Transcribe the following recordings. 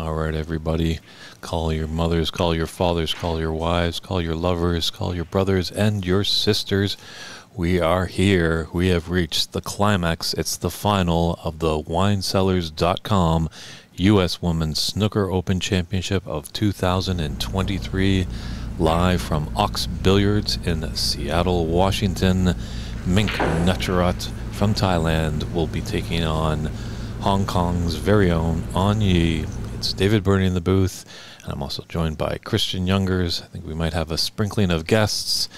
All right, everybody. Call your mothers, call your fathers, call your wives, call your lovers, call your brothers and your sisters. We are here. We have reached the climax. It's the final of the WineCellars.com U.S. Women's Snooker Open Championship of 2023, live from Ox Billiards in Seattle, Washington. Mink Nutcharut from Thailand will be taking on Hong Kong's very own Onyee it's David Burney in the booth, and I'm also joined by Christian Youngers. I think we might have a sprinkling of guests.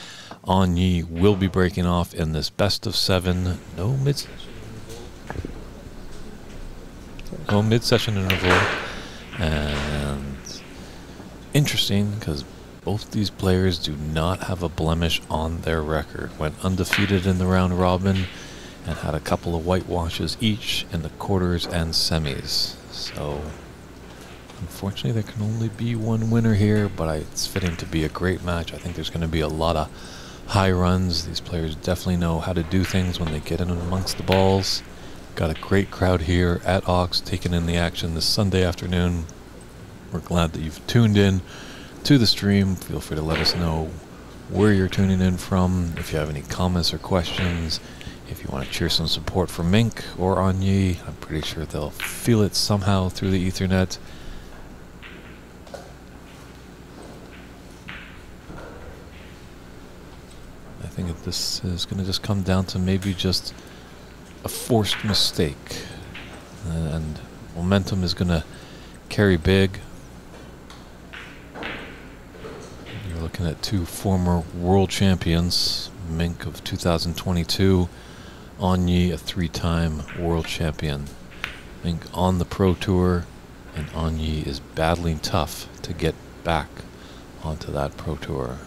Onyee will be breaking off in this best of seven. No mid no mid-session interval, and interesting because both these players do not have a blemish on their record. Went undefeated in the round robin and had a couple of whitewashes each in the quarters and semis. So Unfortunately, there can only be one winner here, but I, it's fitting to be a great match. I think there's going to be a lot of high runs. These players definitely know how to do things when they get in amongst the balls. Got a great crowd here at Ox taking in the action this Sunday afternoon. We're glad that you've tuned in to the stream. Feel free to let us know where you're tuning in from. If you have any comments or questions, if you want to cheer some support for Mink or Onyee, I'm pretty sure they'll feel it somehow through the Ethernet. Think this is going to just come down to maybe just a forced mistake. Uh, and momentum is going to carry big. You're looking at two former world champions, Mink of 2022, Onyee, a three-time world champion. Mink on the Pro Tour, and Onyee is battling tough to get back onto that Pro Tour.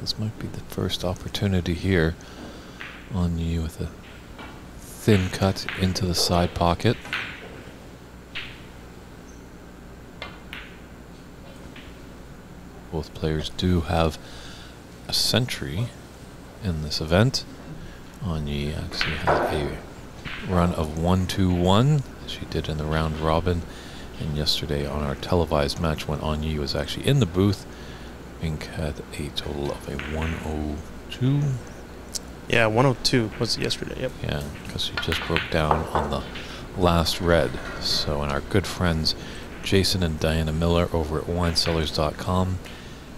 This might be the first opportunity here Onyee with a thin cut into the side pocket. Both players do have a century in this event. An Yi actually has a run of 1-2-1, as she did in the round robin. And yesterday on our televised match when Yi was actually in the booth, Had a total of a 102. Yeah, 102 was yesterday, yep. Yeah, because he just broke down on the last red. So, and our good friends Jason and Diana Miller over at winecellars.com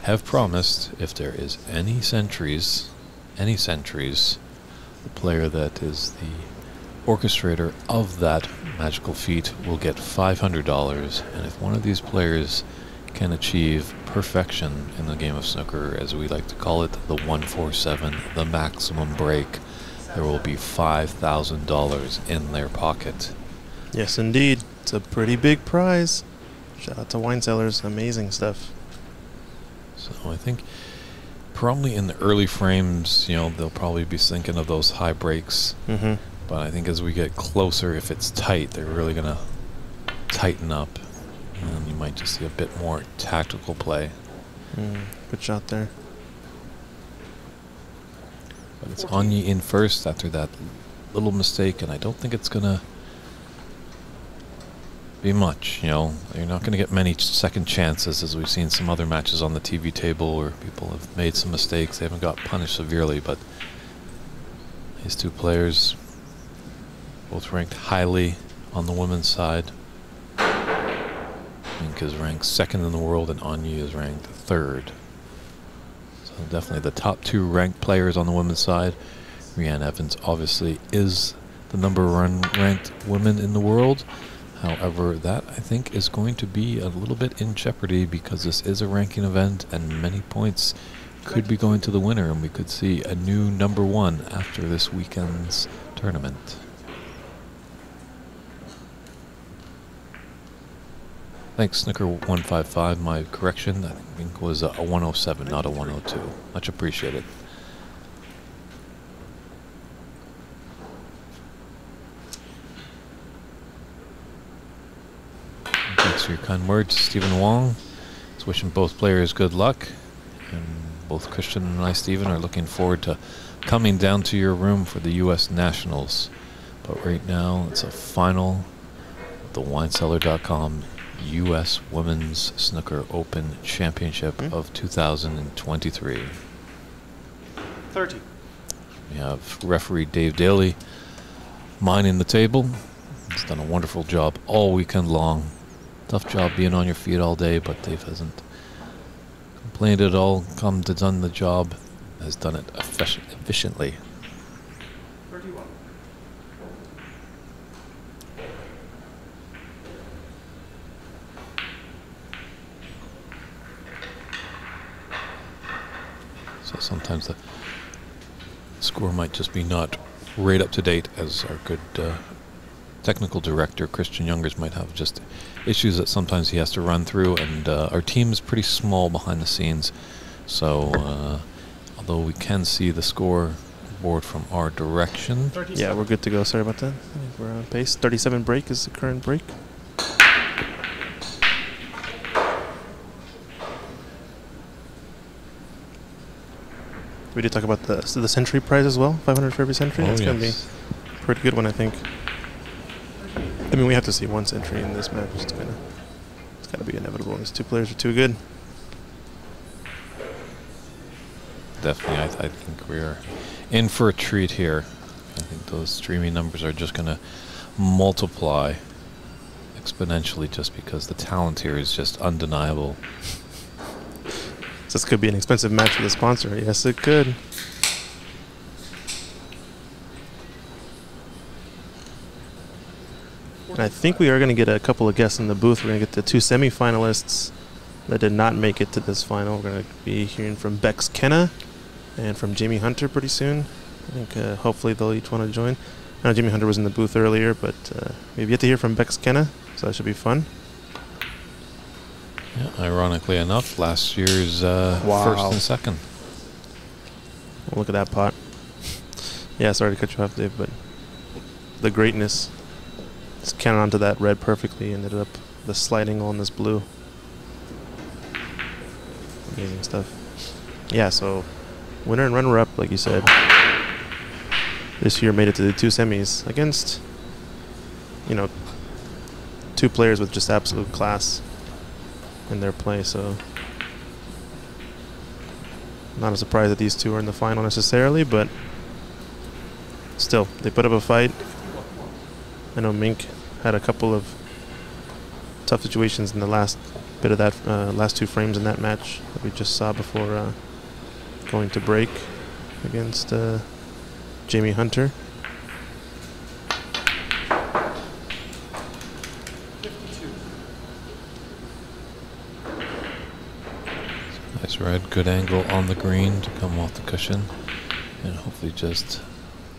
have promised if there is any centuries, any centuries, the player that is the orchestrator of that magical feat will get $500. And if one of these players can achieve perfection in the game of snooker, as we like to call it, the 147, the maximum break, there will be $5,000 in their pocket. Yes, indeed. It's a pretty big prize. Shout out to Wine Cellars. Amazing stuff. So I think probably in the early frames, you know, they'll probably be thinking of those high breaks. Mm -hmm. But I think as we get closer, if it's tight, they're really going to tighten up. And you might just see a bit more tactical play. Mm, good shot there. But it's Onyee in first after that little mistake, and I don't think it's going to be much. You know, you're not going to get many second chances, as we've seen some other matches on the TV table where people have made some mistakes. They haven't got punished severely, but these two players, both ranked highly on the women's side. Mink is ranked second in the world, and An is ranked third. So definitely the top two ranked players on the women's side. Reanne Evans obviously is the number one ranked woman in the world. However, that I think is going to be a little bit in jeopardy because this is a ranking event and many points could be going to the winner and we could see a new number one after this weekend's tournament. Thanks, Snicker155. My correction, I think, was a 107, not a 102. Much appreciated. Thanks for your kind words, Stephen Wong. Just wishing both players good luck. And both Christian and I, Stephen, are looking forward to coming down to your room for the U.S. Nationals. But right now, it's a final the winecellar.com U.S. Women's Snooker Open Championship Hmm? of 2023. 30. We have referee Dave Daly mining the table. He's done a wonderful job all weekend long. Tough job being on your feet all day, but Dave hasn't complained at all. Come to done the job, has done it effici- efficiently. 31. So sometimes the score might just be not right up to date, as our good uh, technical director Christian Youngers might have just issues that sometimes he has to run through. And uh, our team is pretty small behind the scenes, so uh, although we can see the score board from our direction, Yeah, we're good to go. Sorry about that. I think we're on pace. 37 break is the current break. We did talk about the so the century prize as well. 500 for every century. Oh, That's gonna be a pretty good one, I think. I mean, we have to see one century in this match. It's gonna, it's gotta be inevitable. These two players are too good. definitely, I, I think we are in for a treat here. I think those streaming numbers are just going to multiply exponentially just because the talent here is just undeniable. This could be an expensive match for the sponsor. Yes, it could. And I think we are going to get a couple of guests in the booth. We're going to get the two semifinalists that did not make it to this final. We're going to be hearing from Bex Kenna and from Jamie Hunter pretty soon. I think uh, hopefully they'll each want to join. I know Jamie Hunter was in the booth earlier, but uh, we've yet to hear from Bex Kenna, so that should be fun. Yeah, ironically enough, last year's uh, Wow. first and second. Look at that pot. Yeah, sorry to cut you off, Dave, but the greatness. Just counted onto that red perfectly. Ended up the sliding on this blue. Amazing stuff. Yeah, so winner and runner up, like you said. This year made it to the two semis against, you know, two players with just absolute class in their play. So not a surprise that these two are in the final necessarily, but still, they put up a fight. I know Mink had a couple of tough situations in the last bit of that, uh, last two frames in that match that we just saw before uh, going to break against uh, Jamie Hunter. Red, good angle on the green to come off the cushion. And hopefully just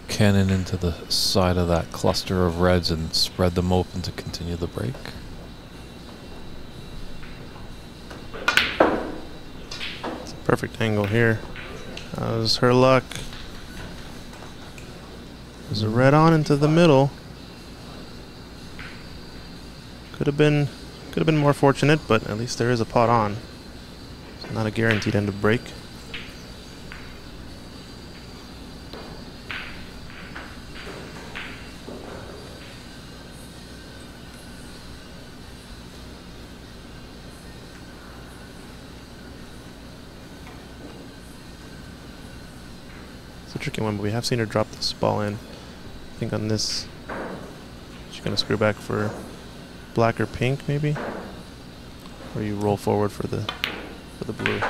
cannon into the side of that cluster of reds and spread them open to continue the break. It's a perfect angle here. How's her luck? There's a red on into the middle. Could have been, could have been more fortunate, but at least there is a pot on. Not a guaranteed end of break. It's a tricky one, but we have seen her drop this ball in. I think on this, she's gonna screw back for black or pink, maybe, or you roll forward for the for the blue.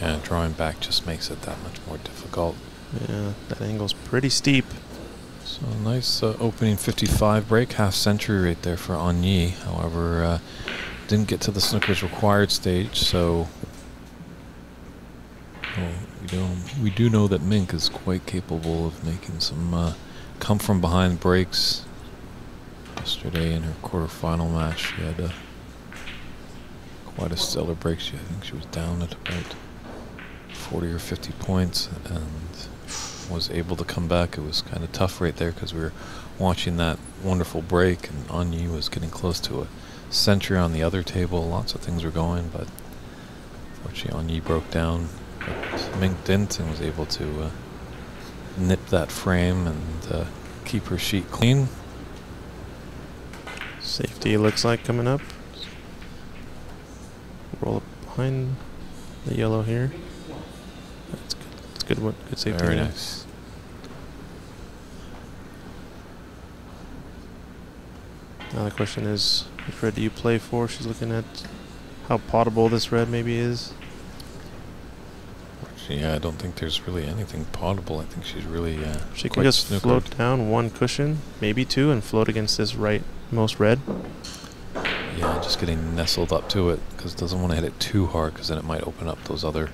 Yeah, drawing back just makes it that much more difficult. Yeah, that angle's pretty steep. So nice uh, opening 55 break, half century right there for Onyee. However, uh, didn't get to the snooker's required stage, so well, we do we do know that Mink is quite capable of making some uh, come from behind breaks. Yesterday in her quarterfinal match, she had a quite a stellar break. She, I think she was down at about 40 or 50 points and was able to come back. It was kind of tough right there because we were watching that wonderful break, and Onyee was getting close to a century on the other table. Lots of things were going, but Fortunately, Yi broke down, but Mink didn't and was able to uh, nip that frame and uh, keep her sheet clean. Safety looks like coming up. Roll up behind the yellow here. That's good. That's good one. Good safety. Very nice. Now the question is, which red do you play for? She's looking at how potable this red maybe is. Yeah, I don't think there's really anything potable. I think she's really uh, She can just snookered. float down one cushion, maybe two, and float against this right most red. Yeah, just getting nestled up to it because it doesn't want to hit it too hard because then it might open up those other.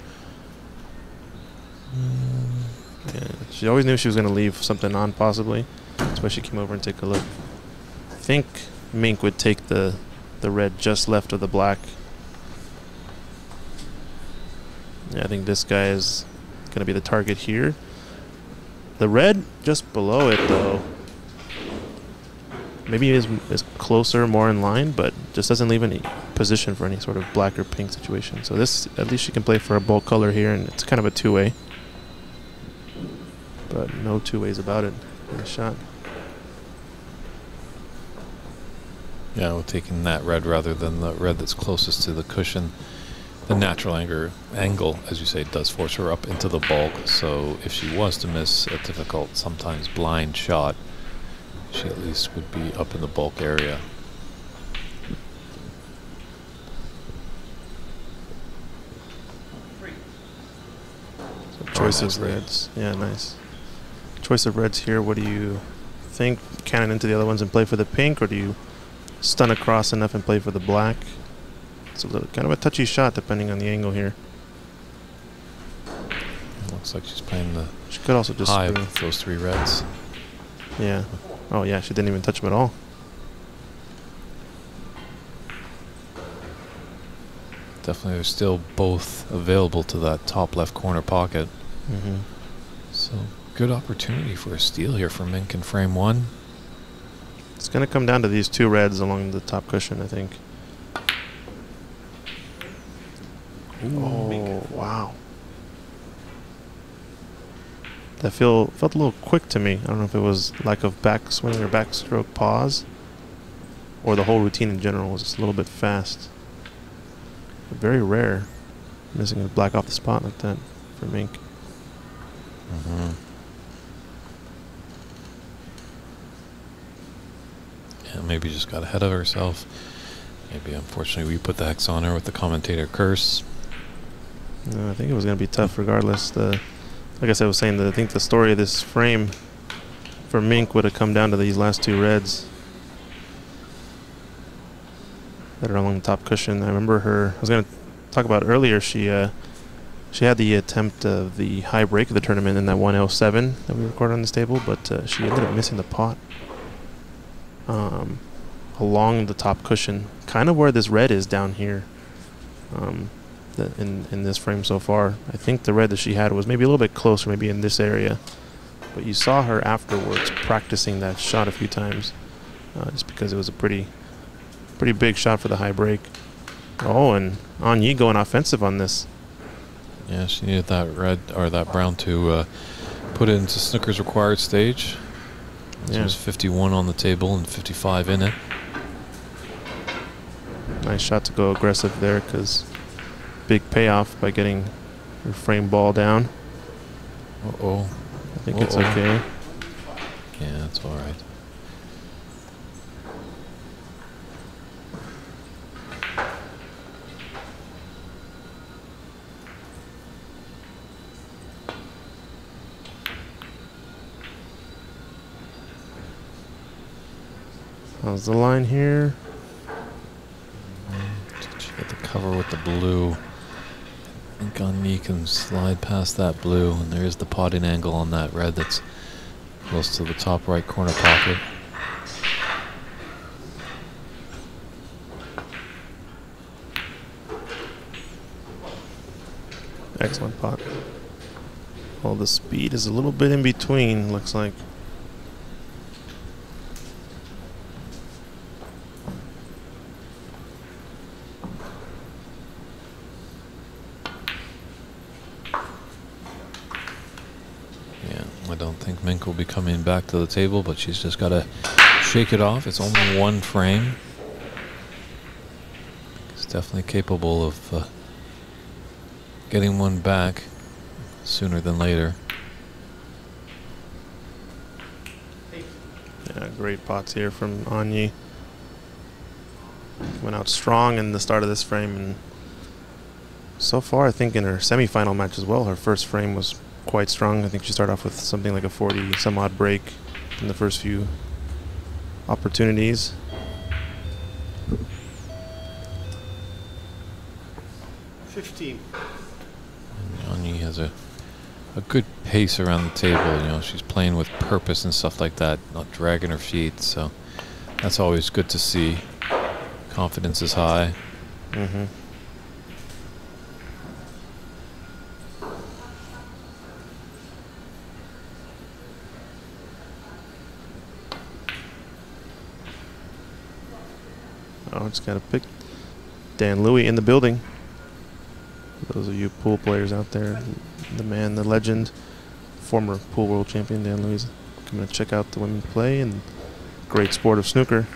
Mm, yeah, she always knew she was going to leave something on, possibly. That's why she came over and take a look. I think Mink would take the the red just left of the black. Yeah, I think this guy is going to be the target here. The red just below it, though. Maybe is is closer, more in line, but just doesn't leave any position for any sort of black or pink situation. So this, at least she can play for a bulk color here, and it's kind of a two-way but no two ways about it. Nice shot. Yeah, with taking that red rather than the red that's closest to the cushion. The natural anger, angle, as you say, does force her up into the bulk. So if she was to miss a difficult, sometimes blind shot, she at least would be up in the bulk area. So choice of reds. Yeah, nice. Choice of reds here. What do you think? Cannon into the other ones and play for the pink, or do you stun across enough and play for the black? It's a little kind of a touchy shot depending on the angle here. Looks like she's playing the She could also just high those three reds. Yeah. Oh yeah, she didn't even touch him at all. Definitely, they're still both available to that top left corner pocket. Mm-hmm. So good opportunity for a steal here for Mink in frame one. It's gonna come down to these two reds along the top cushion, I think. Oh wow. That feel felt a little quick to me. I don't know if it was lack of backswing or backstroke pause, or the whole routine in general was just a little bit fast. But very rare, missing a black off the spot like that for Mink. Mm-hmm. Yeah, maybe just got ahead of herself. Maybe unfortunately we put the hex on her with the commentator curse. No, I think it was going to be tough regardless. The, I said, I was saying that I think the story of this frame for Mink would have come down to these last two reds that are along the top cushion. I remember her. I was going to talk about earlier. She uh, she had the attempt of the high break of the tournament in that 107 that we recorded on this table, but uh, she ended up missing the pot um, along the top cushion, kind of where this red is down here. Um, the, in in this frame so far. I think the red that she had was maybe a little bit closer, maybe in this area. But you saw her afterwards practicing that shot a few times, uh, just because it was a pretty, pretty big shot for the high break. Oh, and Onyee going offensive on this. Yeah, she needed that red or that brown to uh, put it into Snooker's required stage. So Yeah. There's 51 on the table and 55 in it. Nice shot to go aggressive there, because big payoff by getting your frame ball down. Uh oh. I think it's Uh-oh. okay. Yeah, it's all right. How's the line here? Got the cover with the blue. Gagne can slide past that blue, and there is the potting angle on that red that's close to the top right corner pocket. Excellent pot. Well, the speed is a little bit in between, looks like. Mink will be coming back to the table, but she's just got to shake it off. It's only one frame. It's definitely capable of uh, getting one back sooner than later. Yeah, great pots here from Onyee. Went out strong in the start of this frame, and so far, I think in her semifinal match as well, her first frame was quite strong. I think she started off with something like a 40 some odd break in the first few opportunities. Fifteen. Onyee has a a good pace around the table. You know, she's playing with purpose and stuff like that, not dragging her feet. So that's always good to see. Confidence is high. Mm-hmm. Oh, Oh, it's got a pick. Dan Louie in the building. For those of you pool players out there, the man, the legend, former pool world champion Dan Louie, coming to check out the women play and great sport of snooker.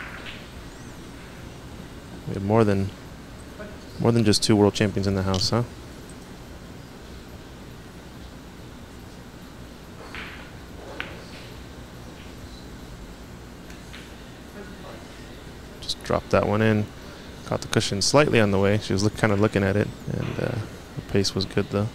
We have more than more than just two world champions in the house, huh? Just dropped that one in. Caught the cushion slightly on the way. She was look, kind of looking at it, and uh, the pace was good though.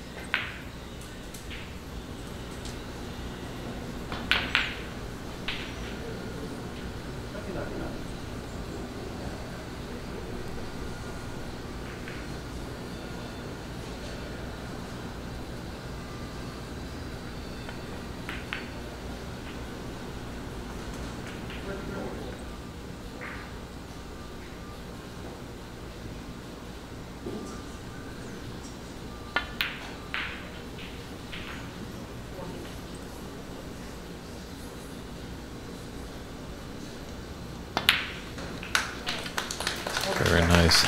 Very nice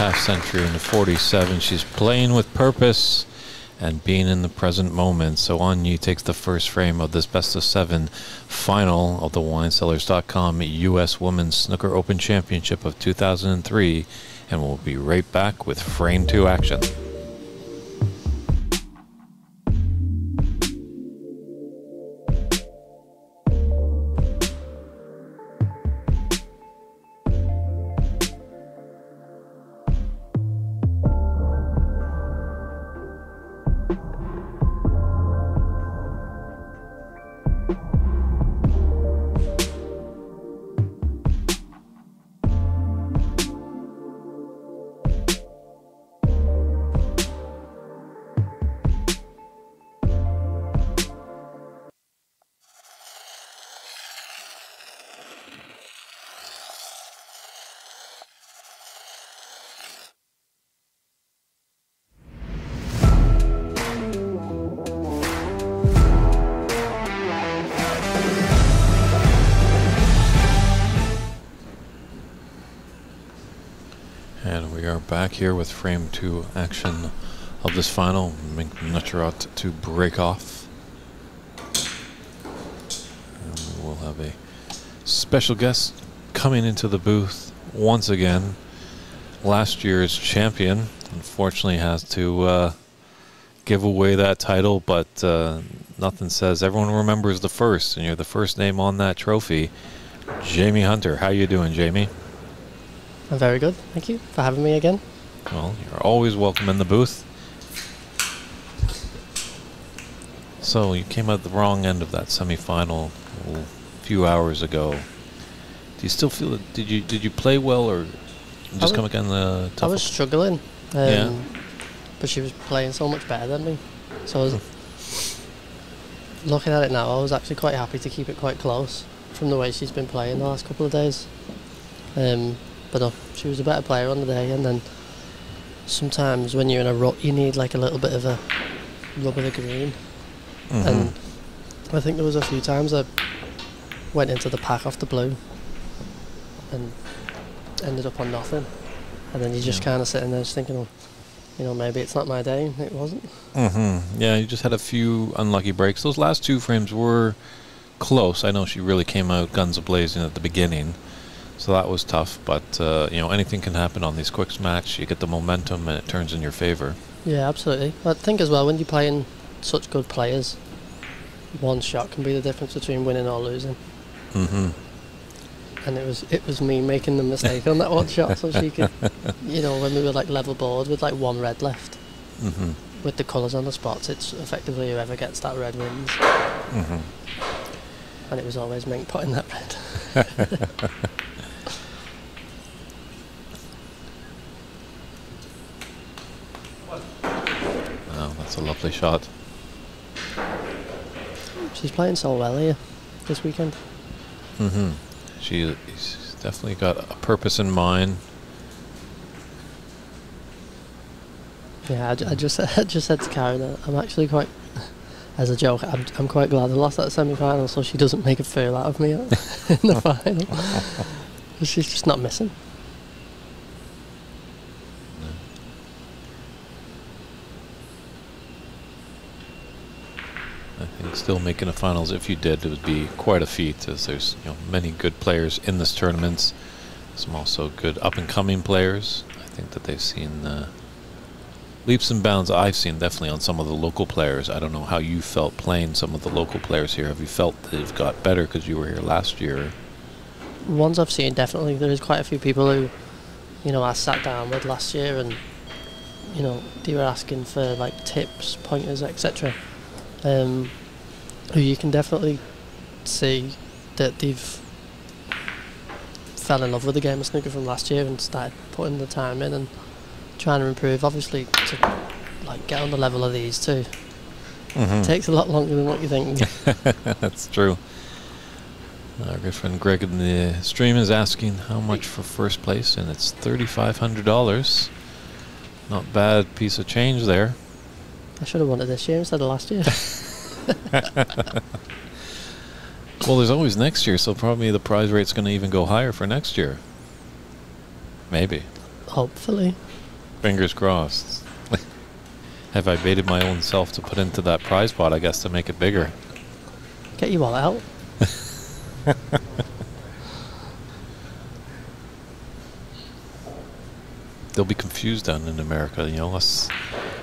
in the 47. She's playing with purpose and being in the present moment. So Onyee takes the first frame of this best of seven final of the WineCellars.com U.S. Women's Snooker Open Championship of 2003, and we'll be right back with frame two action. Back here with frame two action of this final. Mink to break off. And we will have a special guest coming into the booth once again. Last year's champion unfortunately has to uh, give away that title, but uh, nothing says everyone remembers the first, and you're the first name on that trophy. Jamie Hunter, how you doing, Jamie? I'm very good. Thank you for having me again. Well, you're always welcome in the booth. So you came out the wrong end of that semifinal a few hours ago. Do you still feel it? Did you did you play well or just come again the I was struggling, um, Yeah. but she was playing so much better than me. So I was looking at it now. I was actually quite happy to keep it quite close from the way she's been playing the last couple of days. Um, but uh, she was a better player on the day, and then sometimes when you're in a rut, you need like a little bit of a rub of the green. Mhm. And I think there was a few times I went into the pack off the blue and ended up on nothing. And then you're just Yeah. kind of sitting there just thinking, oh, you know, maybe it's not my day. It wasn't. Mm-hmm. Yeah, you just had a few unlucky breaks. Those last two frames were close. I know she really came out guns a blazing at the beginning, so that was tough. But uh, you know, anything can happen on these quick match. You get the momentum, and it turns in your favor. Yeah, absolutely. I think as well when you're playing such good players, one shot can be the difference between winning or losing. Mm-hmm. And it was it was me making the mistake on that one shot, so she could, you know, when we were like level board with like one red left, Mm-hmm. with the colours on the spots, it's effectively whoever gets that red wins. Mm-hmm. And it was always Mink putting that red. Oh, that's a lovely shot. She's playing so well here this weekend. Mm-hmm. She's definitely got a purpose in mind. Yeah, I, I just I just said to Karen that I'm actually quite, as a joke, I'm, I'm quite glad I lost that semi final so she doesn't make a fool out of me in the final. She's just not missing. Still making the finals, if you did, it would be quite a feat, as there's you know many good players in this tournament. Some also good up and coming players. I think that they've seen uh, leaps and bounds. I've seen definitely on some of the local players. I don't know how you felt playing some of the local players here. Have you felt they've got better because you were here last year? Ones I've seen definitely. There is quite a few people who, you know, I sat down with last year and, you know, they were asking for like tips, pointers, etc. Um, you can definitely see that they've fell in love with the game of snooker from last year and started putting the time in and trying to improve. Obviously, to like get on the level of these two Mm-hmm. takes a lot longer than what you think. That's true. Our good friend Greg in the stream is asking how much for first place, and it's thirty-five hundred dollars. Not bad piece of change there. I should have won it this year instead of last year. Well, there's always next year, so probably the prize rate's going to even go higher for next year. Maybe. Hopefully. Fingers crossed. Have I baited my own self to put into that prize pot? I guess to make it bigger. Get you all out. They'll be confused down in America. You know, us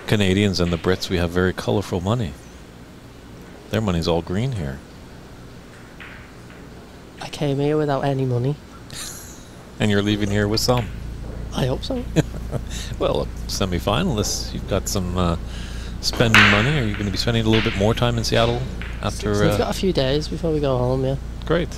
Canadians and the Brits, we have very colorful money. Their money's all green here. I came here without any money. And you're leaving here with some. I hope so. Well, semi-finalists, you've got some uh, spending money. Are you going to be spending a little bit more time in Seattle after? so we've Uh, got a few days before we go home, yeah. great.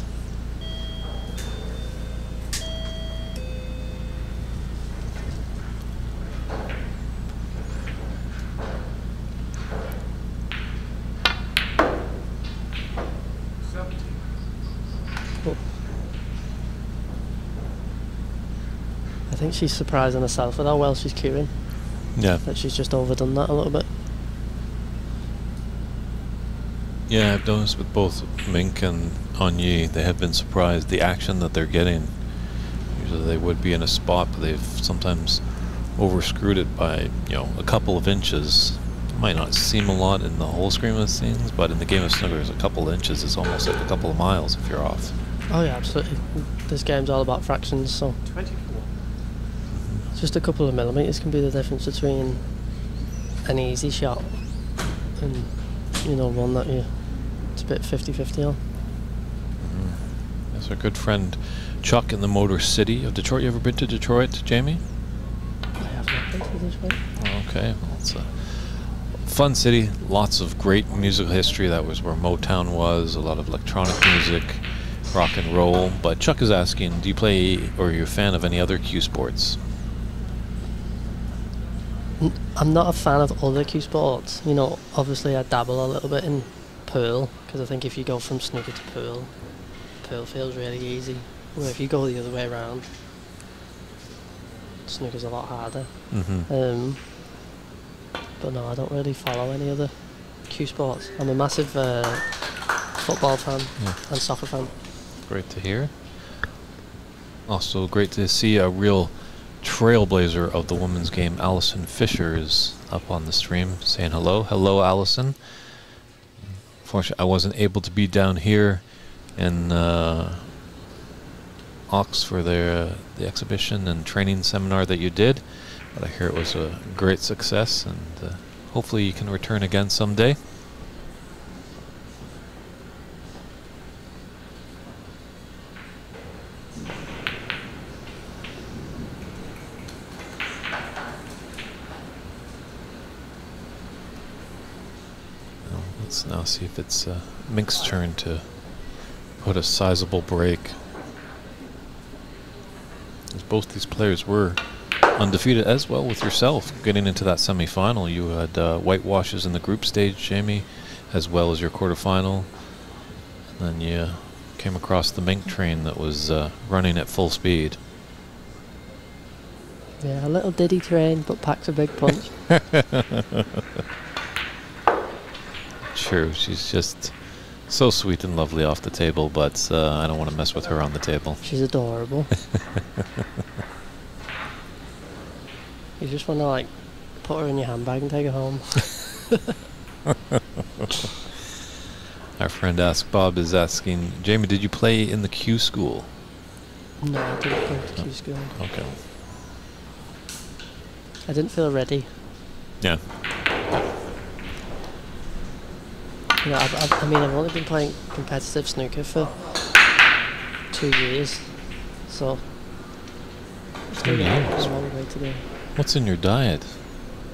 Cool. I think she's surprising herself with how well she's queuing. Yeah, That she's just overdone that a little bit. yeah. I've noticed with both Mink and Onyee, they have been surprised the action that they're getting. Usually they would be in a spot, but they've sometimes overscrewed it by you know a couple of inches. It might not seem a lot in the whole scheme of things, but in the game of snookers, a couple of inches is almost like a couple of miles if you're off. Oh yeah, absolutely. This game's all about fractions, so 24. Just a couple of millimeters can be the difference between an easy shot and you know one that you it's a bit 50-50 on. Mm. That's our good friend Chuck in the Motor City of Detroit. You ever been to Detroit, Jamie? I have not been to way. Okay, well, it's a fun city. Lots of great musical history. That was where Motown was. A lot of electronic music, rock and roll. But Chuck is asking, do you play or are you a fan of any other cue sports? I'm not a fan of other cue sports. You know, obviously I dabble a little bit in pool because I think if you go from snooker to pool, pool feels really easy. Where if you go the other way around, snooker's a lot harder. Mm-hmm. Um, but no, I don't really follow any other cue sports. I'm a massive uh, football fan Yeah. and soccer fan. Great to hear. Also, great to see a real trailblazer of the women's game. Allison Fisher is up on the stream saying hello. Hello, Allison. Unfortunately, I wasn't able to be down here in uh, Ox for their uh, the exhibition and training seminar that you did. But I hear it was a great success, and uh, hopefully you can return again someday. Now, let's now see if it's uh, Mink's turn to put a sizable break. As both these players were undefeated as well with yourself getting into that semi-final. You had uh, whitewashes in the group stage, Jamie, as well as your quarterfinal. And then you came across the Mink train that was uh, running at full speed. Yeah, a little diddy train, but packs a big punch. True, she's just so sweet and lovely off the table, but uh, I don't want to mess with her on the table. She's adorable. you just want to like put her in your handbag and take her home. Our friend Ask Bob is asking, Jamie, did you play in the Q school? no, I didn't go to Q school. Okay. I didn't feel ready. Yeah. You know, I've, I've, I mean, I've only been playing competitive snooker for two years, so Two years? a long way to go. What's in your diet?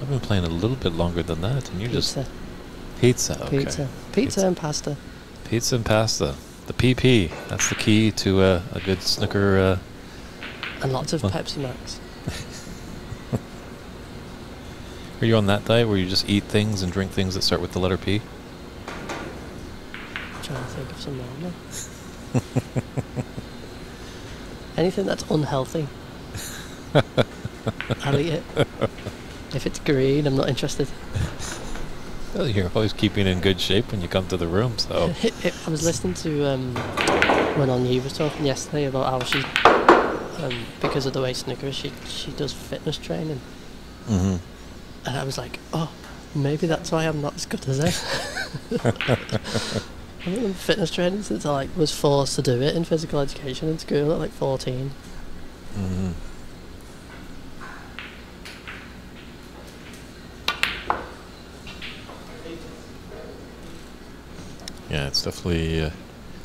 I've been playing a little bit longer than that, and you just Pizza, pizza. Okay. pizza, pizza, Pizza. and pasta. Pizza and pasta. The PP. That's the key to uh, a good snooker. Uh, And lots of Pepsi Max. are you on that diet where you just eat things and drink things that start with the letter P? Trying to think of some more. Anything that's unhealthy, I'll eat it. If it's green, I'm not interested. Well, you're always keeping in good shape when you come to the room, so. I was listening to um, when Onyee was talking yesterday about how she, um, because of the way snooker is, she she does fitness training, hmm and I was like, oh, maybe that's why I'm not as good as her. I've been doing fitness training since I like was forced to do it in physical education in school at like 14. hmm Yeah, it's definitely. Uh,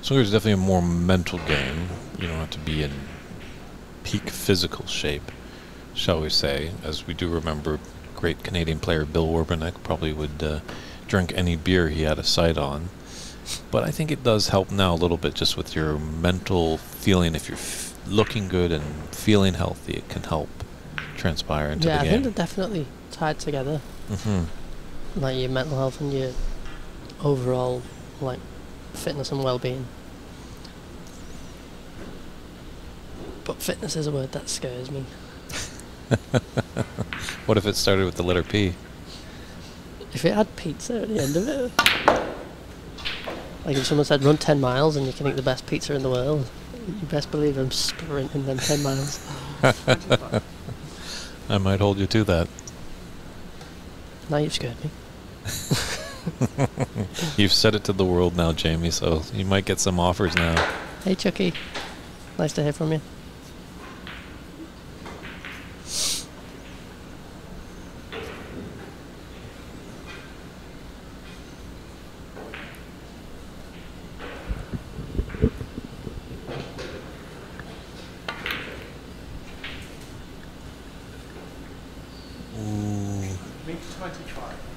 snooker is definitely a more mental game. You don't have to be in peak physical shape, shall we say. As we do remember, great Canadian player Bill Werbeniuk probably would uh, drink any beer he had a sight on. But I think it does help now a little bit just with your mental feeling. If you're f- looking good and feeling healthy, it can help transpire into yeah, the I think they're definitely tied together. hmm Like your mental health and your overall like fitness and well-being. But fitness is a word that scares me. What if it started with the letter P? If it had pizza at the end of it, like if someone said run 10 miles and you can eat the best pizza in the world, you best believe I'm sprinting them 10 miles. I might hold you to that. Now you've scared me. You've said it to the world now, Jamie, so you might get some offers now. Hey Chucky, nice to hear from you. Ooh. Mink 25.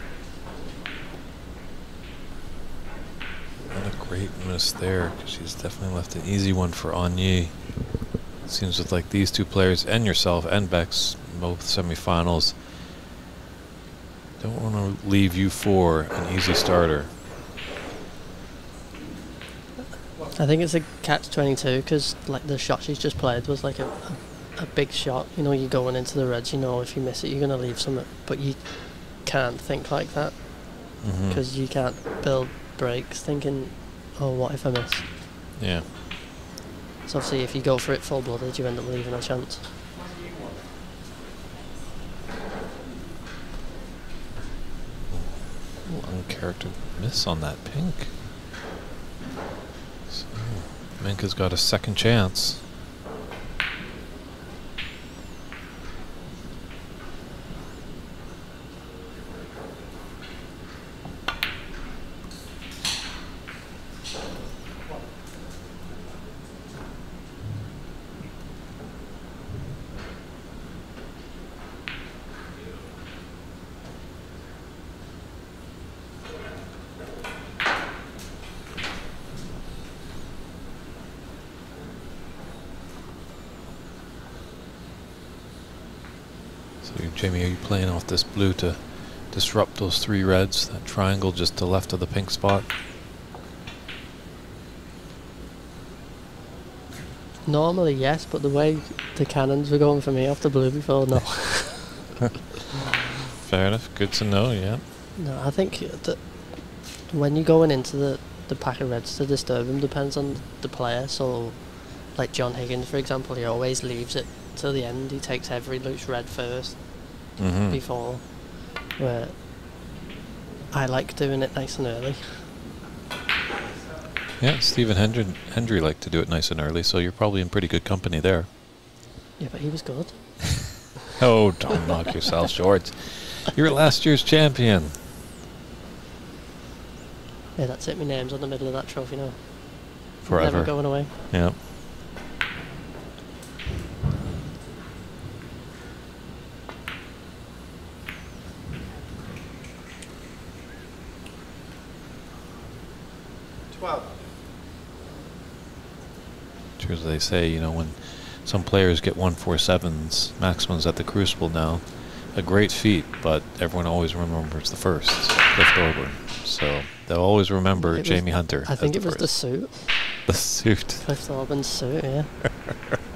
What a there, 'cause she's definitely left an easy one for Onyee. Seems with like these two players and yourself and Bex, both semifinals. Don't want to leave you for an easy starter. I think it's a catch 22 because like the shot she's just played was like a, a, a big shot. You know, you're going into the reds, you know if you miss it, you're going to leave something. But you can't think like that mm-hmm. because you can't build breaks thinking, oh, what if I miss? Yeah. So obviously, if you go for it full blooded, you end up leaving a chance. Little uncharactered miss on that pink. So, Mink has got a second chance. So, Jamie, are you playing off this blue to disrupt those three reds? That triangle just to left of the pink spot? Normally, yes, but the way the cannons were going for me off the blue before, no. Fair enough. Good to know, yeah. no, I think that when you're going into the, the pack of reds to disturb them depends on the player. So, like John Higgins, for example, he always leaves it to the end. He takes every loose red first Mm-hmm. before. Where I like doing it nice and early. Yeah, Stephen Hendry, Hendry liked to do it nice and early, so you're probably in pretty good company there. Yeah, but he was good. Oh, don't knock yourself short. You're last year's champion. Yeah, that's it. My name's on the middle of that trophy now. Forever. Never going away. Yeah. Say, you know, when some players get 147s, maximums at the Crucible now, a great feat, but everyone always remembers the first, Cliff Thorburn. So they'll always remember was- Jamie Hunter. I think the it was the suit. the suit. Cliff Thorburn suit, yeah.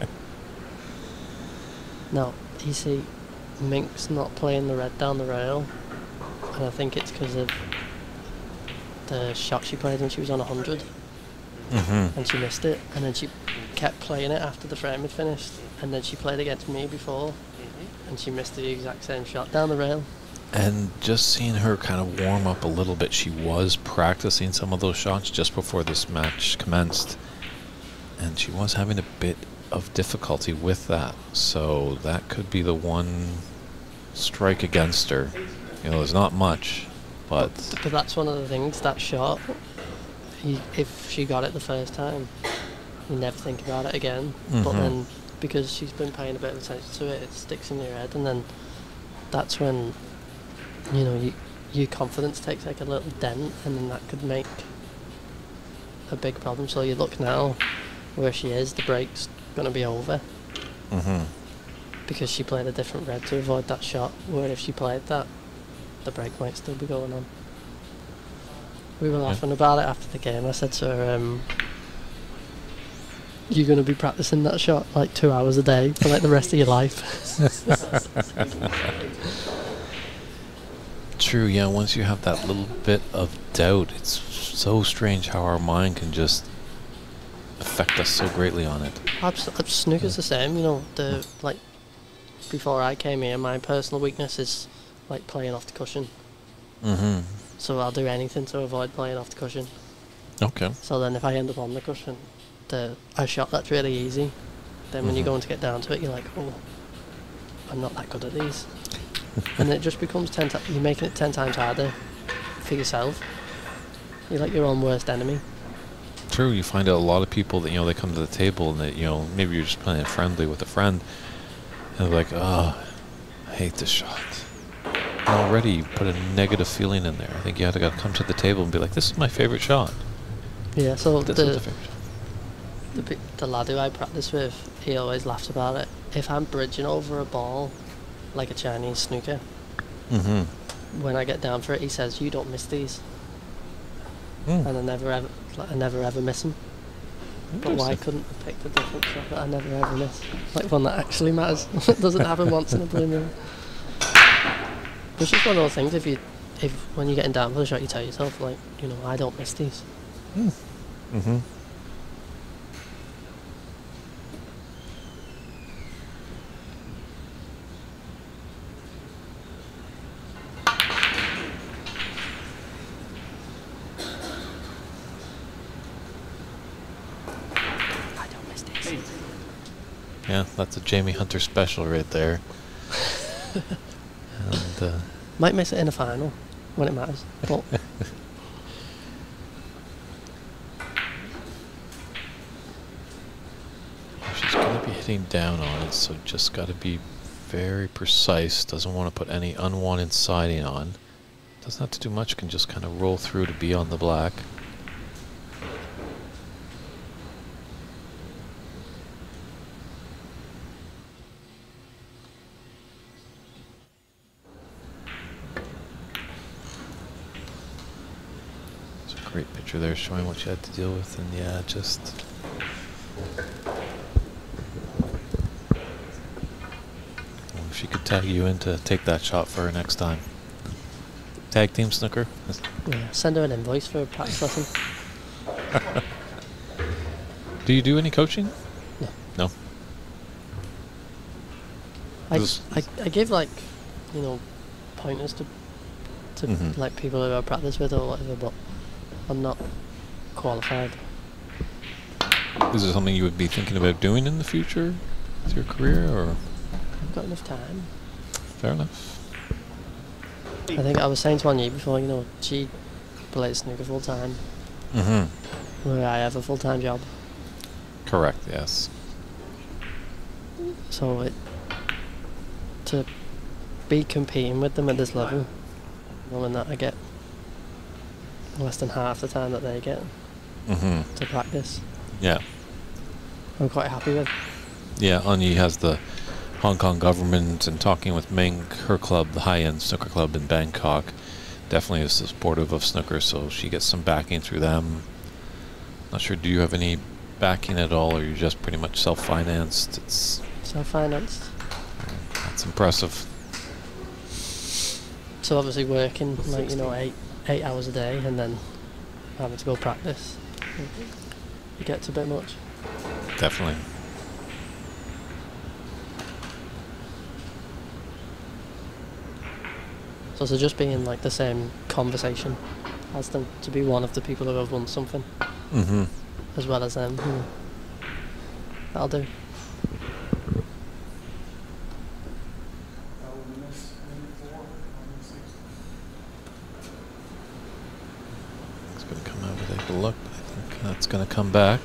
now, you see, Mink's not playing the red down the rail, and I think it's because of the shot she played when she was on 100, Mm-hmm. and she missed it, and then she kept playing it after the frame had finished, and then she played against me before, and she missed the exact same shot down the rail. And just seeing her kind of warm up a little bit, she was practicing some of those shots just before this match commenced. And she was having a bit of difficulty with that. So that could be the one strike against her. You know, there's not much, but But that's one of the things, that shot, you, if she got it the first time, you never think about it again. But Mhm. then, because she's been paying a bit of attention to it, it sticks in your head, and then that's when, you know, you, your confidence takes like a little dent, and then that could make a big problem. So you look now, where she is, the break's going to be over hmm because she played a different red to avoid that shot. Where if she played that, the break might still be going on. We were Yeah. laughing about it after the game. I said to her, um, "You're going to be practicing that shot like two hours a day for like the rest of your life." True, yeah, once you have that little bit of doubt, it's so strange how our mind can just affect us so greatly on it. Abs- abs- snooker's the same. You know, the like before I came here, my personal weakness is like playing off the cushion. Mm-hmm. So I'll do anything to avoid playing off the cushion. Okay. So then if I end up on the cushion, the a shot that's really easy. Then when you're Mhm. going to get down to it, you're like, oh, I'm not that good at these. and it just becomes ten. Ti- you're making it ten times harder for yourself. You're like your own worst enemy. True, you find out a lot of people that you know they come to the table and that you know maybe you're just playing friendly with a friend, and they're like, "Oh, I hate this shot." Already you put a negative feeling in there. I think you have to gotta come to the table and be like, "This is my favorite shot." Yeah. So This is the the favorite the, the lad who I practice with, he always laughs about it. If I'm bridging over a ball, like a Chinese snooker, Mm-hmm. when I get down for it, he says, "You don't miss these," Mm. and I never ever, like, I never ever miss them. But why couldn't I pick a different shot that I never ever miss? Like one that actually matters. Doesn't happen once in a blue moon. It's just one of those things. If you, if when you're getting down for the shot, you tell yourself like, you know, I don't miss these. Mm-hmm. Yeah, that's a Jamie Hunter special right there. and uh, Might miss it in a final when it matters. But she's going to be hitting down on it, so just got to be very precise. Doesn't want to put any unwanted siding on. Doesn't have to do much, can just kind of roll through to be on the black. Great picture there showing what you had to deal with, and yeah, just. She could tag you in to take that shot for her next time. Tag team snooker? Yeah, send her an invoice for a practice lesson. Do you do any coaching? No. No. I, I, I give like, you know, pointers to to Mhm. like people who I practice with or whatever, but I'm not qualified. Is it something you would be thinking about doing in the future with your career, or I've got enough time. fair enough? I think I was saying to Onyee before, you know, she plays snooker full time, Mm-hmm. where I have a full time job. Correct. Yes. So it to be competing with them at this level, knowing that I get less than half the time that they get Mm-hmm. to practice, Yeah. I'm quite happy with. Yeah. Onyee has the Hong Kong government and talking with Mink, her club, the high-end snooker club in Bangkok, definitely is supportive of snooker, so she gets some backing through them. Not sure. Do you have any backing at all, or you're just pretty much self-financed? It's Self financed. that's impressive. So obviously working like you know eight eight hours a day and then having to go practice. It gets a bit much. Definitely. So to just be in like the same conversation as them, to be one of the people who have won something Mm-hmm. as well as them. You know. That'll do. It's going to come out with a look, but I think that's going to come back.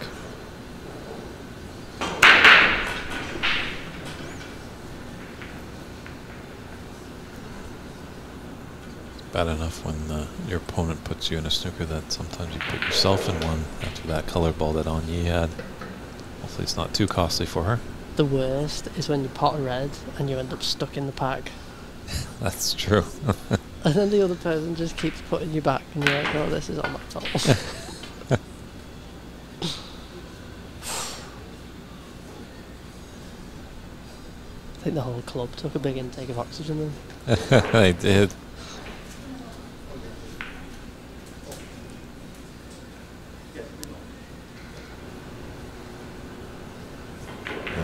It's bad enough when uh, your opponent puts you in a snooker that sometimes you put yourself in one after that color ball that Onyee had. Hopefully it's not too costly for her. The worst is when you pot a red and you end up stuck in the pack. That's true. And then the other person just keeps putting you back and you're like, oh, this is all my fault. I think the whole club took a big intake of oxygen then. I did.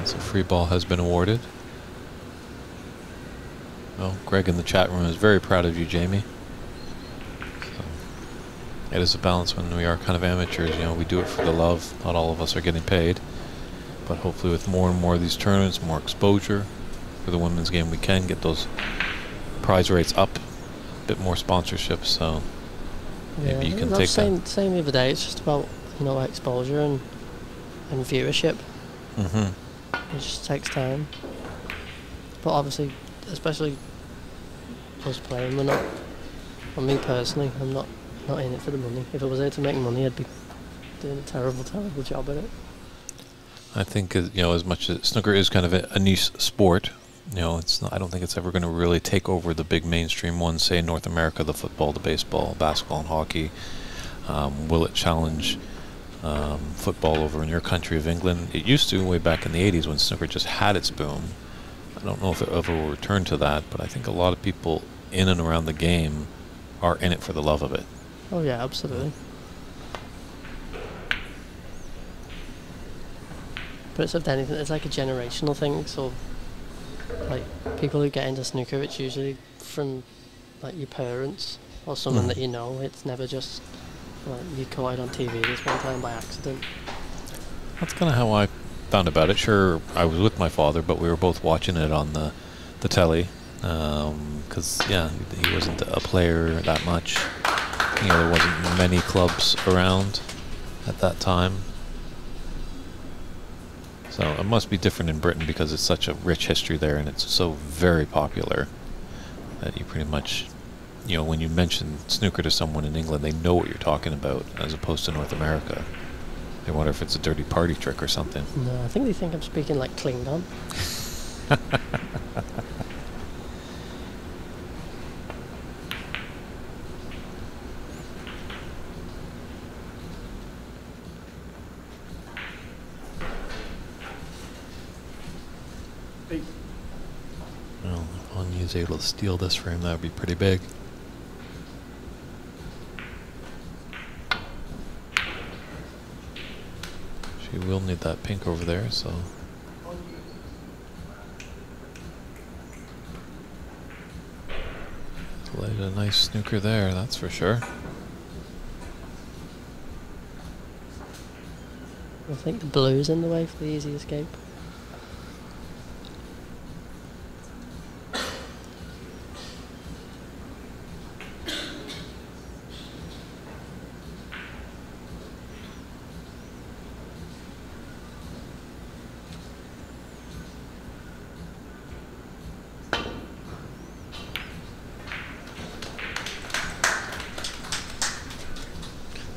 So free ball has been awarded. Well, Greg in the chat room is very proud of you, Jamie. So, it is a balance when we are kind of amateurs. You know, we do it for the love. Not all of us are getting paid, but hopefully, with more and more of these tournaments, more exposure for the women's game, we can get those prize rates up, a bit more sponsorship. So maybe you can take saying, that. saying the other day, it's just about you know exposure and and viewership. hmm It just takes time. But obviously, especially us playing, we're not. Well, me personally, I'm not not in it for the money. If I was there to make money, I'd be doing a terrible, terrible job at it. I think uh, you know as much as snooker is kind of a, a niche sport. You know, it's not, I don't think it's ever going to really take over the big mainstream ones. Say North America, the football, the baseball, basketball, and hockey. Um, will it challenge um, football over in your country of England? It used to way back in the '80s when snooker just had its boom. I don't know if it ever will return to that, but I think a lot of people in and around the game are in it for the love of it. Oh yeah, absolutely. But it's if anything, it's like a generational thing. So, like people who get into snooker, it's usually from like your parents or someone Mm. that you know. It's never just like you caught it on TV this one time by accident. That's kind of how I found about it. Sure, I was with my father, but we were both watching it on the the telly. Because yeah, he wasn't a player that much. You know, there wasn't many clubs around at that time. So it must be different in Britain because it's such a rich history there, and it's so very popular that you pretty much, you know, when you mention snooker to someone in England, they know what you're talking about, as opposed to North America. They wonder if it's a dirty party trick or something. No, I think they think I'm speaking like Klingon. Eight. Well, Onyee's able to steal this frame, that would be pretty big. She will need that pink over there, so. Laid a nice snooker there, that's for sure. I think the blue's in the way for the easy escape.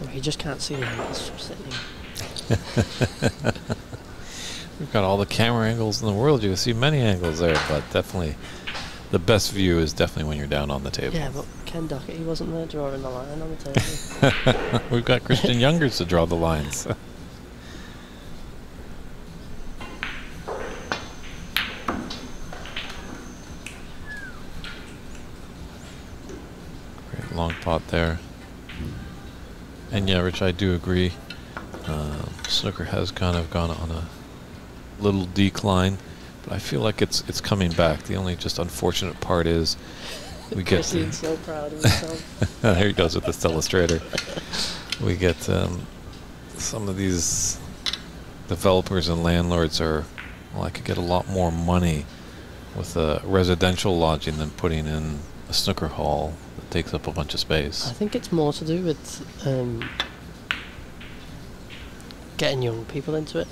Oh, you just see the angles from sitting. We've got all the camera angles in the world. You can see many angles there, but definitely the best view is definitely when you're down on the table. Yeah, but Ken Dockett, he wasn't there drawing the line on the table. We've got Christian Youngers to draw the lines. Great long pot there. And yeah, Rich, I do agree. Um, snooker has kind of gone on a little decline, but I feel like it's it's coming back. The only just unfortunate part is we get so proud of himself. there he goes with this telestrator. We get um, some of these developers and landlords are, well, I could get a lot more money with a residential lodging than putting in a snooker hall takes up a bunch of space. I think it's more to do with um, getting young people into it.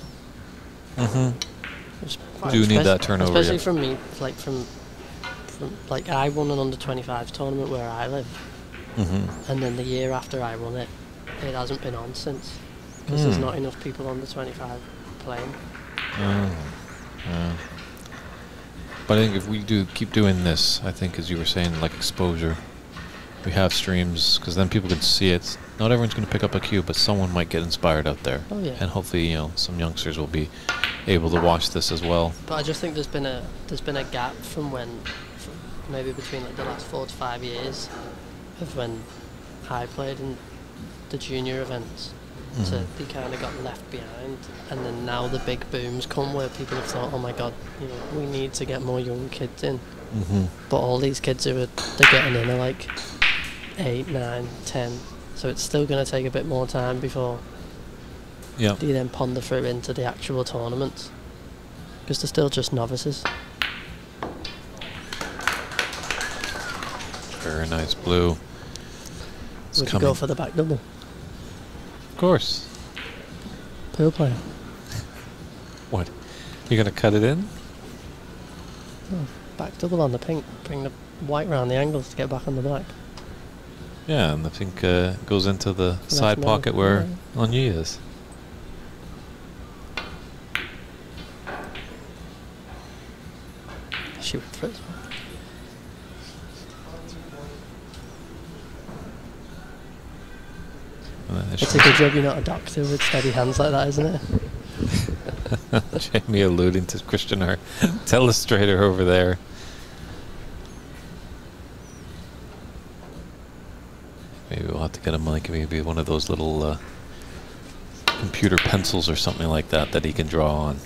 Mm-hmm. Do need that turnover, Especially yeah. from me, like from, from like I won an under 25 tournament where I live, Mm-hmm. and then the year after I won it, it hasn't been on since because there's Hmm. not enough people under 25 playing. Oh, yeah. But I think if we do keep doing this, I think as you were saying, like exposure, we have streams because then people can see it. Not everyone's going to pick up a cue, but someone might get inspired out there, Oh yeah. and hopefully, you know, some youngsters will be able to watch this as well. But I just think there's been a there's been a gap from when, from maybe between like the last four to five years, of when I played in the junior events. So Mhm. they kind of got left behind, and then now the big booms come where people have thought, oh my god, you know, we need to get more young kids in. Mm-hmm. But all these kids who are they're getting in are like eight, nine, ten. So it's still going to take a bit more time before Yeah. they then ponder through into the actual tournaments, because they're still just novices. Very nice blue. It's Would you coming. go for the back double? of course. Pool player. What? You're going to cut it in? No, back double on the pink. Bring the white round the angles to get back on the black. Yeah, and I think uh, goes into the side pocket where yeah. Onyee is. Shoot for it. as well. And then It's a good job you're not a doctor with steady hands like that, isn't it? Jamie alluding to Christian, our telestrator over there. Maybe we'll have to get him like maybe one of those little uh, computer pencils or something like that that he can draw on.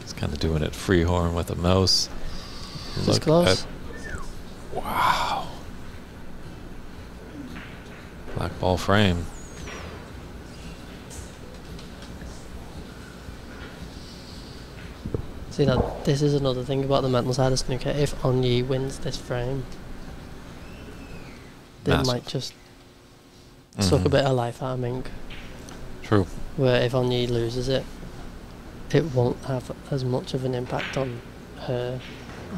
He's kind of doing it freehorn with a mouse. Look close. wow. Black ball frame. See that this is another thing about the mental side of snooker. If Onyee wins this frame, they Massive. might just suck a bit of life out of Mink. True. Where if Onyee loses it, it won't have as much of an impact on her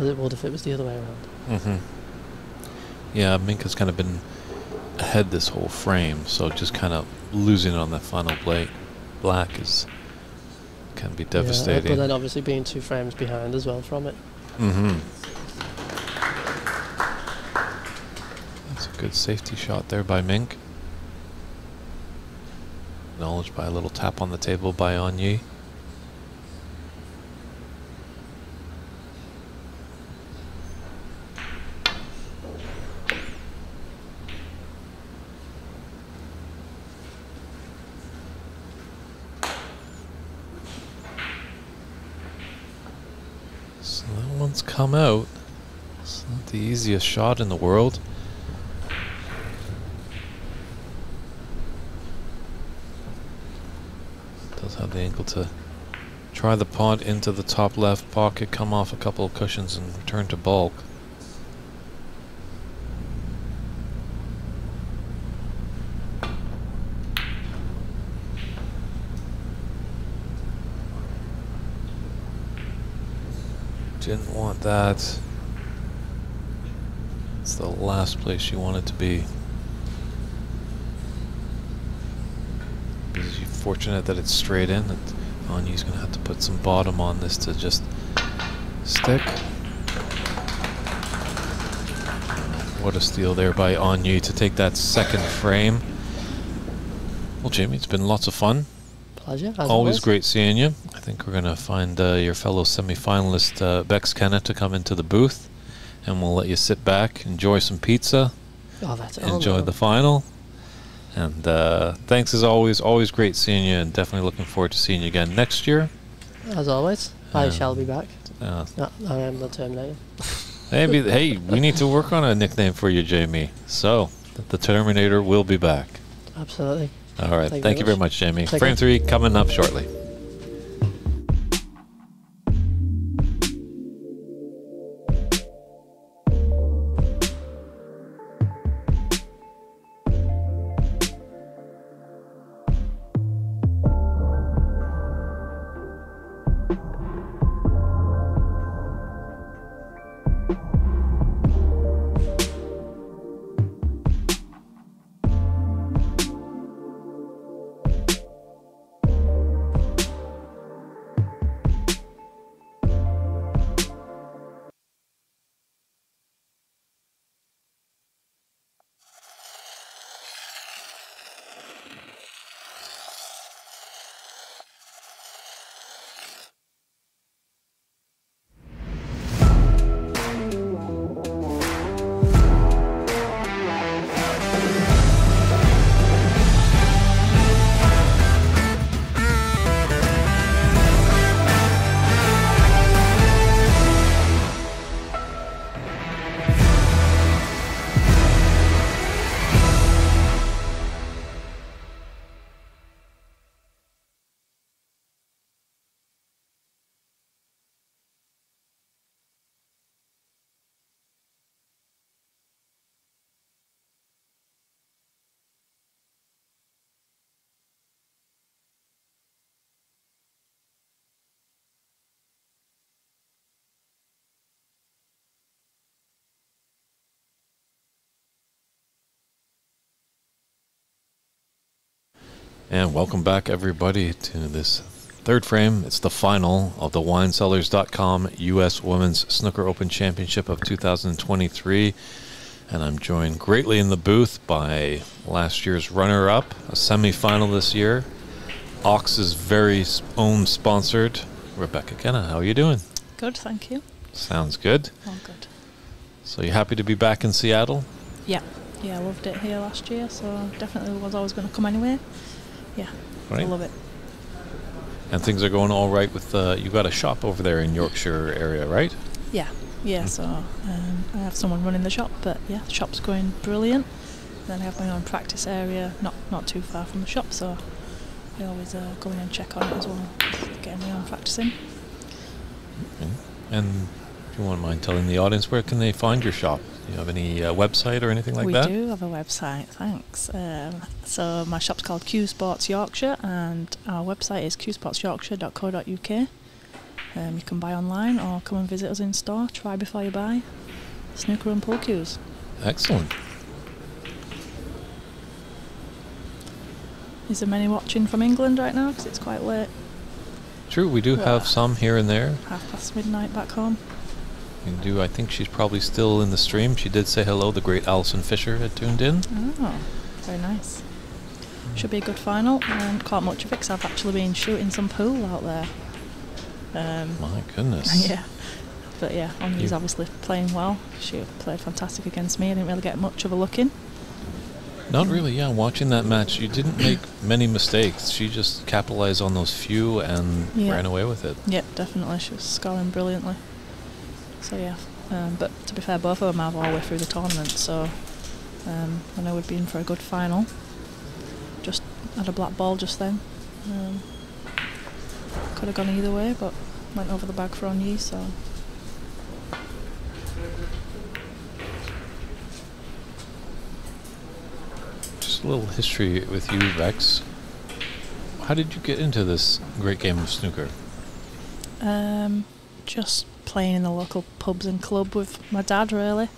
as it would if it was the other way around. hmm Yeah, Mink has kind of been ahead this whole frame, so just kind of losing on that final plate, black is can be devastating. Yeah, but then obviously being two frames behind as well from it. hmm That's a good safety shot there by Mink. Acknowledged by a little tap on the table by Onyee. So that one's come out. It's not the easiest shot in the world. Does have the ankle to try the pot into the top left pocket, come off a couple of cushions and return to baulk. Didn't want that. It's the last place she wanted to be. Is you fortunate that it's straight in? That Onyee's gonna have to put some bottom on this to just stick. What a steal there by Onyee to take that second frame. Well, Jamie, it's been lots of fun. Pleasure. As Always always. great seeing you. I think we're going to find uh, your fellow semi-finalist uh, Bex Kenna to come into the booth, and we'll let you sit back, enjoy some pizza, Oh, that's. Oh, enjoy the final. And uh, thanks as always. Always great seeing you, and definitely looking forward to seeing you again next year. As always, I Um, shall be back. Uh, No, I am the Terminator. maybe, hey, we need to work on a nickname for you, Jamie. So, the Terminator will be back. Absolutely. All right. Thank you Thank you very very much, Jamie. Take Frame care. three coming up shortly. And welcome back, everybody, to this third frame. It's the final of the WineCellars.com U.S. Women's Snooker Open Championship of 2023. And I'm joined greatly in the booth by last year's runner up, a semi final this year, Ox's very own sponsored, Rebecca Kenna. How are you doing? Good, thank you. Sounds good. All good. So, you happy to be back in Seattle? Yeah, yeah, I loved it here last year, so definitely was always going to come anyway. Yeah, I Right. love it. And things are going all right with, uh, you got a shop over there in Yorkshire area, right? Yeah, yeah. Mm. So um, I have someone running the shop, but yeah, the shop's going brilliant. Then I have my own practice area, not not too far from the shop, so I always uh, go in and check on it as well, getting my own practice in. And if you won't mind telling the audience, where can they find your shop? Do you have any uh, website or anything like we that? do have a website, thanks. Um, so my shop's called Cue Sports Yorkshire, and our website is qsportsyorkshire.co.uk. Um, you can buy online or come and visit us in store. Try before you buy. Snooker and pool cues. Excellent. Is there many watching from England right now? Because it's quite late, True, we do have some here and there. half past midnight back home. We do. I think she's probably still in the stream. She did say hello. The great Alison Fisher had tuned in. Oh, very nice. Should be a good final. I haven't caught much of it 'cause I've actually been shooting some pool out there. Um, My goodness. yeah. But yeah, You- obviously playing well. She played fantastic against me. I didn't really get much of a look in. Not really. Yeah, watching that match, you didn't make many mistakes. She just capitalized on those few and Yeah. ran away with it. Yep, definitely. She was scoring brilliantly. So yeah. Um, but to be fair, both of them have all the way through the tournament. So um, I know we'd be in for a good final. Just had a black ball just then. Um, could have gone either way, but went over the bag for Onyee. So Just a little history with you, Bex. How did you get into this great game of snooker? um, just playing in the local pubs and club with my dad really.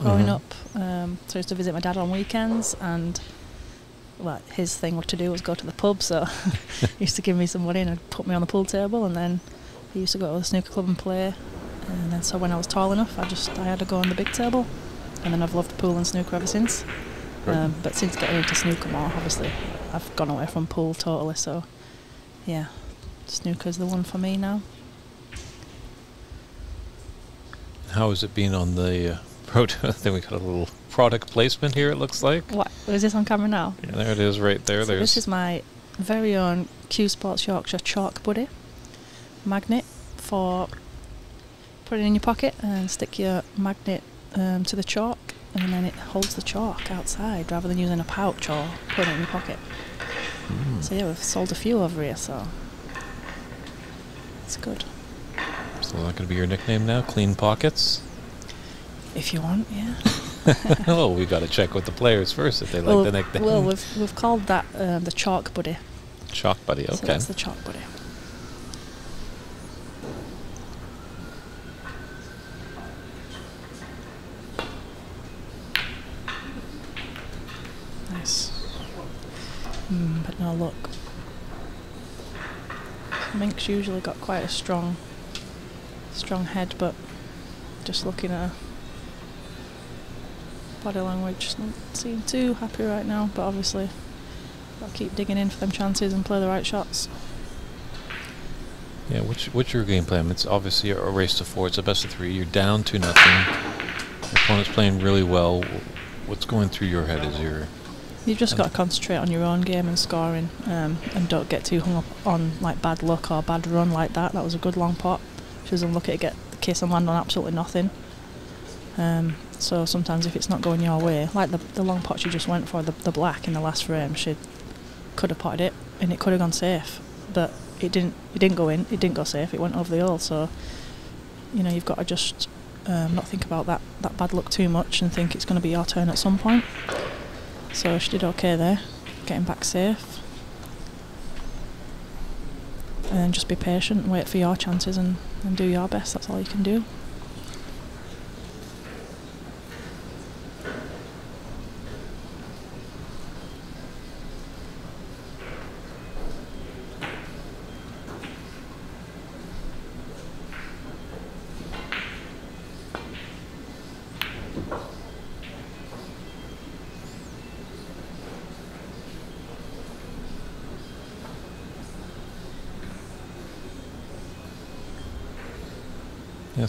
growing Mhm. up. Um, so I used to visit my dad on weekends, and well, his thing what to do was go to the pub. So he used to give me some money and put me on the pool table, and then he used to go to the snooker club and play. And then so when I was tall enough, I just I had to go on the big table, and then I've loved pool and snooker ever since. Um, but since getting into snooker more, obviously, I've gone away from pool totally. So yeah, snooker's the one for me now. How has it been on the uh, proto? then we got a little product placement here. It looks like. What is this on camera now? Yeah, there it is, right there. So There's. this is my very own Cue Sports Yorkshire chalk buddy magnet for put it in your pocket and stick your magnet um, to the chalk and then it holds the chalk outside rather than using a pouch or putting it in your pocket. Mm. So yeah, we've sold a few over here, so it's good. So that going to be your nickname now? Clean pockets. If you want, yeah. oh, we've got to check with the players first if they like well, the nickname. well, we've we've called that um, the chalk buddy. Chalk buddy. So Okay. that's the chalk buddy. Nice. Hmm, but no look. Mink's usually got quite a strong, strong head, but just looking at her body language, doesn't seem too happy right now. But obviously, I'll keep digging in for them chances and play the right shots. Yeah, what's what's your game plan? It's obviously a race to four. It's a best of three. You're down to nothing. Your opponent's playing really well. What's going through your head as you're You've just got to concentrate on your own game and scoring, um, and don't get too hung up on like bad luck or bad run like that. That was a good long pot. She was unlucky to get the kiss and land on absolutely nothing. Um, so sometimes if it's not going your way, like the the long pot she just went for, the, the black in the last frame, she could have potted it and it could have gone safe, but it didn't. It didn't go in. It didn't go safe. It went over the hole. So you know you've got to just um, not think about that that bad luck too much and think it's going to be your turn at some point. So she did okay there, getting back safe. And just be patient and wait for your chances and, and do your best. That's all you can do.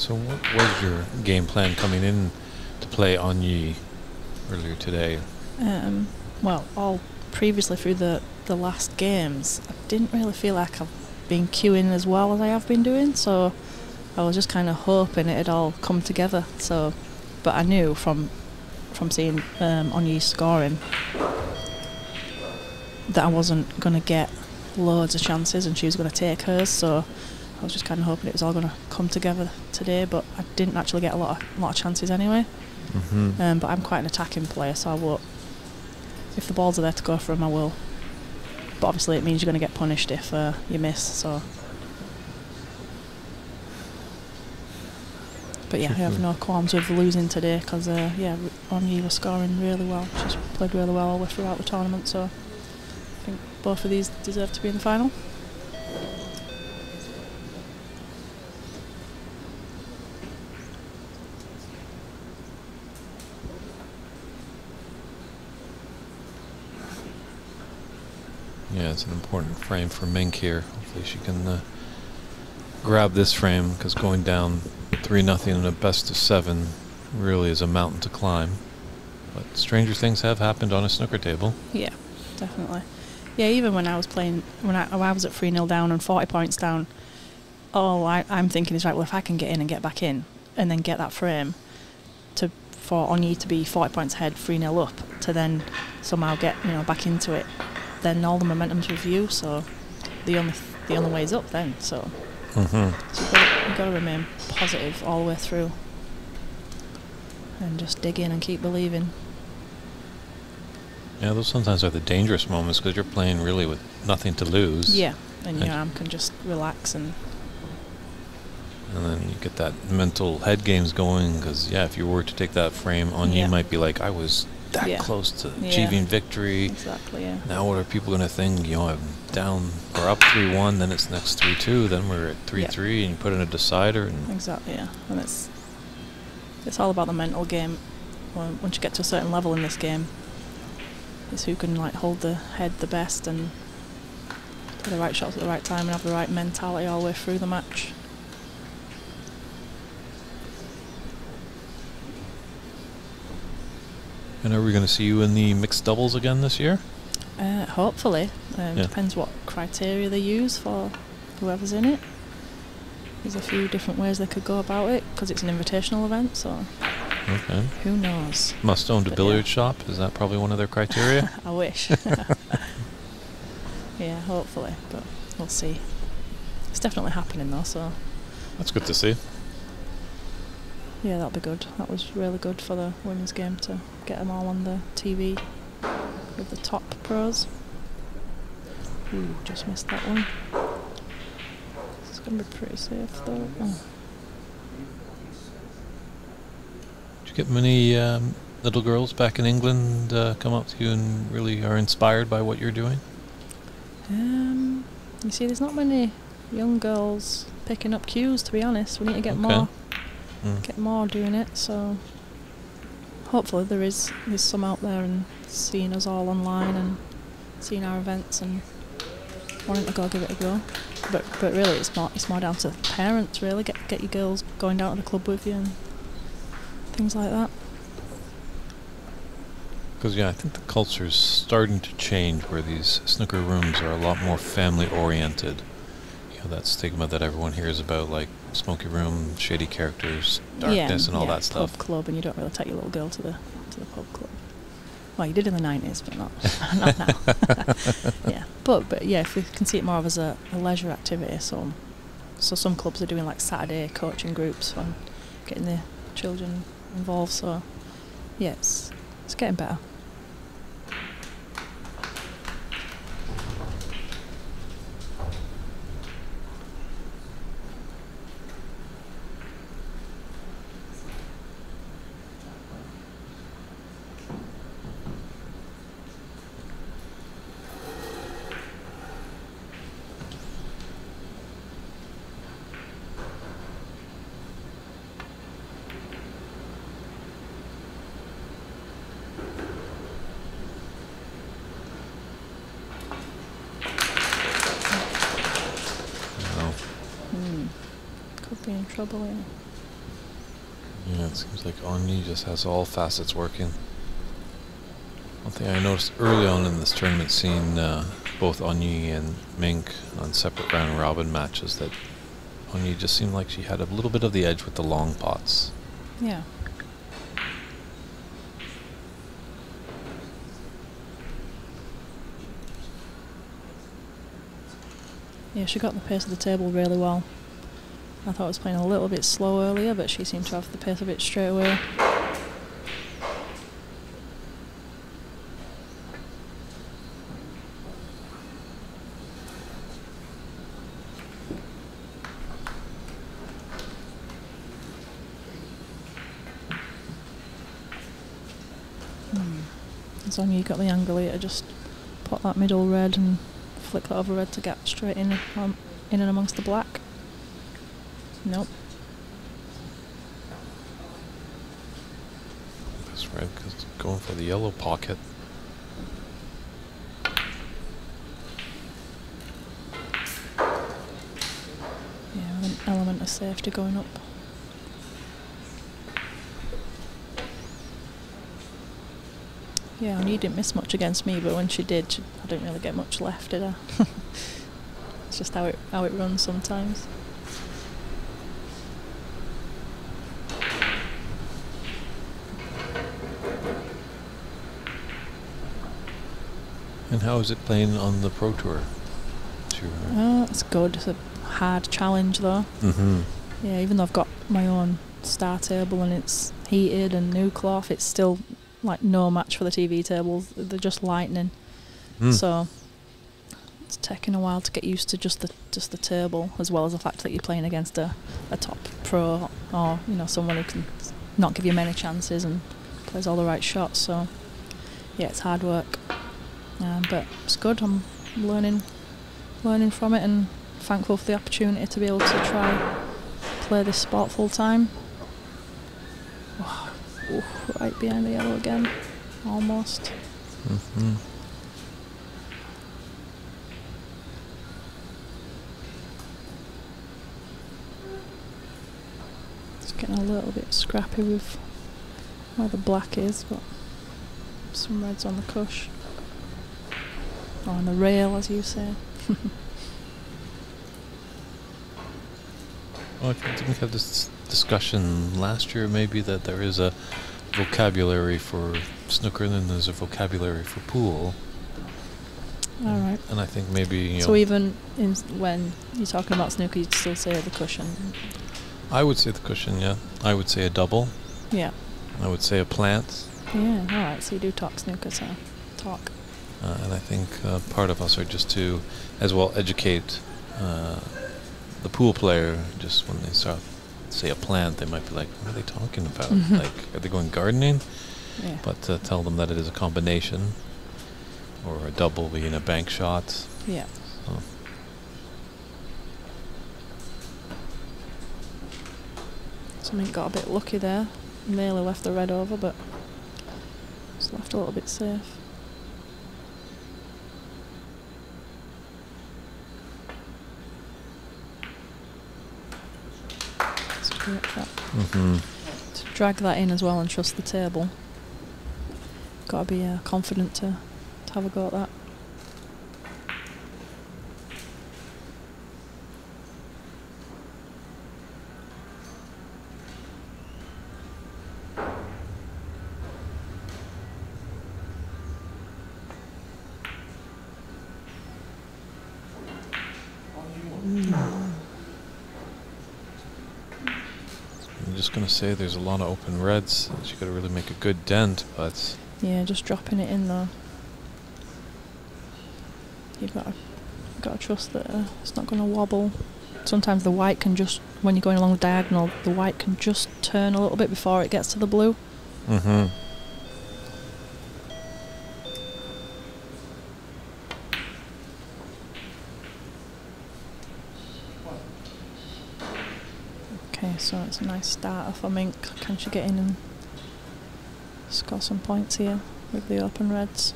So what was your game plan coming in to play Onyee earlier today? Um, well, all previously through the, the last games, I didn't really feel like I've been queuing as well as I have been doing. So I was just kind of hoping it'd all come together. So, but I knew from from seeing um, scoring that I wasn't going to get loads of chances and she was going to take hers. So I was just kind of hoping it was all going to come together today, but I didn't actually get a lot of lot of chances anyway. Mm-hmm. Um, but I'm quite an attacking player, so I will. If the balls are there to go for 'em, I will. But obviously, it means you're going to get punished if uh, you miss. So. But yeah, I have no qualms with losing today because uh, yeah, Onyee was scoring really well. She's played really well all throughout the tournament. So I think both of these deserve to be in the final. It's an important frame for Mink here. Hopefully she can uh, grab this frame because going down 3 nothing in a best of 7 really is a mountain to climb. But stranger things have happened on a snooker table. Yeah, definitely. Yeah, even when I was playing, when I, I was at 3 0 down and 40 points down, all I, I'm thinking is, right, well, if I can get in and get back in and then get that frame to for Onyee to be 40 points ahead, 3 0 up, to then somehow get you know back into it, then all the momentum's with you. So the only the only way is up then. So, Mm-hmm. so you've, got, you've got to remain positive all the way through and just dig in and keep believing. Yeah, those sometimes are the dangerous moments because you're playing really with nothing to lose. Yeah, and your arm can just relax and And then you get that mental head games going because, yeah, if you were to take that frame on Yeah. you might be like, I was that Yeah. close to Yeah. achieving victory. exactly yeah. Now what are people going to think? You know, I'm down, we're up 3-1, then it's next 3-2, then we're at 3-3, and you put in a decider. And Exactly, yeah. And it's it's all about the mental game. Once you get to a certain level in this game, it's who can like hold the head the best and play the right shots at the right time and have the right mentality all the way through the match. And are we going to see you in the mixed doubles again this year? Uh, hopefully, um, Yeah. depends what criteria they use for whoever's in it. There's a few different ways they could go about it because it's an invitational event. So Okay. who knows? Must own a But yeah. billiard shop. Is that probably one of their criteria? I wish. yeah, hopefully, but we'll see. It's definitely happening though, so That's good to see. Yeah, that'll be good. That was really good for the women's game to get them all on the TV with the top pros. Ooh, just missed that one. It's gonna be pretty safe though. Oh. Did you get many um, little girls back in England uh, come up to you and really are inspired by what you're doing? Um, you see, there's not many young girls picking up cues. To be honest, we need to get Okay. more. Mm. get more doing it. So hopefully there is there's some out there and seeing us all online and seeing our events and wanting to go give it a go. But but really it's more it's more down to parents really get get your girls going down to the club with you and things like that. Because yeah, I think the culture's starting to change where these snooker rooms are a lot more family oriented. That stigma that everyone hears about, like smoky room, shady characters, darkness, and all yeah, that stuff. Pub club and you don't really take your little girl to the to the pub club. Well, you did in the nineties, but not not now. yeah, but but yeah, if we can see it more of as a, a leisure activity, so so some clubs are doing like Saturday coaching groups and getting the children involved. So yeah, it's it's getting better. Wow. Hmm. Could be in trouble. Yeah. It seems like Onyee just has all facets working. One thing I noticed early on in this tournament, seeing uh, both Onyee and Mink on separate round robin matches, that Onyee just seemed like she had a little bit of the edge with the long pots. Yeah. Yeah, she got the pace of the table really well. I thought I was playing a little bit slow earlier, but she seemed to have the pace a bit straight away. Hmm. As long as you got the angle here, just pop that middle red and flick that over red to get straight in, um, in and amongst the black. Nope. That's right, because it's going for the yellow pocket. Yeah, an element of safety going up. Yeah, and you didn't miss much against me, but when she did, she, I didn't really get much left, did I? it's just how it how it runs sometimes. And how is it playing on the Pro Tour? Sure. Oh, it's good. It's a hard challenge though. Mm-hmm. Yeah, even though I've got my own star table and it's heated and new cloth, it's still like no match for the TV tables. They're just lightning. Hmm. So it's taking a while to get used to just the just the table, as well as the fact that you're playing against a, a top pro or you know someone who can not give you many chances and plays all the right shots. So yeah, it's hard work, um, but it's good. I'm learning learning from it and thankful for the opportunity to be able to try play this sport full time. Ooh, right behind the yellow again, almost. Mm-hmm. It's getting a little bit scrappy with where the black is, but some reds on the cush. On the rail, as you say. Well, I think we had this discussion last year, maybe that there is a vocabulary for snooker, and then there's a vocabulary for pool. All right. And I think maybe you know, So even in when you're talking about snooker, you'd still say the cushion. I would say the cushion. Yeah, I would say a double. Yeah. I would say a plant. Yeah. All right. So you do talk snooker, so talk. Uh, and I think uh, part of us are just to, as well, educate uh, the pool player. Just when they start say a plant, they might be like, "What are they talking about? Mhm. Like, are they going gardening?" Yeah. But uh, tell them that it is a combination, or a double being a bank shot. yeah. So, Something got a bit lucky there. Nearly left the red over, but just left a little bit safe. Shot. hmm To drag that in as well and trust the table. Got to be uh, confident to, to have a go at that. I'm just gonna say there's a lot of open reds. You got to really make a good dent, but Yeah, just dropping it in there. You've got to, got to trust that uh, it's not going to wobble. Sometimes the white can just, when you're going along the diagonal, the white can just turn a little bit before it gets to the blue. mm-hmm. So it's a nice starter for Mink. Can she get in and score some points here with the open reds?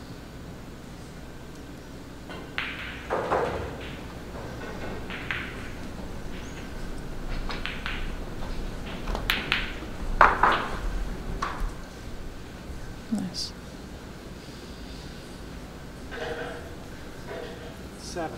Nice. Seven.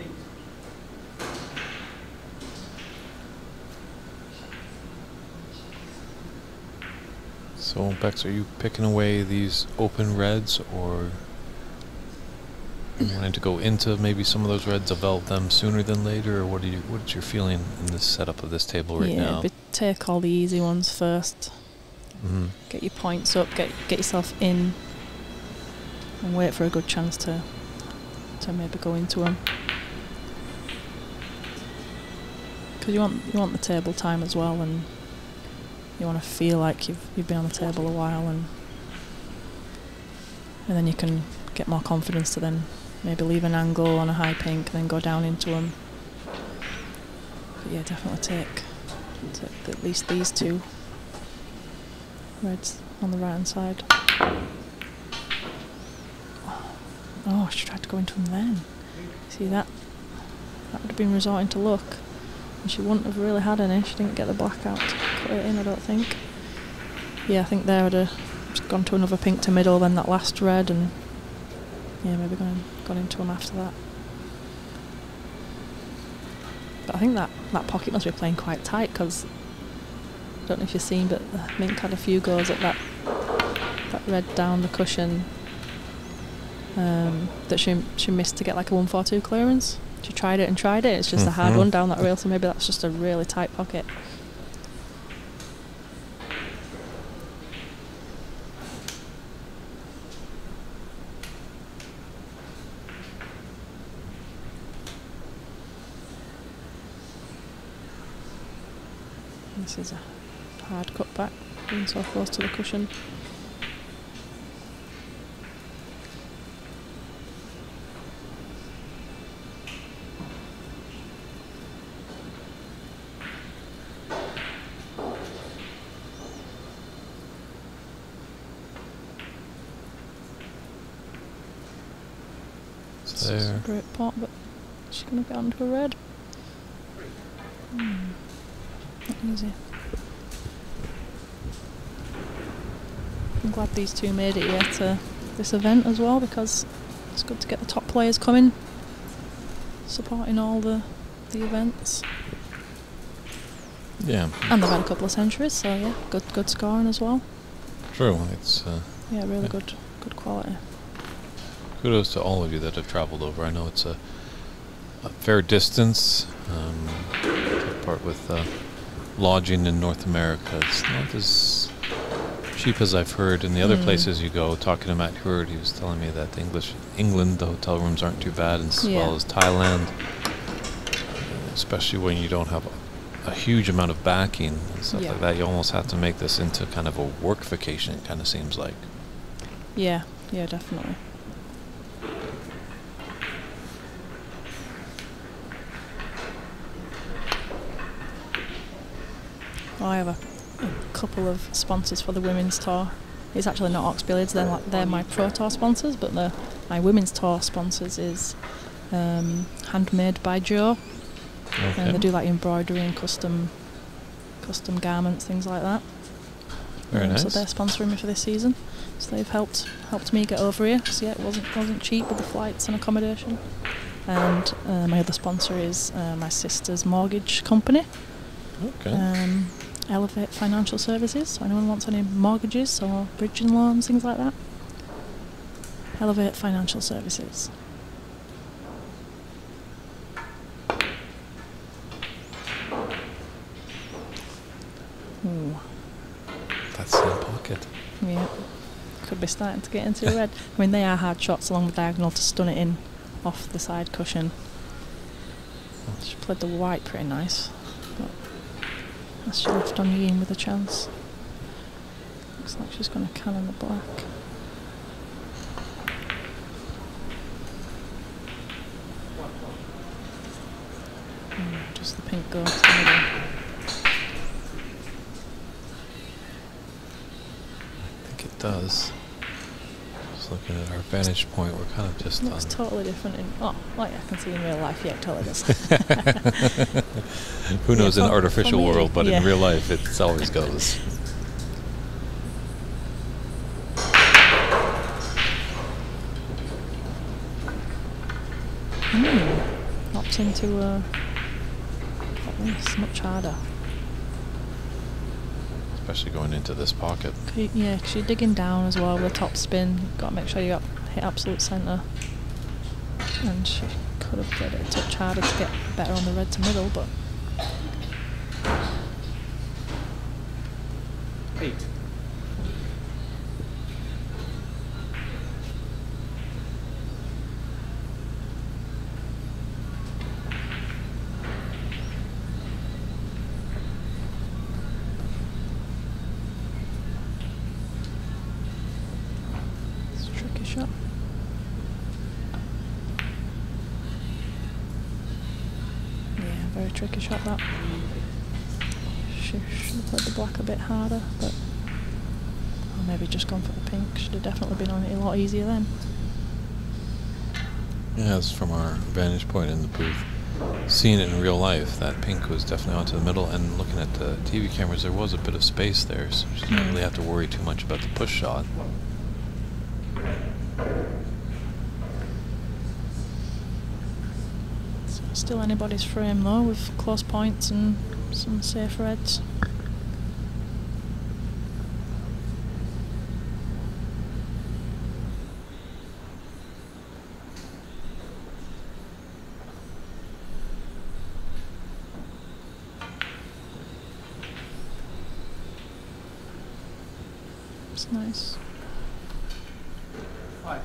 Eight. So, Bex, are you picking away these open reds or you wanting to go into maybe some of those reds, develop them sooner than later, or what are you, what's your feeling in the setup of this table right yeah, now? but take all the easy ones first. hmm Get your points up. Get get yourself in, and wait for a good chance to to maybe go into them. Because you want you want the table time as well, and you want to feel like you've you've been on the table a while, and and then you can get more confidence to then maybe leave an angle on a high pink, then go down into them. But yeah, definitely take, take at least these two reds on the right hand side. Oh, she tried to go into them then. See that? That would have been resorting to luck. And she wouldn't have really had any. She didn't get the blackout to cut it in, I don't think. Yeah, I think there I'd have gone to another pink to middle, then that last red, and yeah, maybe gone, gone into them after that. But I think that, that pocket must be playing quite tight because I don't know if you've seen, but the Mink had a few goes at that that red down the cushion um, that she she missed to get like a one four two clearance. She tried it and tried it. It's just a hard Mhm. one down that rail, so maybe that's just a really tight pocket. This is a hard cut back, being so close to the cushion. There. Great pot, but she's going to get onto a red. Hmm. Not easy. I'm glad these two made it here to this event as well because it's good to get the top players coming, supporting all the the events. Yeah, And they've had a couple of centuries, so yeah, good good scoring as well. true. It's uh, Yeah, really Yeah. good good quality. kudos to all of you that have traveled over. I know it's a, a fair distance. Um, part with uh, lodging in North America, it's not as cheap as I've heard in the other Mm. places you go. Talking to Matt Hurd, he was telling me that English England, the hotel rooms aren't too bad, as Yeah. well as Thailand. Especially when you don't have a, a huge amount of backing and stuff Yeah. like that, you almost have to make this into kind of a work vacation. It kind of seems like. Yeah, yeah, definitely. Well, I have a, a couple of sponsors for the women's tour. It's actually not Ox Billiards; they're like, they're my pro tour sponsors, but the my women's tour sponsors is um, handmade by Joe, and they do like embroidery and custom custom garments, things like that. Very Um, nice. So they're sponsoring me for this season. So they've helped helped me get over here. So yeah, it wasn't wasn't cheap with the flights and accommodation. And uh, my other sponsor is uh, my sister's mortgage company, Okay. um, Elevate Financial Services. So anyone wants any mortgages or bridging loans, things like that. Elevate Financial Services. Ooh. That's in pocket. Yeah. Could be starting to get into the red. I mean, they are hard shots along the diagonal to stun it in off the side cushion. She played the white pretty nice, as she left on Yeen with a chance. Looks like she's going to cannon the black. Mm, Just the pink go to the middle. I think it does. Looking at our vantage point, we're kind of just Looks totally different in. Oh, like I can see in real life. Yeah, it totally does. Who Yeah, knows in artificial world, but yeah. in real life, it always goes. Hmm. Opts into a top this, much harder. Especially going into this pocket. Yeah, because you're digging down as well with a top spin. Got to make sure you hit absolute centre. And she could have played it a touch harder to get better on the red to middle, but very tricky shot that. She should have played the black a bit harder, but or maybe just gone for the pink. Should have definitely been on it a lot easier then. Yes, from our vantage point in the booth, seeing it in real life, that pink was definitely onto the middle, and looking at the TV cameras, there was a bit of space there, so she didn't Mm. really have to worry too much about the push shot. So still anybody's frame though, with close points and some safe reds. It's nice. Five.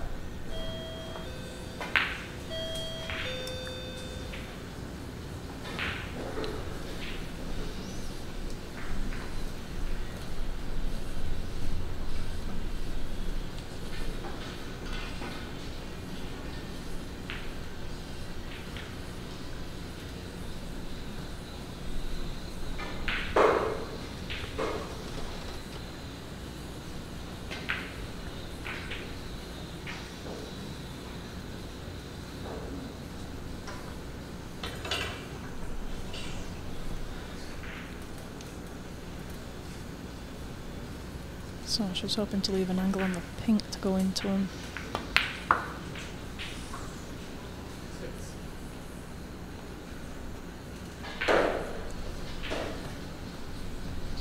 So she was hoping to leave an angle on the pink to go into him. Looks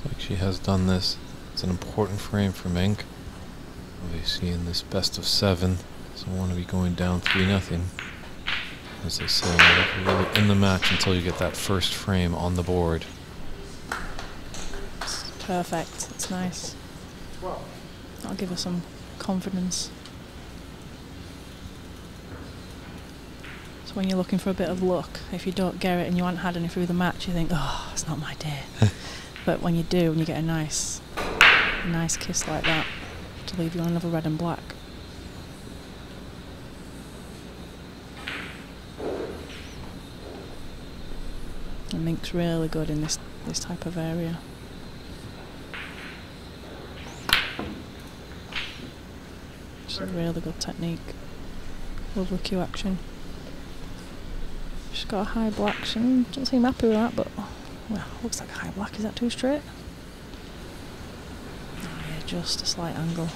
like she has done this. It's an important frame for Mink. Obviously in this best of seven, so I want to be going down 3 nothing. As they say, you're really in the match until you get that first frame on the board. Perfect. It's nice. That'll give her some confidence. So when you're looking for a bit of luck, if you don't get it and you haven't had any through the match, you think, oh, it's not my day. but when you do, and you get a nice, nice kiss like that, to leave you on another red and black. And Mink's really good in this this type of area. It's a really good technique. Lovely cue action. She's got a high black. She doesn't seem happy with that, but well, looks like a high black. Is that too straight? Oh yeah, just a slight angle.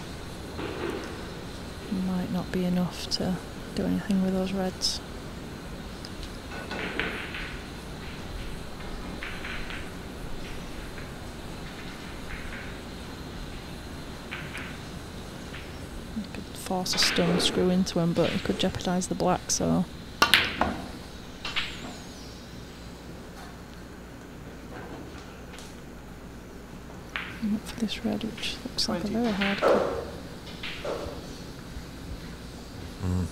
Might not be enough to do anything with those reds. You could force a stone screw into him, but it could jeopardise the black, so. And look for this red, which looks like a very hard cut. Mm.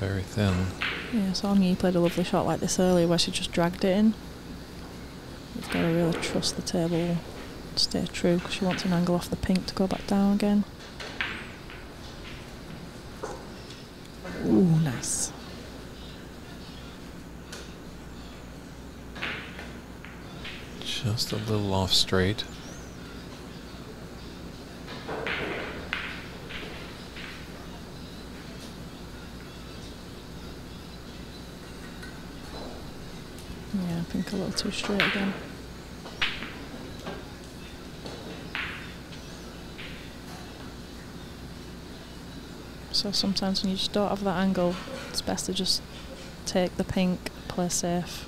Very thin. Yeah, so Onyee played a lovely shot like this earlier where she just dragged it in. You've got to really trust the table, stay true, because she wants an angle off the pink to go back down again. Ooh, nice. Just a little straight. Yeah, I think a little too straight again. So sometimes when you just don't have that angle, it's best to just take the pink, play safe,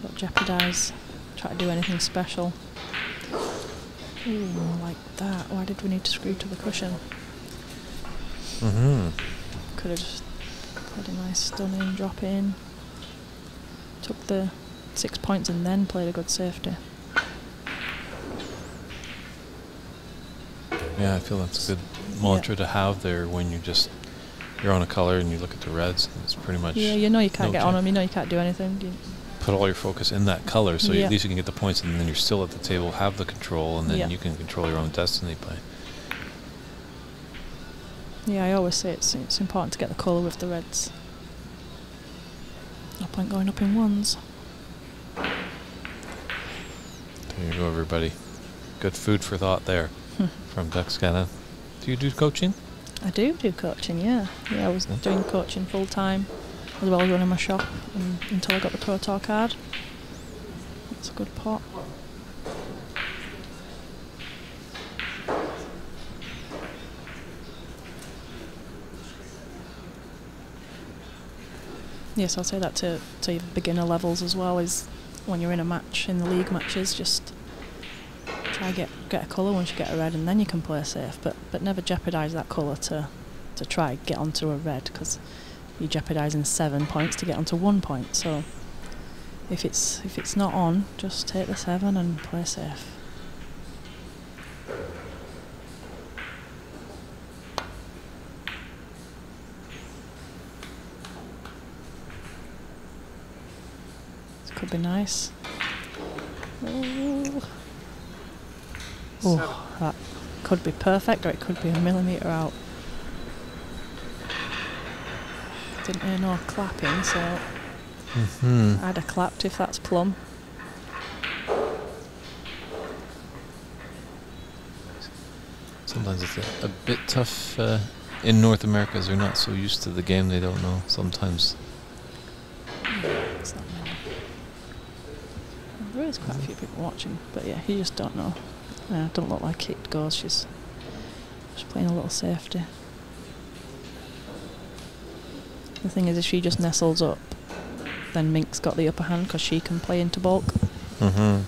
don't jeopardise, try to do anything special. Ooh, like that. Why did we need to screw to the cushion? Mm-hmm. Could have just played a nice stunning drop in. Took the six points and then played a good safety. Yeah, I feel that's a good mantra to have there when you just you're on a color and you look at the reds. and It's pretty much Yeah, you know you can't no get on them. You know you can't do anything. You, put all your focus in that color, so Yeah. at least you can get the points, and then you're still at the table, have the control, and then Yeah. you can control your own destiny by. yeah, I always say it's it's important to get the colour with the reds. No point going up in ones. There you go, everybody. Good food for thought there from Bex Kenna. Do you do coaching? I do do coaching, yeah. Yeah, I was doing coaching full time as well as running my shop um, until I got the Pro Tour card. That's a good pot. Yes, I'll say that to, to beginner levels as well. Is when you're in a match in the league matches, just try get get a colour once you get a red, and then you can play safe. But but never jeopardise that colour to to try get onto a red because you're jeopardising seven points to get onto one point. So if it's if it's not on, just take the seven and play safe. This could be nice. Oh. Oh, that could be perfect or it could be a millimetre out. Didn't hear no clapping, so Mm-hmm. I'd have clapped if that's plum. Sometimes it's a, a bit tough uh, in North America as they're not so used to the game. They don't know. Sometimes It's not many. There is quite a few people watching, but yeah, you just don't know. Yeah, don't look like it goes. She's just playing a little safety. The thing is, if she just nestles up, then Mink's got the upper hand because she can play into baulk. mm-hmm.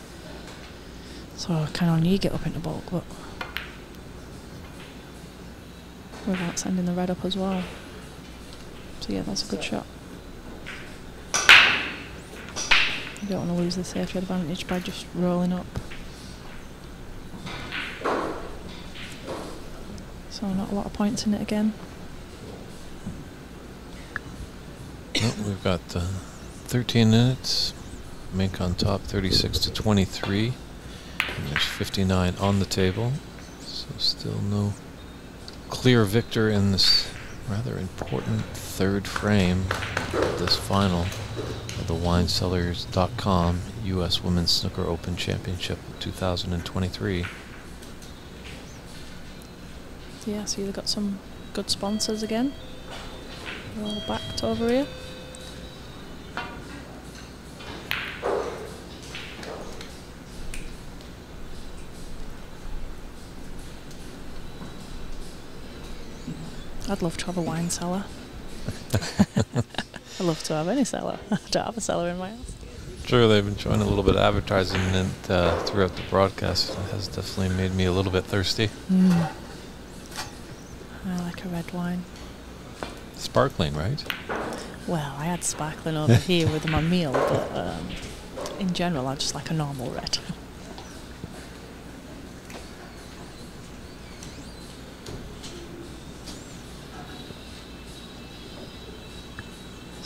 So kind of need to get up into baulk, but without sending the red up as well. So yeah, that's a good shot. You don't want to lose the safety advantage by just rolling up. So not a lot of points in it again. Oh, we've got uh, 13 minutes. Mink on top, 36 to 23. And there's 59 on the table. So still no clear victor in this rather important third frame of this final of the WineCellars.com U.S. Women's Snooker Open Championship 2023. Yeah, so you've got some good sponsors again. They're all backed over here. I'd love to have a wine cellar. I'd love to have any cellar. I don't have a cellar in my house. Sure, they've been showing a little bit of advertising in it uh, throughout the broadcast. It has definitely made me a little bit thirsty. I like a red wine. Sparkling, right? Well, I had sparkling over here with my meal, but um, in general, I just like a normal red.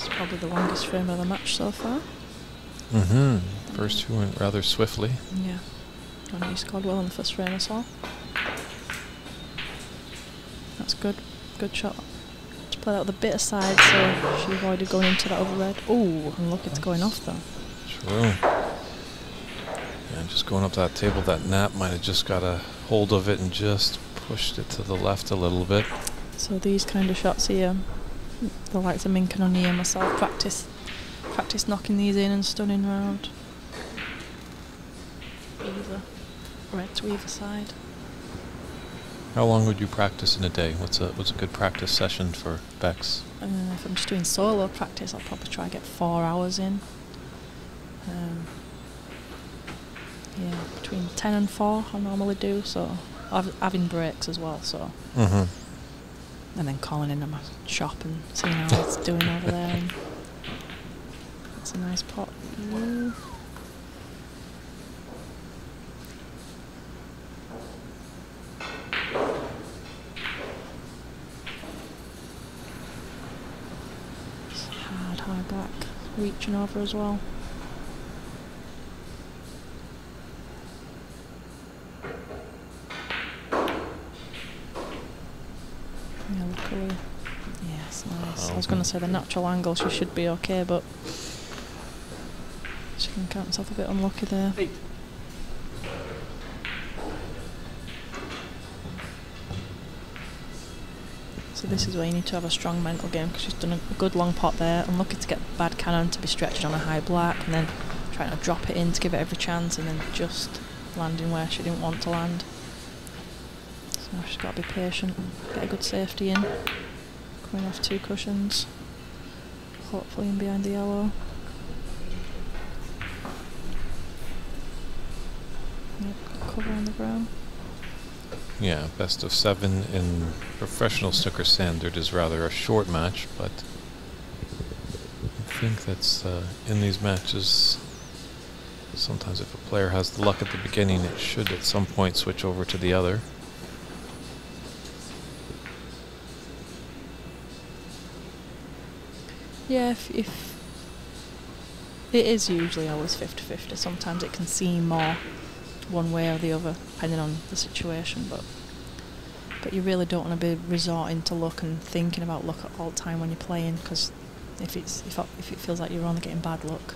It's probably the longest frame of the match so far. Mm-hmm. First two went rather swiftly. Yeah. Johnny scored well in the first frame I saw. That's good. Good shot. To played out the bitter side, so she avoided going into that other red. Oh, and look, it's going off though. True. Yeah, just going up that table, that nap might have just got a hold of it and just pushed it to the left a little bit. So these kind of shots here, the likes of Mink and Onyee and myself practice practice knocking these in and stunning round. Either red to either side. How long would you practice in a day? What's a what's a good practice session for Bex? Uh, if I'm just doing solo practice, I'll probably try and get four hours in. Um, yeah, between 10 and 4 I normally do, so having breaks as well, so. Mm-hmm. And then calling in at my shop and seeing how it's doing over there. And that's a nice pot. It's hard high back, reaching over as well. Yeah. Yes, nice. I was going Um, to say the natural angle, she should be okay, but she can count herself a bit unlucky there. Eight. So this is where you need to have a strong mental game because she's done a good long pot there. Unlucky to get bad cannon to be stretched on a high black and then trying to drop it in to give it every chance and then just landing where she didn't want to land. So now she's got to be patient, get a good safety in. Coming off two cushions. Hopefully in behind the yellow. Cover on the brown. Yeah, best of seven in professional snooker standard is rather a short match, but I think that's uh, in these matches. Sometimes, if a player has the luck at the beginning, it should at some point switch over to the other. Yeah, if, if it is usually always 50-50. Sometimes it can seem more one way or the other, depending on the situation. But but you really don't want to be resorting to luck and thinking about luck at all the time when you're playing, because if it's if it- if it feels like you're only getting bad luck,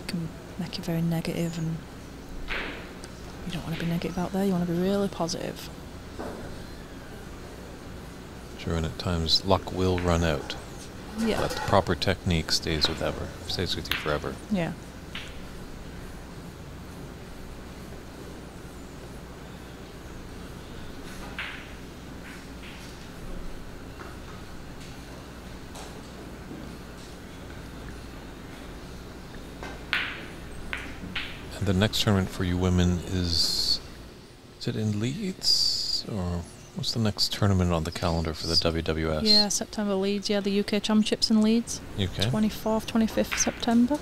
it can make you very negative, and you don't want to be negative out there. You want to be really positive. Sure, and at times luck will run out, Yeah. but the proper technique stays with ever, stays with you forever. Yeah. And the next tournament for you women is, is it in Leeds or what's the next tournament on the calendar for the WWS? Yeah, September Leeds. Yeah, the UK Championships in Leeds. UK. 24th, 25th September.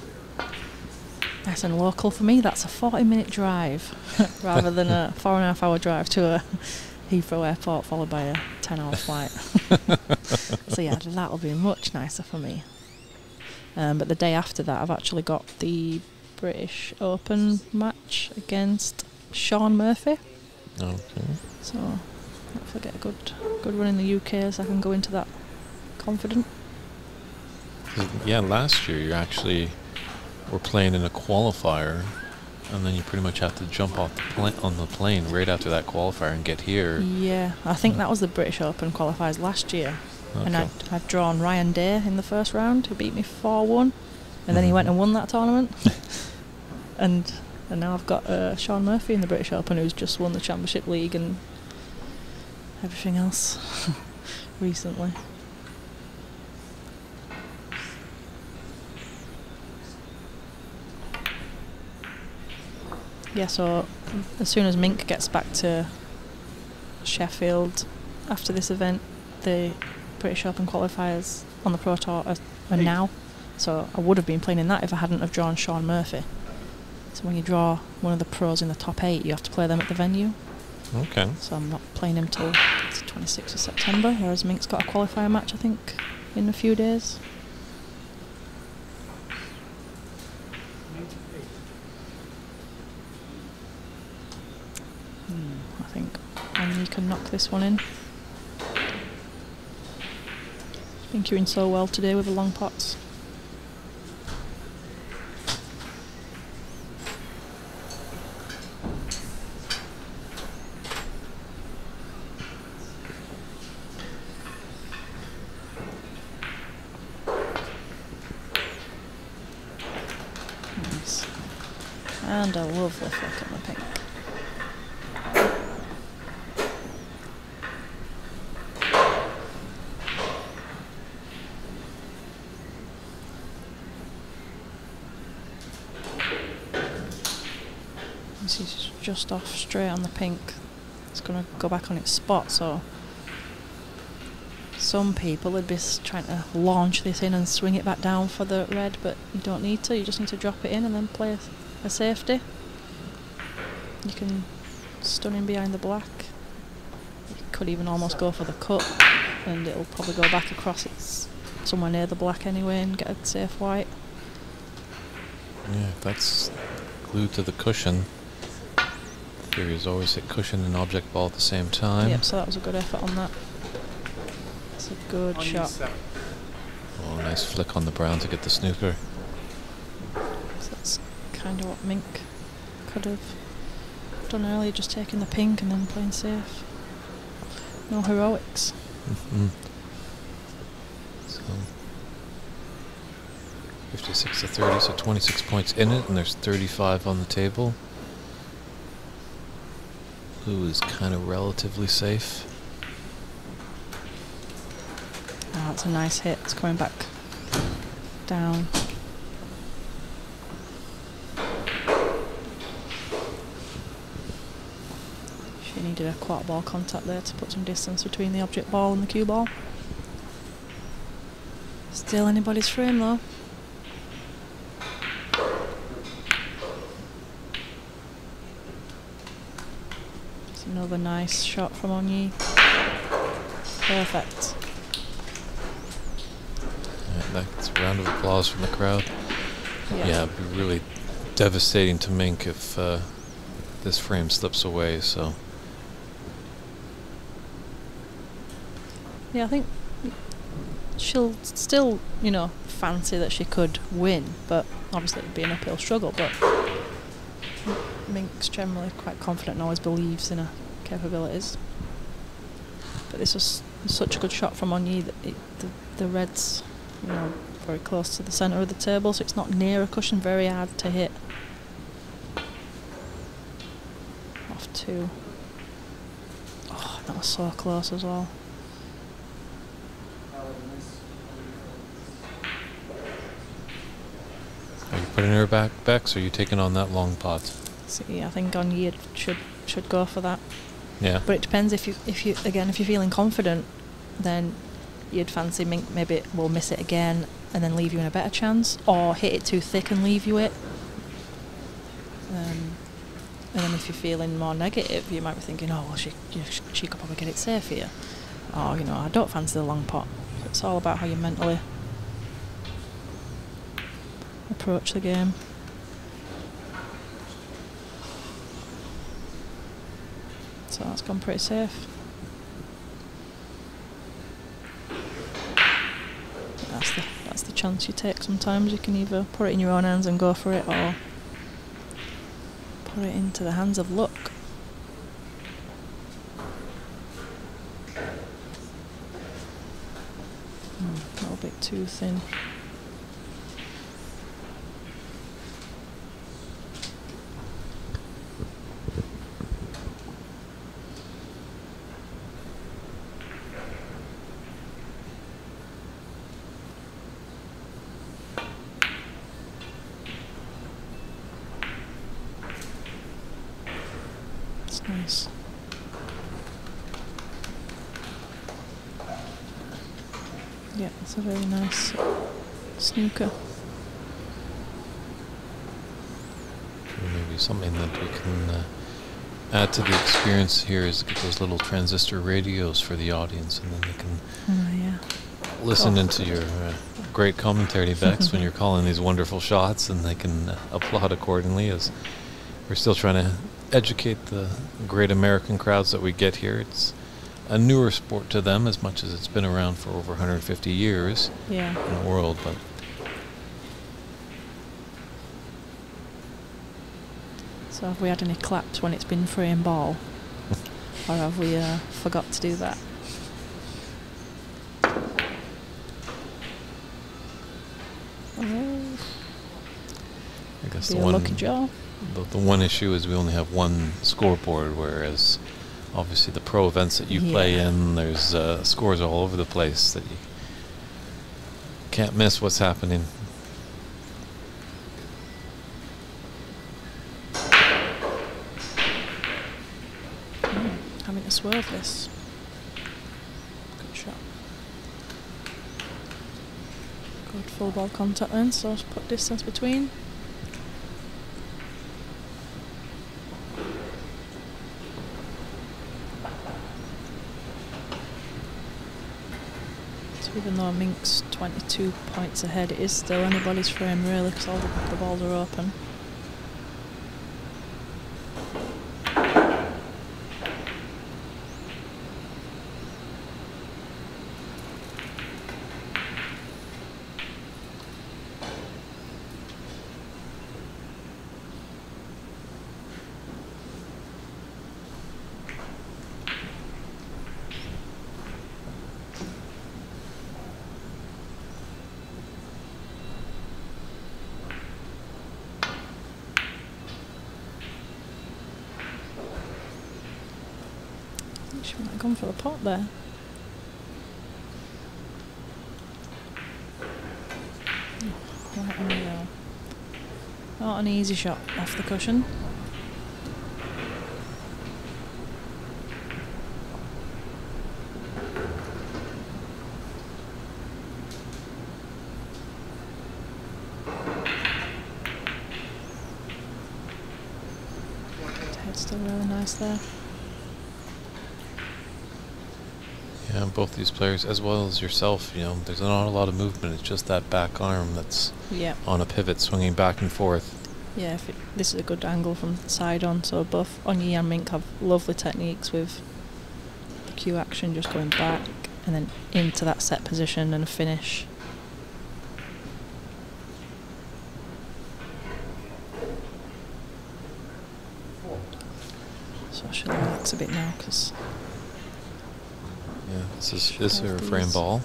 Nice and local for me. That's a 40 minute drive rather than a four and a half hour drive to a Heathrow airport followed by a 10 hour flight. so, yeah, that'll be much nicer for me. Um, but the day after that, I've actually got the British Open match against Shaun Murphy. Okay. So, hopefully, get a good, good run in the UK so I can go into that confident. Yeah, last year you actually were playing in a qualifier, and then you pretty much had to jump off the plane on the plane right after that qualifier and get here. Yeah, I think that was the British Open qualifiers last year. And I'd, I'd drawn Ryan Day in the first round, who beat me 4 1. And then he Mhm. went and won that tournament. and and now I've got uh, Shaun Murphy in the British Open, who's just won the Championship League and everything else recently. Yeah, so as soon as Mink gets back to Sheffield after this event, the British Open qualifiers on the Pro Tour are, are now. So I would have been playing in that if I hadn't have drawn Shaun Murphy. So when you draw one of the pros in the top eight, you have to play them at the venue. Okay. So I'm not playing him till the 26th of September, whereas Mink's got a qualifier match, I think, in a few days. Hmm, I think Onyee can knock this one in. You're in so well today with the long pots. Nice. And a lovely flick on the pink. Just off straight on the pink. It's going to go back on its spot, so some people would be trying to launch this in and swing it back down for the red, but you don't need to. You just need to drop it in and then play a, a safety. You can stun in behind the black. You could even almost go for the cut, and it'll probably go back across its somewhere near the black anyway and get a safe white. Yeah, that's glued to the cushion. Theory is always hit cushion and object ball at the same time. Yep, so that was a good effort on that. It's a good On shot. E7. Oh, nice flick on the brown to get the snooker. So that's kind of what Mink could have done earlier, just taking the pink and then playing safe. No heroics. Mhm. So 56 to 30, so 26 points in it, and there's 35 on the table. Blue is kind of relatively safe. Oh, that's a nice hit. It's coming back down. She needed a quad ball contact there to put some distance between the object ball and the cue ball. Still anybody's frame though. It's another nice shot from Onyee. Perfect. Yeah, that's a round of applause from the crowd. Yeah. Yeah, it'd be really devastating to Mink if uh, this frame slips away. So Yeah, I think she'll still, you know, fancy that she could win, but obviously it'd be an uphill struggle. But Mink's generally quite confident and always believes in her capabilities. But this was such a good shot from Onyee that it, the, the red's, you know, very close to the centre of the table, so it's not near a cushion, very hard to hit. Off two. Oh, that was so close as well. are you putting her back, Bex, or are you taking on that long pot? See, I think Onyee should should go for that. Yeah. But it depends if you if you again if you're feeling confident, then you'd fancy maybe will miss it again and then leave you in a better chance, or hit it too thick and leave you it. Um, and then if you're feeling more negative, you might be thinking, oh well, she she could probably get it safe here, or you know I don't fancy the long pot. It's all about how you mentally approach the game. So that's gone pretty safe. That's the that's the chance you take sometimes. You can either put it in your own hands and go for it or put it into the hands of luck. Hmm, a little bit too thin. It's nice. Yeah, it's a very nice snooker. Maybe something that we can uh, add to the experience here is get those little transistor radios for the audience, and then they can Oh yeah. listen Oh. into your uh, great commentary, Bex, when you're calling these wonderful shots, and they can uh, applaud accordingly. As we're still trying to educate the great American crowds that we get here. It's a newer sport to them, as much as it's been around for over 150 years Yeah. in the world. But So have we had any claps when it's been free and ball? Or have we uh, forgot to do that? I guess the one lucky draw. The, the one issue is we only have one scoreboard, whereas obviously the pro events that you play in, there's uh, scores all over the place that you can't miss what's happening. This. Good shot. Good full ball contact then, so just put distance between. So even though Mink's 22 points ahead, it is still anybody's frame really because all the, the balls are open. I think she might pot there. Rail. Uh, not an easy shot off the cushion. Head's still really nice there. Yeah, both these players, as well as yourself, you know, there's not a lot of movement. It's just that back arm that's Yeah. on a pivot, swinging back and forth. Yeah, if it, this is a good angle from the side on. So both Onyee and Mink have lovely techniques with the cue action, just going back and then into that set position and a finish. So I should relax a bit now because This is is frame ball.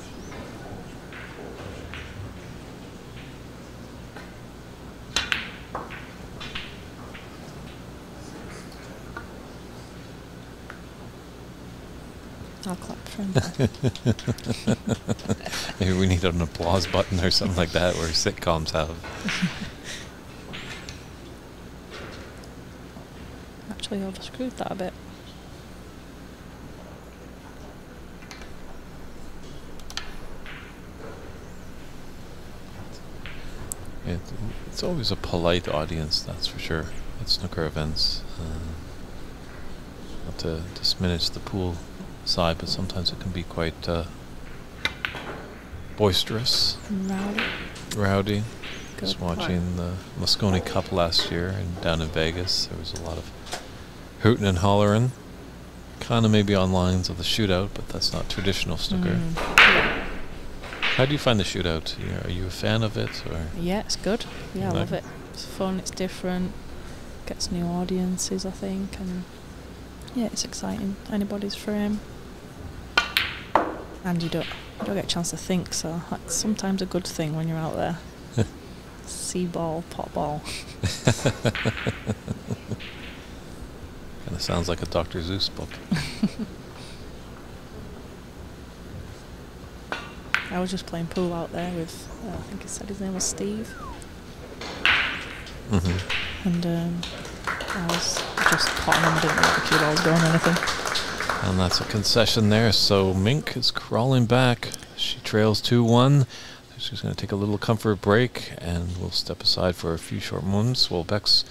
I'll clap for him. Maybe we need an applause button or something like that, where sitcoms have. Actually, I've screwed that a bit. It, it's always a polite audience, that's for sure. At snooker events, uh, not to diminish the pool side, but sometimes it can be quite uh, boisterous, Rowdy. rowdy. Good. Just watching the Mosconi Cup last year and down in Vegas, there was a lot of hooting and hollering. Kind of maybe on lines of the shootout, but that's not traditional snooker. Mm. How do you find the shootout? Are you a fan of it, or Yeah, it's good. Yeah, I love it. It's fun. It's different. Gets new audiences, I think, and yeah, it's exciting. Anybody's frame, and you don't you don't get a chance to think. So that's sometimes a good thing when you're out there. See ball, pot ball. kind of sounds like a Dr. Seuss book? I was just playing pool out there with uh, I think he said his name was Steve, hmm and um, I was just potting him. Didn't know the cue ball was going or anything. And that's a concession there. So Mink is crawling back. She trails 2 1. She's going to take a little comfort break and we'll step aside for a few short moments. Well, Bex,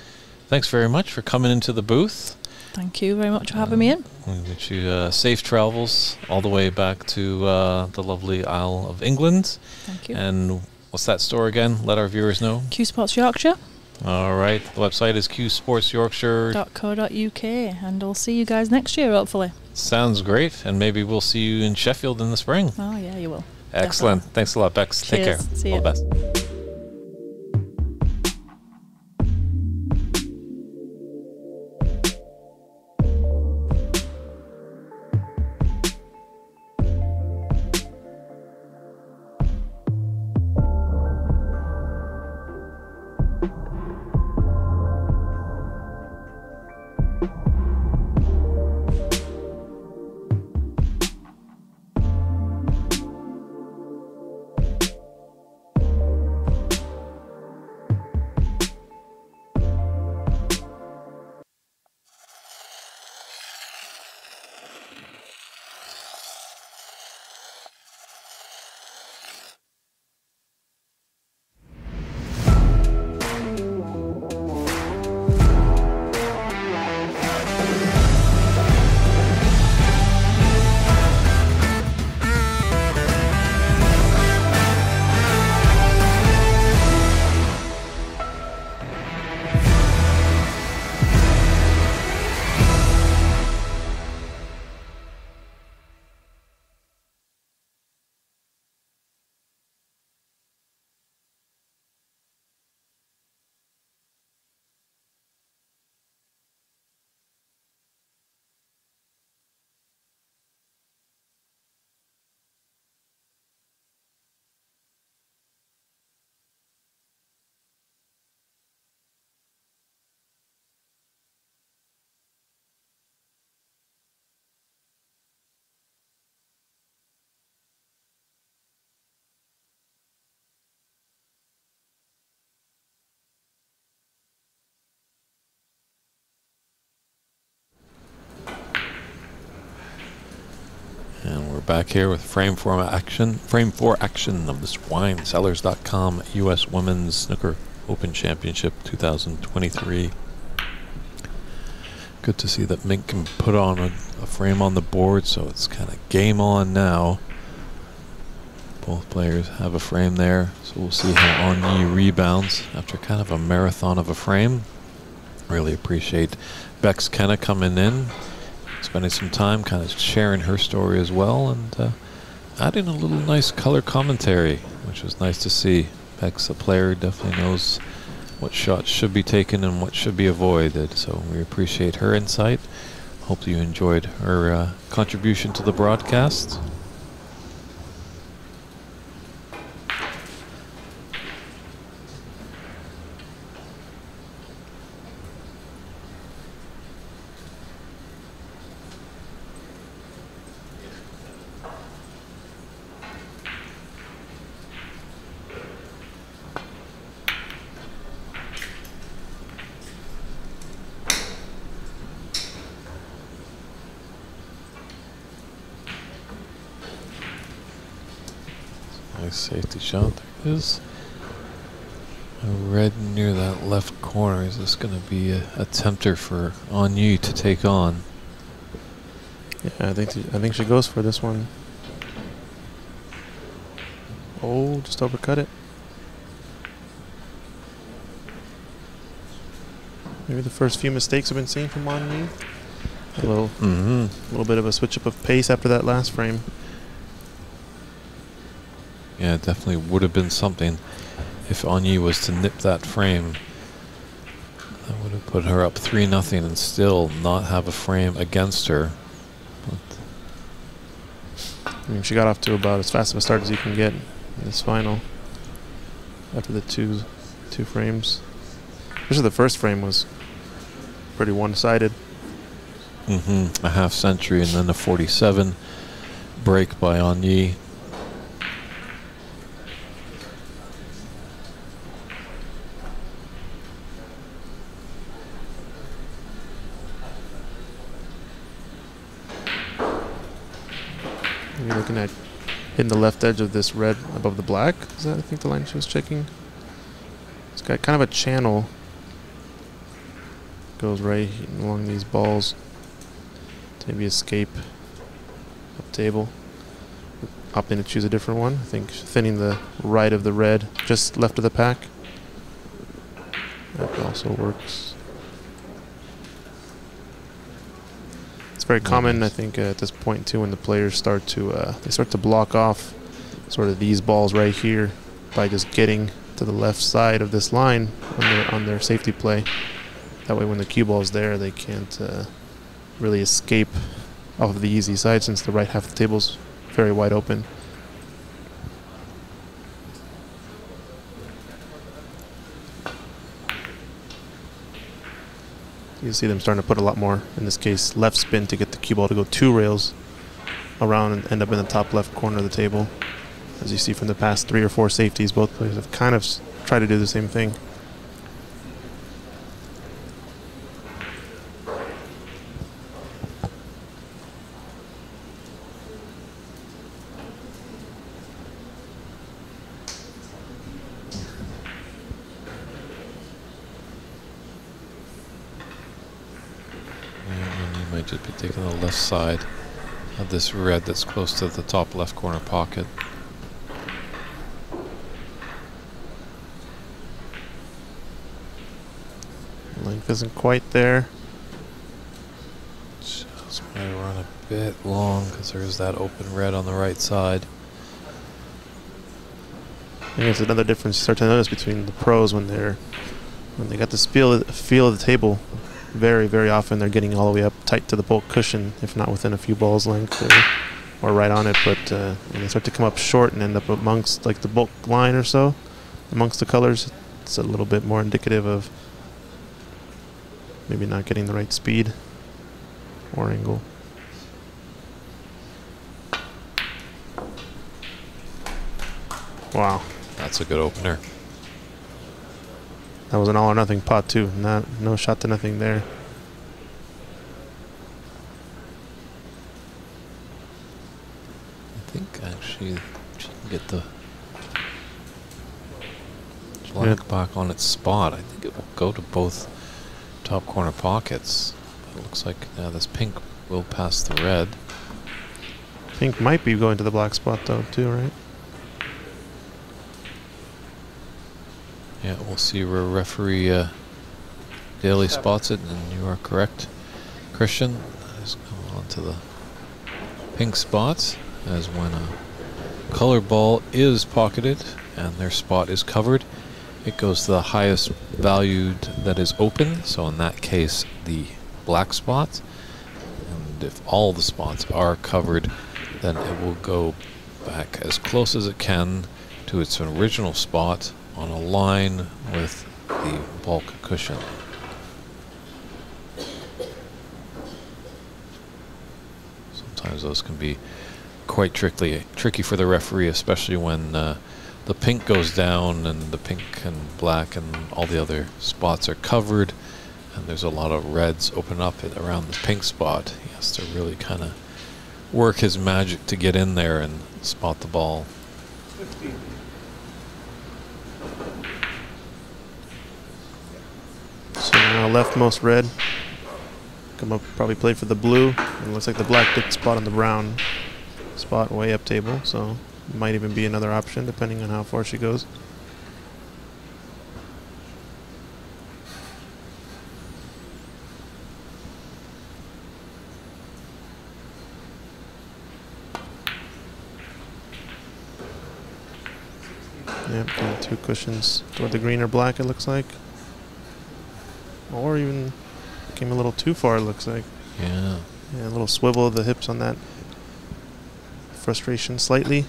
thanks very much for coming into the booth. Thank you very much for having me in. We wish you uh, safe travels all the way back to uh, the lovely Isle of England. Thank you. And what's that store again? Let our viewers know. Cue Sports Yorkshire. All right. The website is Cue Sports Yorkshire. .co.uk and I'll see you guys next year hopefully. Sounds great. And maybe we'll see you in Sheffield in the spring. Oh yeah, you will. Excellent. Thanks a lot, Bex. Take care. Cheers. See All ya. the best. Back here with frame four action, frame four action of this WineCellars.com U.S. Women's Snooker Open Championship 2023. Good to see that Mink can put on a, a frame on the board, so it's kind of game on now. Both players have a frame there, so we'll see how Onyee rebounds after kind of a marathon of a frame. Really appreciate Bex Kenna coming in, spending some time kind of sharing her story as well, and uh, adding a little nice color commentary, which was nice to see. Bex, a player, definitely knows what shots should be taken and what should be avoided, so we appreciate her insight. Hope you enjoyed her uh, contribution to the broadcast. Nice safety shot. There it is. A red near that left corner. Is this going to be a, a tempter for Onyee to take on? Yeah, I think I think she goes for this one. Oh, just overcut it. Maybe the first few mistakes have been seen from Onyee. A little, Mm-hmm. little bit of a switch up of pace after that last frame. Yeah, it definitely would have been something if Onyee was to nip that frame. That would have put her up 3 nothing and still not have a frame against her. But I mean, she got off to about as fast of a start as you can get in this final. After the two, two frames, especially the first frame was pretty one-sided. mm-hmm, a half century and then a 47 break by Onyee. Maybe looking at hitting the left edge of this red above the black. Is that I think the line she was checking? It's got kind of a channel. Goes right along these balls. Maybe escape up table. Opting to choose a different one. I think thinning the right of the red, just left of the pack. That also works. It's very common, I think, uh, at this point too, when the players start to uh, they start to block off sort of these balls right here by just getting to the left side of this line on their on their safety play. That way, when the cue ball is there, they can't uh, really escape off of the easy side since the right half of the table's very wide open. You see them starting to put a lot more, in this case, left spin to get the cue ball to go two rails around and end up in the top left corner of the table. As you see from the past three or four safeties, both players have kind of tried to do the same thing. Yeah, Onyee might just be taking the left side of this red that's close to the top left corner pocket. Length isn't quite there. Just gonna run a bit long because there's that open red on the right side. I think it's another difference you start to notice between the pros when they're when they got the feel feel of the table. Very, very often they're getting all the way up tight to the baulk cushion, if not within a few balls length or, or right on it. But uh, when they start to come up short and end up amongst like the baulk line or so, amongst the colors, it's a little bit more indicative of maybe not getting the right speed or angle. Wow. That's a good opener. That was an all or nothing pot too. Not no shot to nothing there. I think actually she can get the black back on its spot. I think it will go to both top corner pockets. But it looks like now this pink will pass the red. Pink might be going to the black spot though, too, right? Yeah, we'll see where referee uh, Daly spots it, and you are correct. Christian has come on to the pink spots as when a color ball is pocketed and their spot is covered, it goes to the highest valued that is open. So in that case, the black spots. And if all the spots are covered, then it will go back as close as it can to its original spot on a line with the baulk cushion. Sometimes those can be quite tricky, tricky for the referee, especially when uh, the pink goes down and the pink and black and all the other spots are covered, and there's a lot of reds open up around the pink spot. He has to really kind of work his magic to get in there and spot the ball. So uh, now leftmost red. Come up, probably play for the blue. It looks like the black did spot on the brown spot way up table, so might even be another option depending on how far she goes. Yep, two cushions toward the green or black, it looks like. Or even came a little too far, it looks like. Yeah. Yeah, a little swivel of the hips on that. Frustration slightly.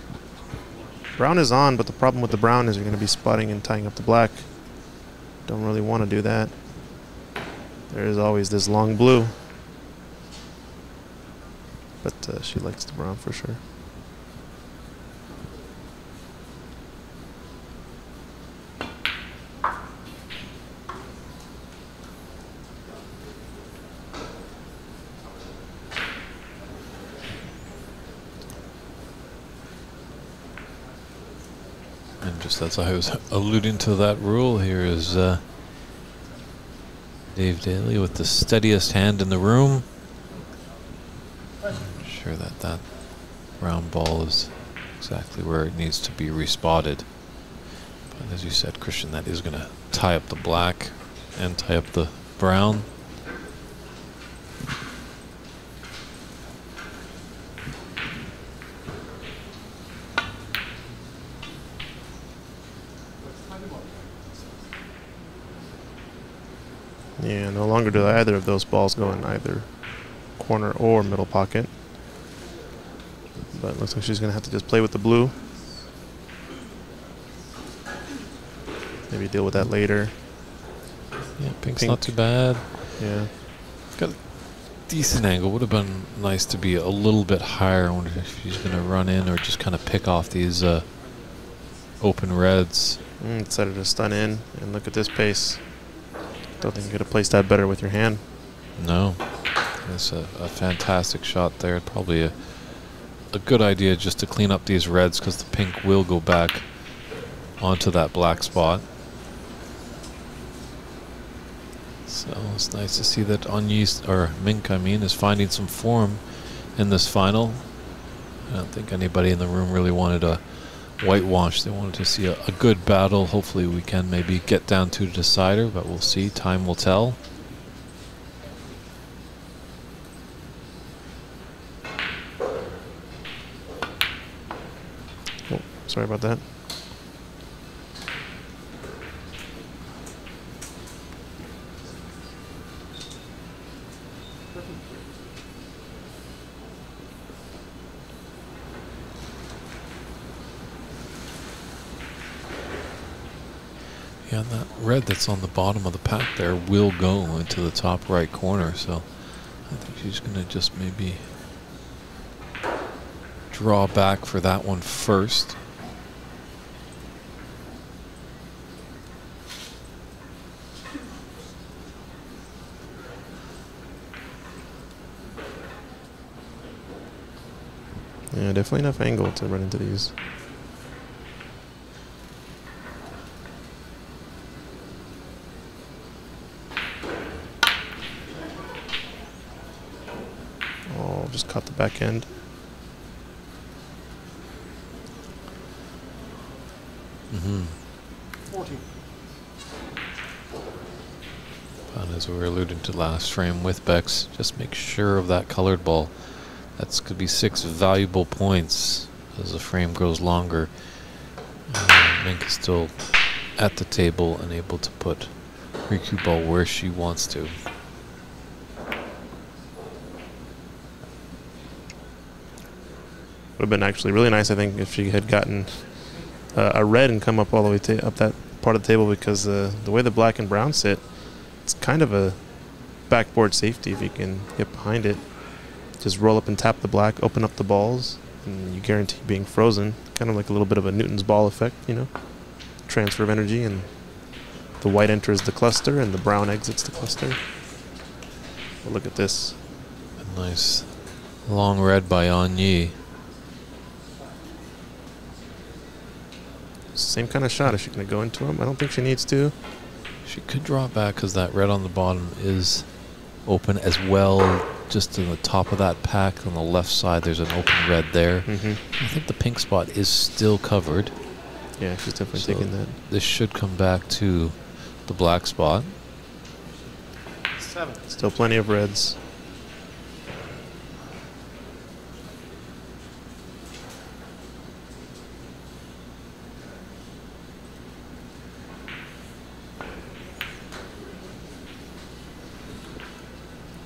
Brown is on, but the problem with the brown is you're going to be spotting and tying up the black. Don't really want to do that. There is always this long blue. But uh, she likes the brown for sure. And just as I was alluding to that rule, here is uh, Dave Daly with the steadiest hand in the room. Sure that that round ball is exactly where it needs to be respotted. But as you said, Christian, that is going to tie up the black and tie up the brown. Do either of those balls go in either corner or middle pocket. But it looks like she's going to have to just play with the blue. Maybe deal with that later. Yeah, pink's Pink. not too bad. Yeah. Got a decent angle. Would have been nice to be a little bit higher. I wonder if she's going to run in or just kind of pick off these uh, open reds. Mm, decided to stun in and look at this pace. Don't think you could have placed that better with your hand. No. That's a, a fantastic shot there. Probably a, a good idea just to clean up these reds because the pink will go back onto that black spot. So it's nice to see that Agnes, or Mink, I mean, is finding some form in this final. I don't think anybody in the room really wanted a whitewash. They wanted to see a, a good battle. Hopefully, we can maybe get down to the decider, but we'll see. Time will tell. Oh, sorry about that. Yeah, and that red that's on the bottom of the pack there will go into the top right corner. So I think she's going to just maybe draw back for that one first. Yeah, definitely enough angle to run into these. Oh, just caught the back end. Mm-hmm. 14. But as we were alluding to last frame with Bex, just make sure of that colored ball. That's could be six valuable points as the frame grows longer. Uh, Mink is still at the table and able to put her cue ball where she wants to. Would have been actually really nice, I think, if she had gotten uh, a red and come up all the way ta- up that part of the table because uh, the way the black and brown sit, it's kind of a backboard safety if you can get behind it. Just roll up and tap the black, open up the balls, and you guarantee being frozen. Kind of like a little bit of a Newton's ball effect, you know? Transfer of energy, and the white enters the cluster and the brown exits the cluster. Look at this. A nice long red by Onyee. Same kind of shot. Is she going to go into him? I don't think she needs to. She could draw back because that red on the bottom is open as well. Just in the top of that pack on the left side, there's an open red there. Mm-hmm. I think the pink spot is still covered. Yeah, she's definitely So- taking that. This should come back to the black spot. 7. Still plenty of reds.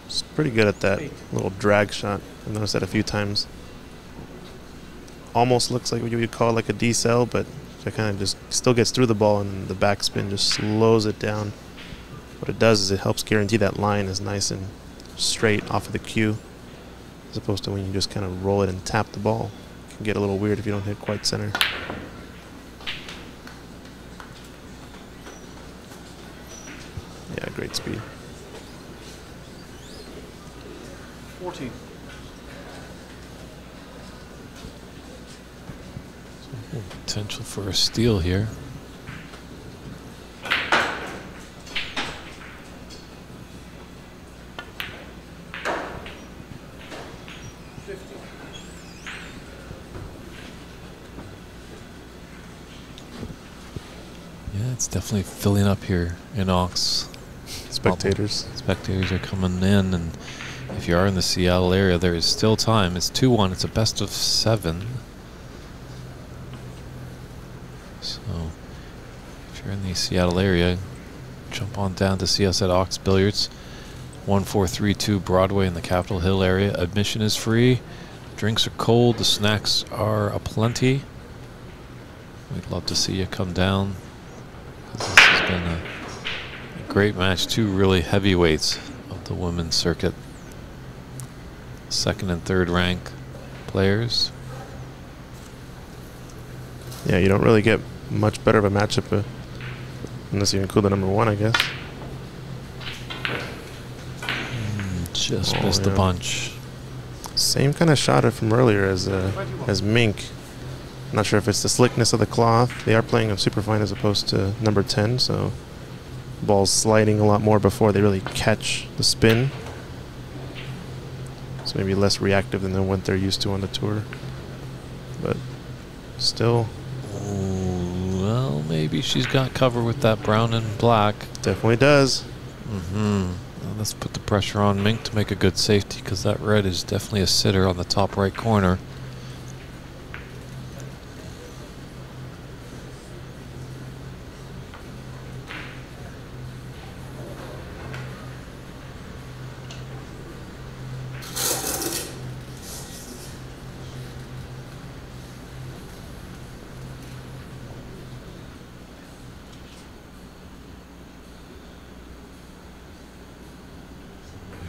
It's pretty good at that little drag shot. I've noticed that a few times. Almost looks like what you would call like a D cell, but it kind of just still gets through the ball and the backspin just slows it down. What it does is it helps guarantee that line is nice and straight off of the cue, as opposed to when you just kind of roll it and tap the ball. It can get a little weird if you don't hit quite center. Yeah, great speed. 14. Potential for a steal here. Yeah, it's definitely filling up here in Ox. Spectators. Spectators are coming in, and if you are in the Seattle area, there is still time. It's 2 1, it's a best of seven. So, if you're in the Seattle area, jump on down to see us at Ox Billiards, 1432 Broadway in the Capitol Hill area. Admission is free, drinks are cold, the snacks are aplenty. We'd love to see you come down. This has been a a great match. Two really heavyweights of the women's circuit. Second and third rank players. Yeah, you don't really get much better of a matchup uh, unless you include the number one, I guess. Mm, Just Oh, missed the yeah. bunch. Same kind of shot from earlier as uh, as Mink. Not sure if it's the slickness of the cloth. They are playing on superfine as opposed to number 10, so ball's sliding a lot more before they really catch the spin. Maybe less reactive than the what they're used to on the tour. But still, well, maybe she's got cover with that brown and black. definitely does. Mm-hmm. let's put the pressure on Mink to make a good safety because that red is definitely a sitter on the top right corner.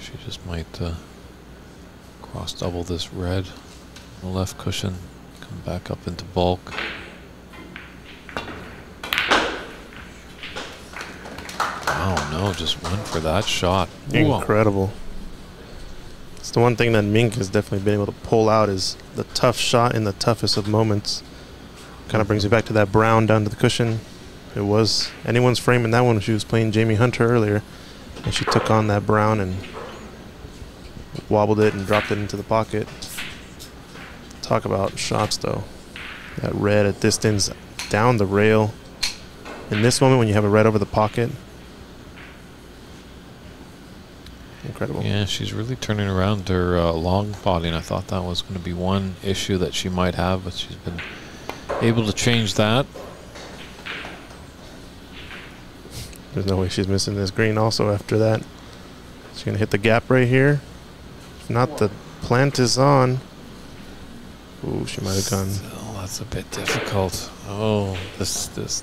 She just might uh, cross double this red on the left cushion, come back up into baulk. Oh no, just went for that shot. Whoa. Incredible. Still the one thing that Mink has definitely been able to pull out is the tough shot in the toughest of moments. Kind of brings me back to that brown down to the cushion. It was anyone's frame in that one she was playing Jamie Hunter earlier. And she took on that brown and wobbled it and dropped it into the pocket. Talk about shots though. That red at distance down the rail. In this moment when you have a red over the pocket. Incredible. Yeah, she's really turning around her uh, long body, and I thought that was going to be one issue that she might have, but she's been able to change that. There's no way she's missing this green also after that. She's going to hit the gap right here. If not, the plant is on. Ooh, she might have gone. Still, that's a bit difficult. Oh, this this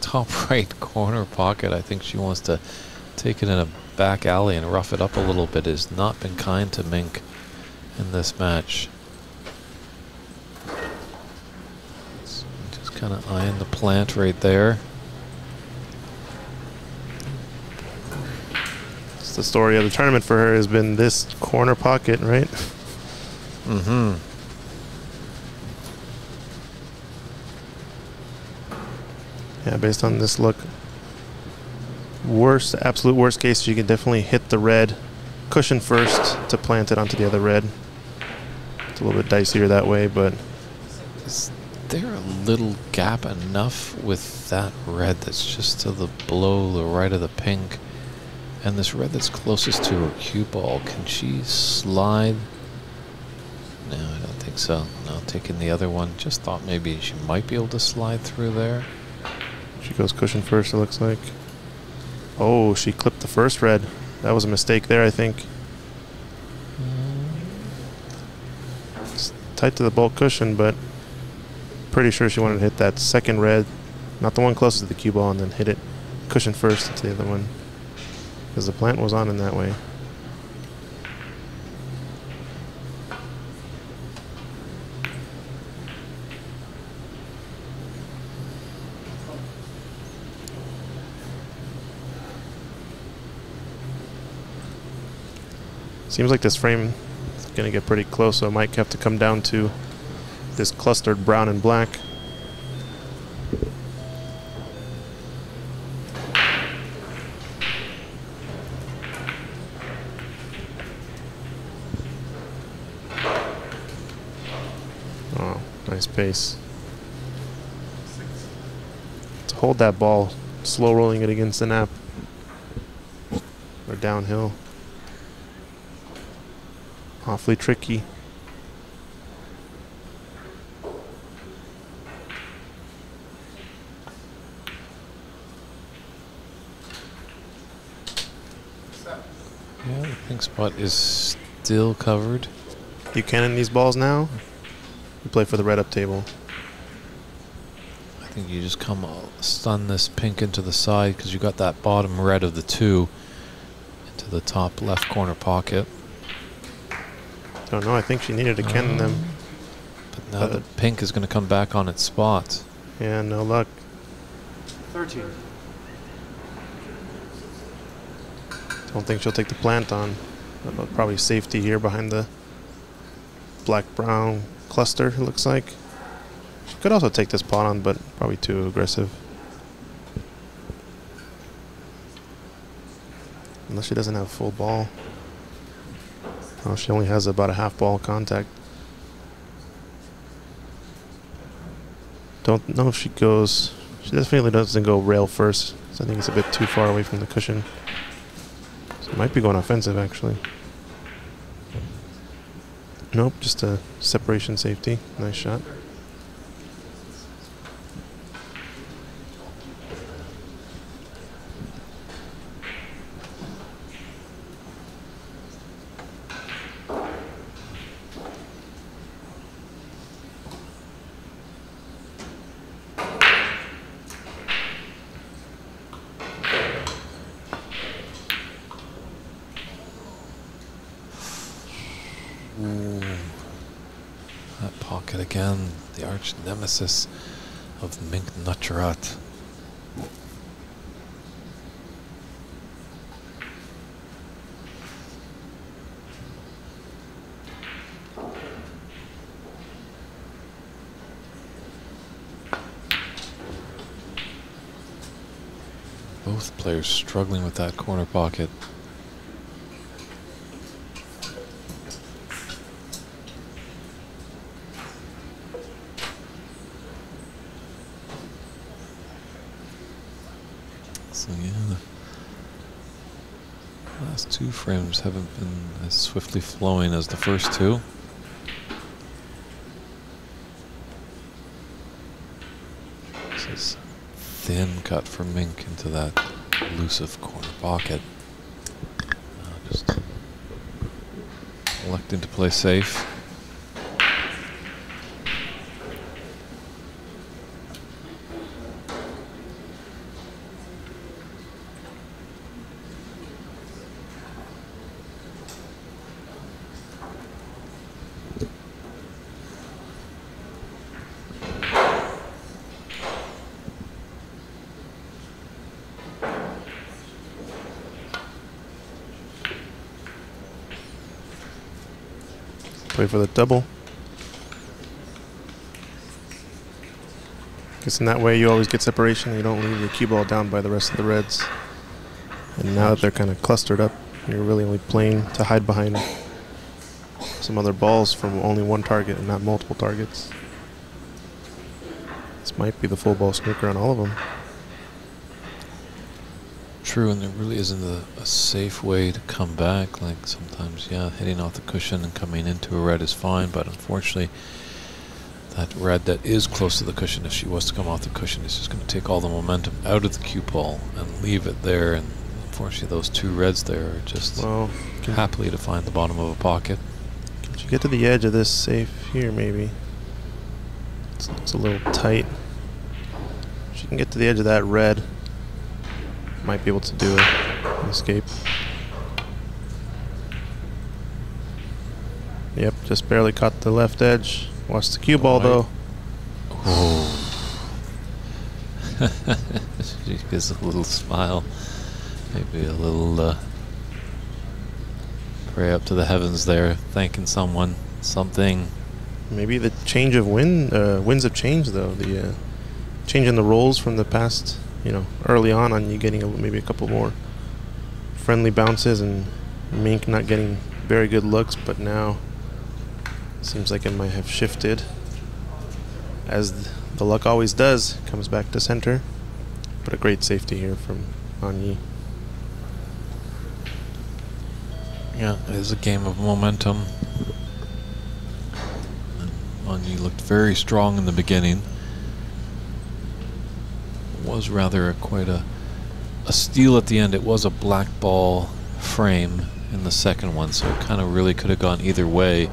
top right corner pocket. I think she wants to take it in a back alley and rough it up a little bit. Has not been kind to Mink in this match. Just kind of eyeing the plant right there. The story of the tournament for her has been this corner pocket, right? Mm-hmm. Yeah, based on this look. Worst, absolute worst case, you can definitely hit the red cushion first to plant it onto the other red. It's a little bit dicier that way, but Is there a little gap enough with that red that's just to the below the right of the pink? And this red that's closest to her cue ball, can she slide? No, I don't think so. No, taking the other one. Just thought maybe she might be able to slide through there. she goes cushion first, it looks like. Oh, she clipped the first red. That was a mistake there, I think. It's tight to the baulk cushion, but pretty sure she wanted to hit that second red, not the one closest to the cue ball, and then hit it cushion first into the other one. Because the plant was on in that way. Seems like this frame is going to get pretty close, so it might have to come down to this clustered brown and black. To hold that ball, slow rolling it against the nap or downhill. Awfully tricky. Yeah, the pink spot is still covered. You cannon these balls now. You play for the red up table. I think you just come uh, stun this pink into the side because you got that bottom red of the two into the top left corner pocket. Don't know. I think she needed to cannon them. But now Uh, the pink is going to come back on its spot. Yeah, no luck. 13. Don't think she'll take the plant on. Uh, Probably safety here behind the black brown cluster. It looks like. She could also take this pot on, but probably too aggressive. Unless she doesn't have full ball. Oh, she only has about a half ball contact. Don't know if she goes. She definitely doesn't go rail first. So I think it's a bit too far away from the cushion. So might be going offensive actually. Nope, just a separation safety. Nice shot. arch nemesis of Mink Minknutrat. Both players struggling with that corner pocket. Two frames haven't been as swiftly flowing as the first two. This is thin cut for Mink into that elusive corner pocket. Uh, just electing to play safe. Play for the double. Guess in that way you always get separation. You don't leave your cue ball down by the rest of the reds. And now that they're kind of clustered up, you're really only playing to hide behind some other balls from only one target and not multiple targets. This might be the full ball snooker on all of them. True, and there really isn't a, a safe way to come back. Like sometimes, yeah, hitting off the cushion and coming into a red is fine, but unfortunately, that red that is close to the cushion, if she was to come off the cushion, is just going to take all the momentum out of the cue ball and leave it there. And unfortunately, those two reds there are just Well, happily to find the bottom of a pocket. can you get to the edge of this safe here, maybe? It's, it's a little tight. She can get to the edge of that red. Might be able to do it. Escape. Yep, just barely caught the left edge. Watch the cue ball, Alright. though. Oh. she gives a little smile, maybe a little uh, pray up to the heavens there, thanking someone, something. Maybe the change of wind, uh, winds have changed, though. The uh, change in the roles from the past, you know, early on, Onyee getting a, maybe a couple more friendly bounces and Mink not getting very good looks, but now seems like it might have shifted. As the luck always does, comes back to center. But a great safety here from Onyee. Yeah, it is a game of momentum. Onyee looked very strong in the beginning. Was rather a, quite a a steal at the end. It was a black ball frame in the second one, so it kind of really could have gone either way.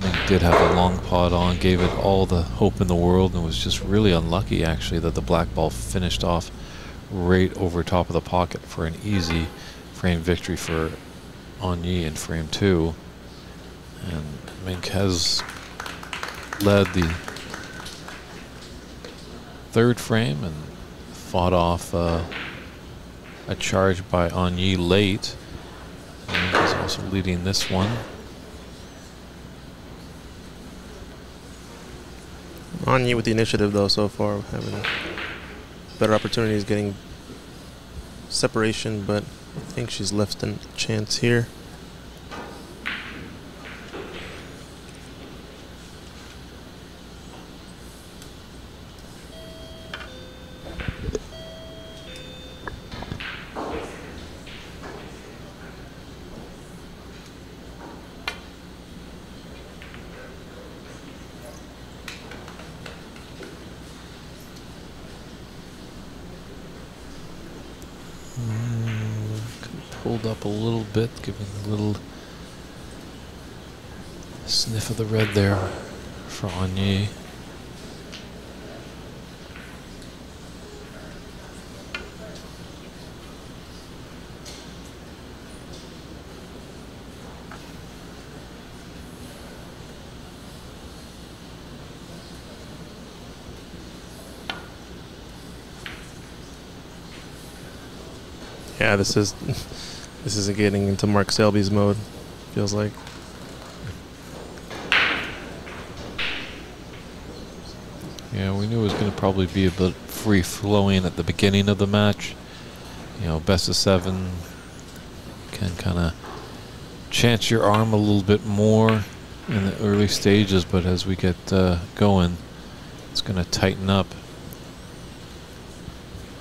Mink did have a long pot on, gave it all the hope in the world, and was just really unlucky actually that the black ball finished off right over top of the pocket for an easy frame victory for Onyee in frame two. And Mink has led the third frame and fought off uh, a charge by Onyee late. And is also leading this one. Onyee with the initiative, though, so far, having better opportunities getting separation, but I think she's left a chance here. Mm, pulled up a little bit, giving a little sniff of the red there for Onyee. Yeah, this is this isn't getting into Mark Selby's mode. Feels like. Yeah, we knew it was going to probably be a bit free flowing at the beginning of the match. you know, best of seven can kind of chance your arm a little bit more in the early stages, but as we get uh, going, it's going to tighten up.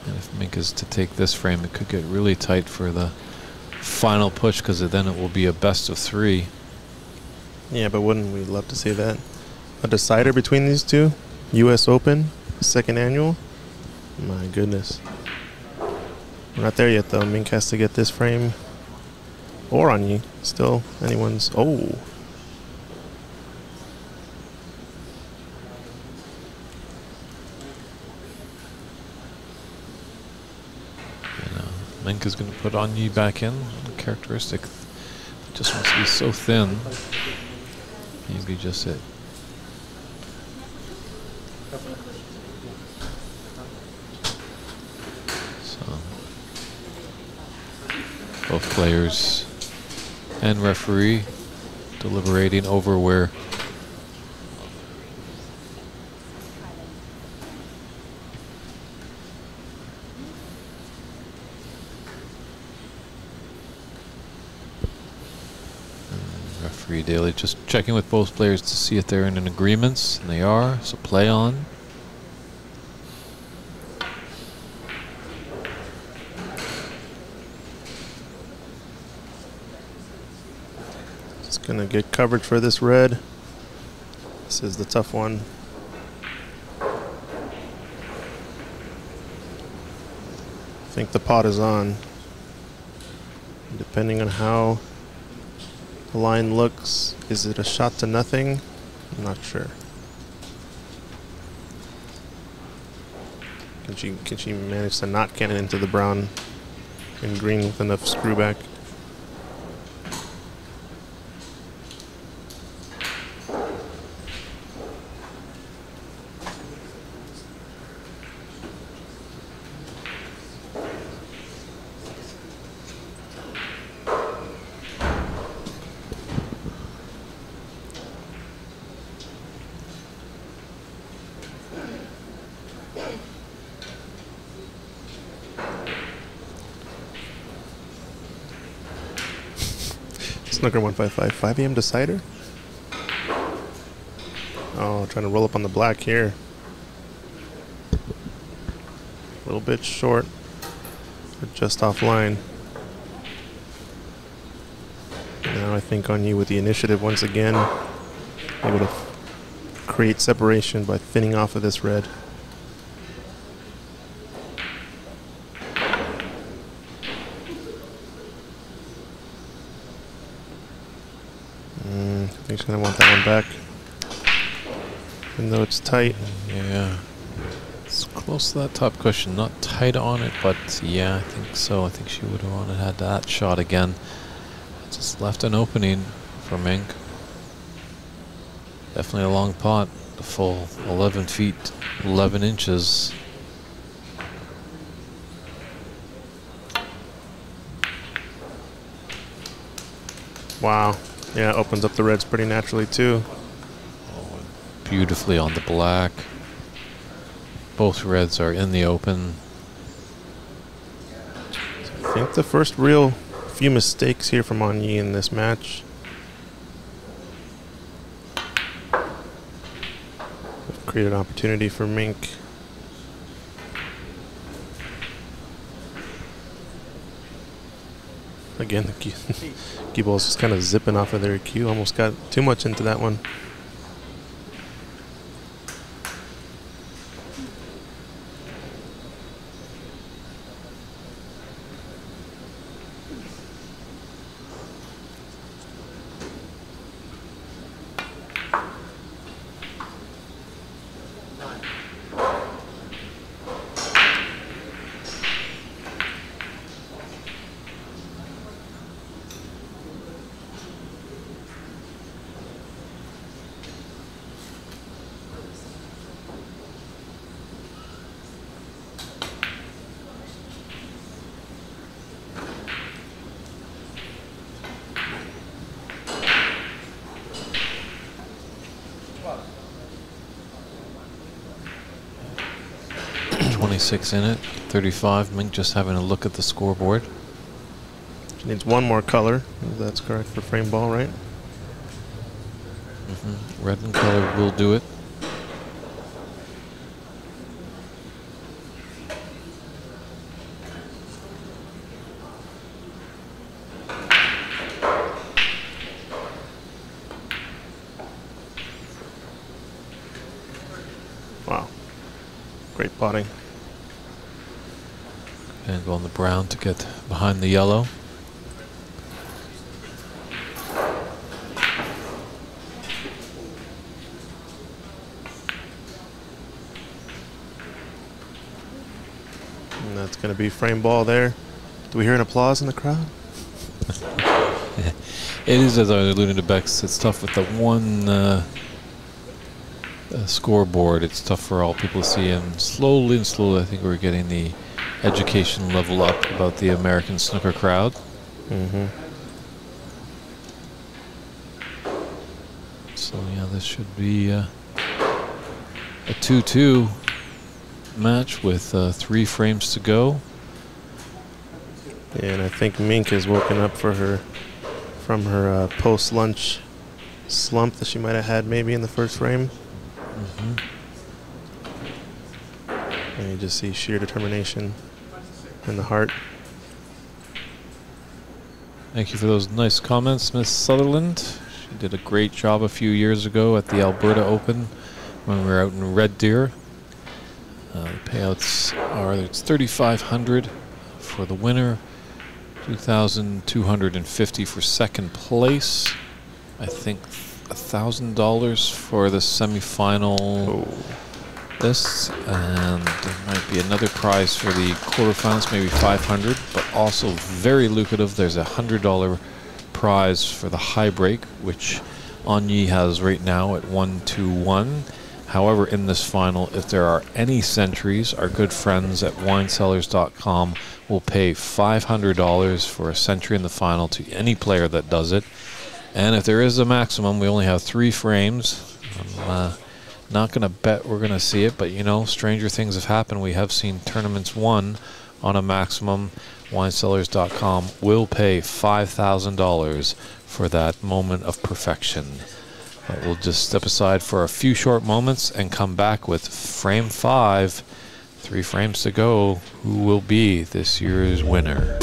And if Mink is to take this frame, it could get really tight for the final push because then it will be a best of three. Yeah, but wouldn't we love to see that? A decider between these two? U.S. Open, second annual? My goodness. We're not there yet, though. Mink has to get this frame or Onyee. Still, anyone's. Oh. You know, Mink is going to put Onyee back in. Characteristic just wants to be so thin. Maybe just it. So both players and referee deliberating over where Daly just checking with both players to see if they're in an agreement, and they are. So play on. Just gonna get coverage for this red. This is the tough one. I think the pot is on. Depending on how the line looks, is it a shot to nothing? I'm not sure. Can she can she manage to not cannon into the brown and green with enough screw back? Snooker 155, 5 a.m. decider? Oh, trying to roll up on the black here. A little bit short, but just offline. Now I think Onyee with the initiative once again. Able to create separation by thinning off of this red. Mm, I think she's gonna want that one back. Even though it's tight. Yeah. It's close to that top cushion. Not tight on it, but yeah, I think so. I think she would have wanted had that shot again. Just left an opening for Mink. Definitely a long pot. The full 11 feet, 11 inches. Wow. Yeah, opens up the reds pretty naturally too. Beautifully on the black. Both reds are in the open. I think the first real few mistakes here from Onyee in this match. Created opportunity for Mink. Again, the key ball's just kind of zipping off of their cue. Almost got too much into that one. 26 in it. 35. Mink just having a look at the scoreboard. She needs one more color. That's correct for frame ball, right? hmm Red and color will do it. Wow. Great potting. And go on the get behind the yellow. And that's going to be frame ball there. Do we hear an applause in the crowd? It is, as I was alluding to Bex, it's tough with the one uh, uh, scoreboard. It's tough for all people to see. And slowly and slowly, I think we're getting the education level up about the American snooker crowd. Mm-hmm. So, yeah, this should be uh, a 2 2 match with uh, three frames to go. And I think Mink has woken up for her from her uh, post lunch slump that she might have had maybe in the first frame. hmm And you just see sheer determination in the heart. Thank you for those nice comments, Miss Sutherland. She did a great job a few years ago at the Alberta Open when we were out in Red Deer. Uh, the payouts are it's 3,500 for the winner, 2,250 for second place. I think thousand dollars for the semifinal. Oh. This and there might be another prize for the quarterfinals, maybe 500, but also very lucrative. There's a hundred dollar prize for the high break, which Onyee has right now at one two one. However, in this final, if there are any centuries, our good friends at WineCellars.com will pay $500 for a century in the final to any player that does it. And if there is a maximum, we only have three frames. I'm uh, not going to bet we're going to see it, but you know, stranger things have happened. We have seen tournaments won on a maximum. WineCellars.com will pay $5,000 for that moment of perfection. But we'll just step aside for a few short moments and come back with frame five. Three frames to go. Who will be this year's winner?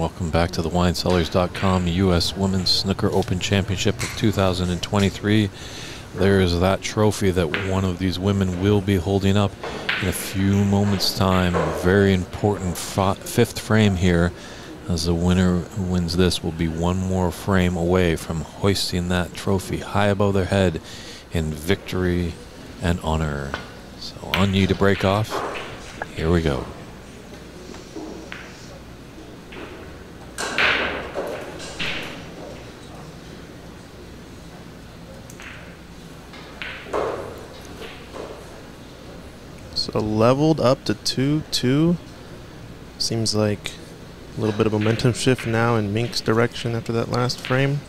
Welcome back to the WineCellars.com U.S. Women's Snooker Open Championship of 2023. There is that trophy that one of these women will be holding up in a few moments' time. A very important fifth frame here, as the winner who wins this will be one more frame away from hoisting that trophy high above their head in victory and honor. So Onyee to break off. Here we go. Leveled up to 2-2. Seems like a little bit of momentum shift now in Mink's direction after that last frame.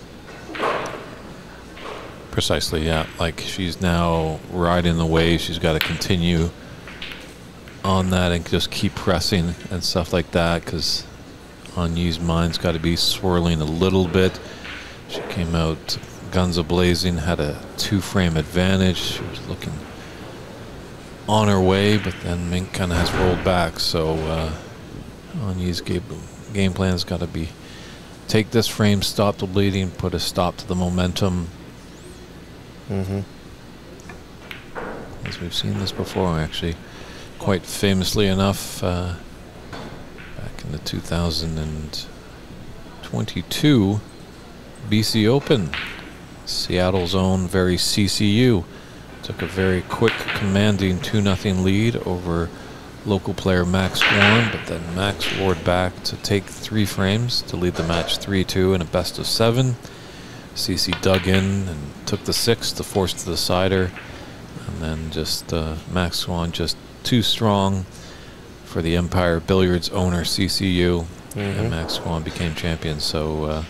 Precisely, yeah. Like she's now riding the wave. She's got to continue on that and just keep pressing and stuff like that because Onyee's mind's got to be swirling a little bit. She came out guns a blazing, had a two frame advantage. She was looking on her way, but then Mink kind of has rolled back. So uh, Onyee's game, game plan's got to be take this frame, stop the bleeding, put a stop to the momentum, Mm-hmm. As we've seen this before, actually, quite famously enough, uh, back in the 2022 BC Open, Seattle's own very CCU took a very quick, commanding 2 0 lead over local player Max Warren, but then Max roared back to take three frames to lead the match 3 2 in a best of seven. CC dug in and took the six to force to the cider. And then just uh, Max Swan just too strong for the Empire Billiards owner CCU. Mm-hmm. And Max Swan became champion. So. Uh,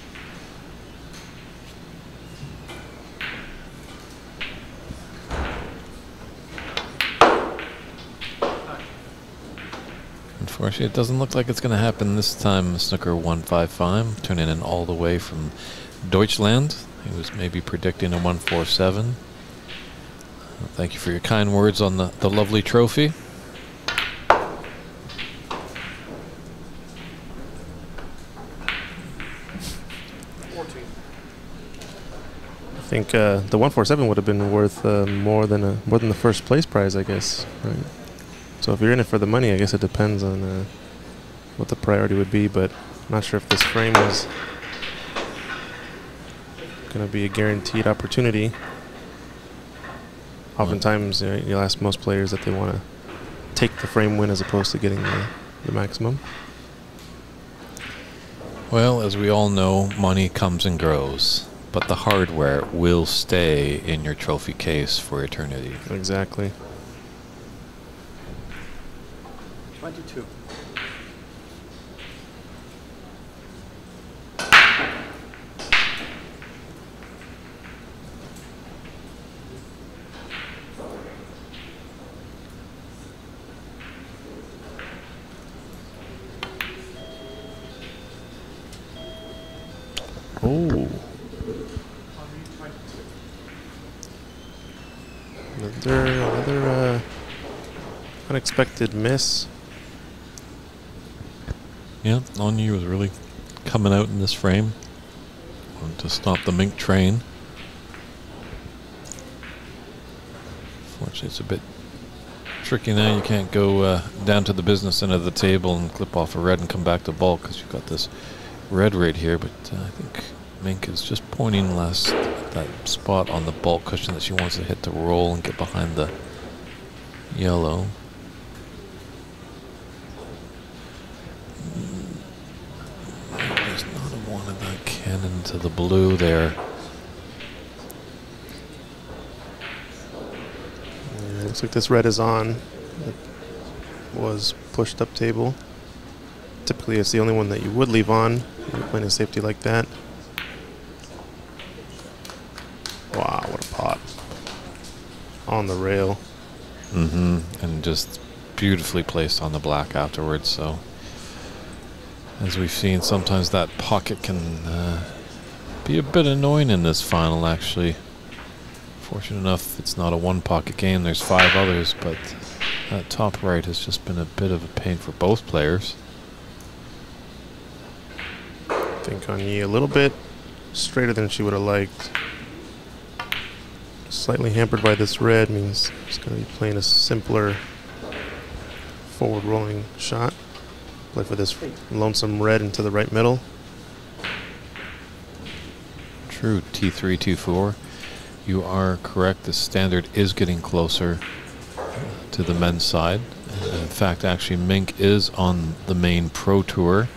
Unfortunately, it doesn't look like it's going to happen this time. Snooker 155, turning in all the way from Deutschland. He was maybe predicting a 147. Thank you for your kind words on the, the lovely trophy. I think uh, the 147 would have been worth uh, more than a, more than the first place prize, I guess. Right? So if you're in it for the money, I guess it depends on uh, what the priority would be. But I'm not sure if this frame is going to be a guaranteed opportunity. Oftentimes, you know, you'll ask most players that they want to take the frame win as opposed to getting the, the maximum. Well, as we all know, money comes and grows, but the hardware will stay in your trophy case for eternity. Exactly. Another, another uh, unexpected miss. Yeah, Onyee was really coming out in this frame. Wanted to stop the mink train. Fortunately, it's a bit tricky now. You can't go uh, down to the business end of the table and clip off a red and come back to baulk because you've got this red right here, but uh, I think Mink is just pointing last that spot on the baulk cushion that she wants to hit to roll and get behind the yellow. There's not a one of that cannon to the blue there. Yeah, looks like this red is on. It was pushed up table. Typically, it's the only one that you would leave on you're a safety like that. Wow, what a pot. On the rail. Mm-hmm. And just beautifully placed on the black afterwards, so as we've seen, sometimes that pocket can uh, be a bit annoying in this final, actually. Fortunate enough, it's not a one pocket game. There's five others, but that top right has just been a bit of a pain for both players. I think Onyee a little bit straighter than she would have liked. Slightly hampered by this red means she's going to be playing a simpler forward rolling shot. Play for this lonesome red into the right middle. True, T3, T4. You are correct. The standard is getting closer to the men's side. In fact, actually, Mink is on the main pro tour.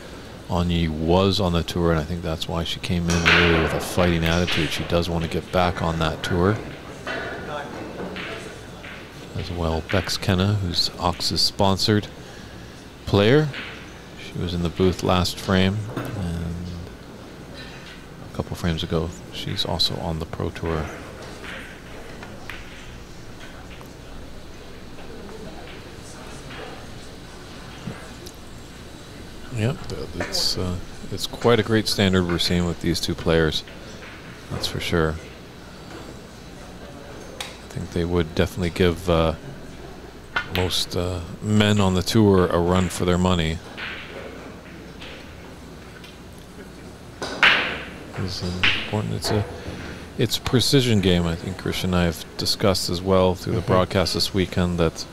Onyee was on the tour, and I think that's why she came in really with a fighting attitude. She does want to get back on that tour. As well, Bex Kenna, who's Ox's sponsored player. She was in the booth last frame, and a couple frames ago, she's also on the pro tour. Yep, it's uh, it's quite a great standard we're seeing with these two players. That's for sure. I think they would definitely give uh, most uh, men on the tour a run for their money. It's important. It's a it's precision game. I think Christian and I have discussed as well through the Mhm. broadcast this weekend that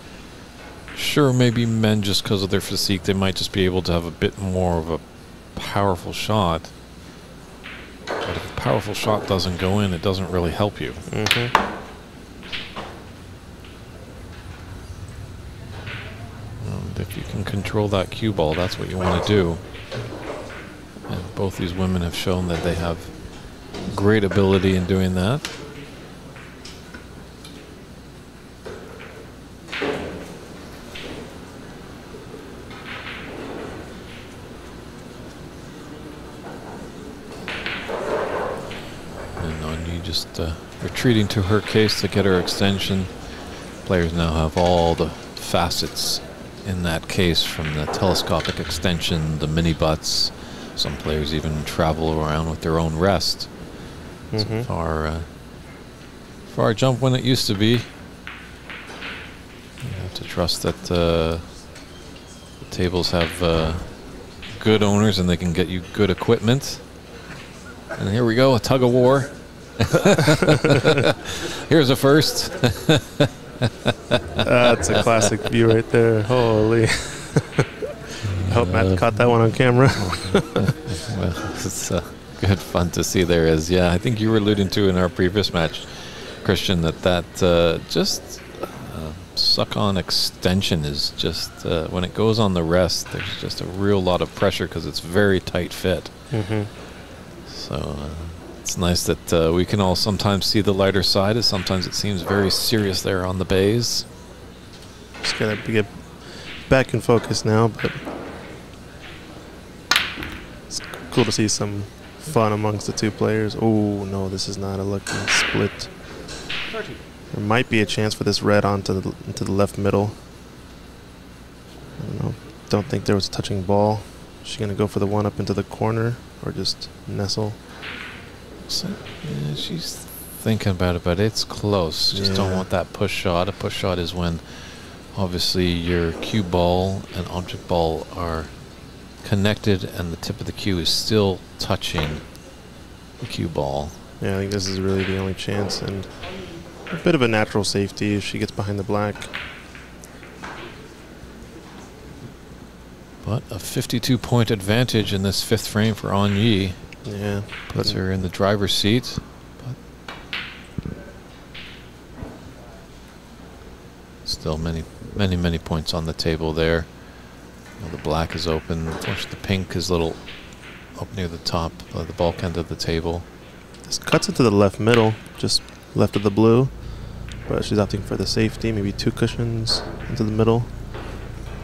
sure maybe men just because of their physique they might just be able to have a bit more of a powerful shot. But if a powerful shot doesn't go in, it doesn't really help you. Mm-hmm. And if you can control that cue ball, that's what you want to do. And both these women have shown that they have great ability in doing that. And Onyee just uh, retreating to her case to get her extension. Players now have all the facets in that case from the telescopic extension, the mini butts. Some players even travel around with their own rest. It's a Mhm. far, uh, far jump when it used to be. You have to trust that uh, the tables have uh, good owners and they can get you good equipment. And here we go, a tug of war. Here's a first. That's a classic view right there. Holy. I hope Matt caught that one on camera. well, it's uh, good fun to see there is. Yeah, I think you were alluding to in our previous match, Christian, that that uh, just uh, suck on extension is just uh, when it goes on the rest, there's just a real lot of pressure because it's very tight fit. mm-hmm. So uh, it's nice that uh, we can all sometimes see the lighter side, as sometimes it seems very serious there on the bays. Just gotta get back in focus now, but it's cool to see some fun amongst the two players. Oh no, this is not a lucky split. 30. There might be a chance for this red onto the into the left middle. I don't know. Don't think there was a touching ball. Is she gonna go for the one up into the corner or just nestle? Yeah, she's thinking about it, but it's close. Just don't want that push shot. A push shot is when obviously your cue ball and object ball are connected and the tip of the cue is still touching the cue ball. Yeah, I think this is really the only chance and a bit of a natural safety if she gets behind the black. But a 52 point advantage in this fifth frame for Onyee Yeah. puts her in the driver's seat. But still many, many, many points on the table there. Know, the black is open. Unfortunately, the pink is a little up near the top, uh, the baulk end of the table. This cuts into the left middle, just left of the blue. But she's opting for the safety, maybe two cushions into the middle.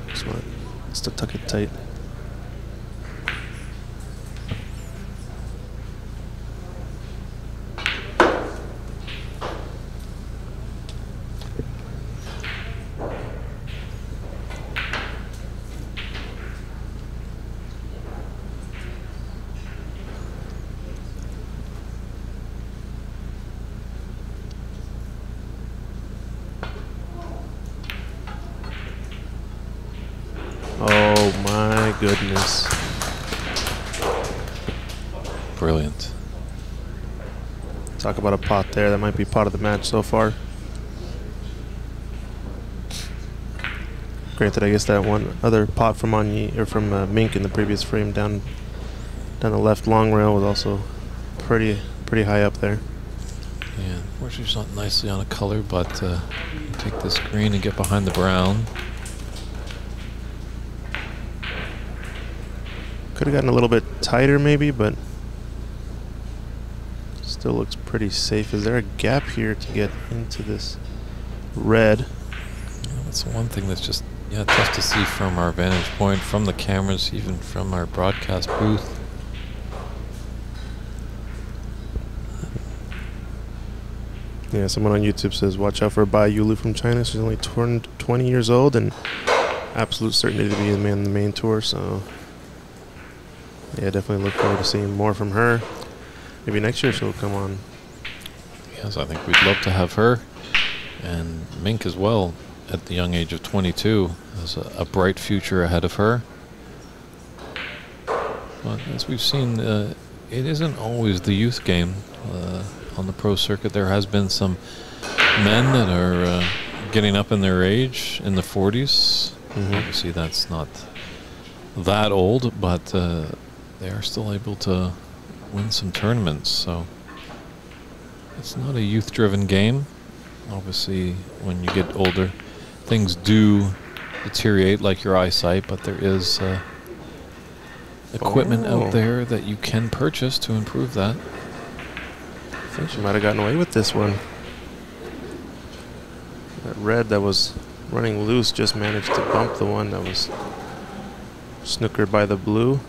Just want just to tuck it tight. Oh my goodness. brilliant. Talk about a pot there. That might be part of the match so far. Granted, I guess that one other pot from Onyee or from uh, Mink in the previous frame down down the left long rail was also pretty pretty high up there. Yeah, unfortunately, it's not nicely on a color, but uh, take this green and get behind the brown. Could have gotten a little bit tighter maybe, but still looks pretty safe. Is there a gap here to get into this red? Yeah, that's the one thing that's just yeah tough to see from our vantage point, from the cameras, even from our broadcast booth. Yeah, someone on YouTube says, watch out for Bai Yulu from China. She's only turned 20 years old and absolute certainty to be in the main, the main tour. So, yeah, definitely look forward to seeing more from her. Maybe next year she'll come on. Yes, I think we'd love to have her and Mink as well at the young age of 22. Has a, a bright future ahead of her. But as we've seen, uh, it isn't always the youth game. Uh, on the pro circuit, there has been some men that are uh, getting up in their age in the 40s. Mhm. Obviously, that's not that old, but uh, they are still able to win some tournaments. So it's not a youth-driven game. Obviously, when you get older, things do deteriorate, like your eyesight. But there is uh, equipment Oh. out there that you can purchase to improve that. I think she might have gotten away with this one. That red that was running loose just managed to bump the one that was snookered by the blue.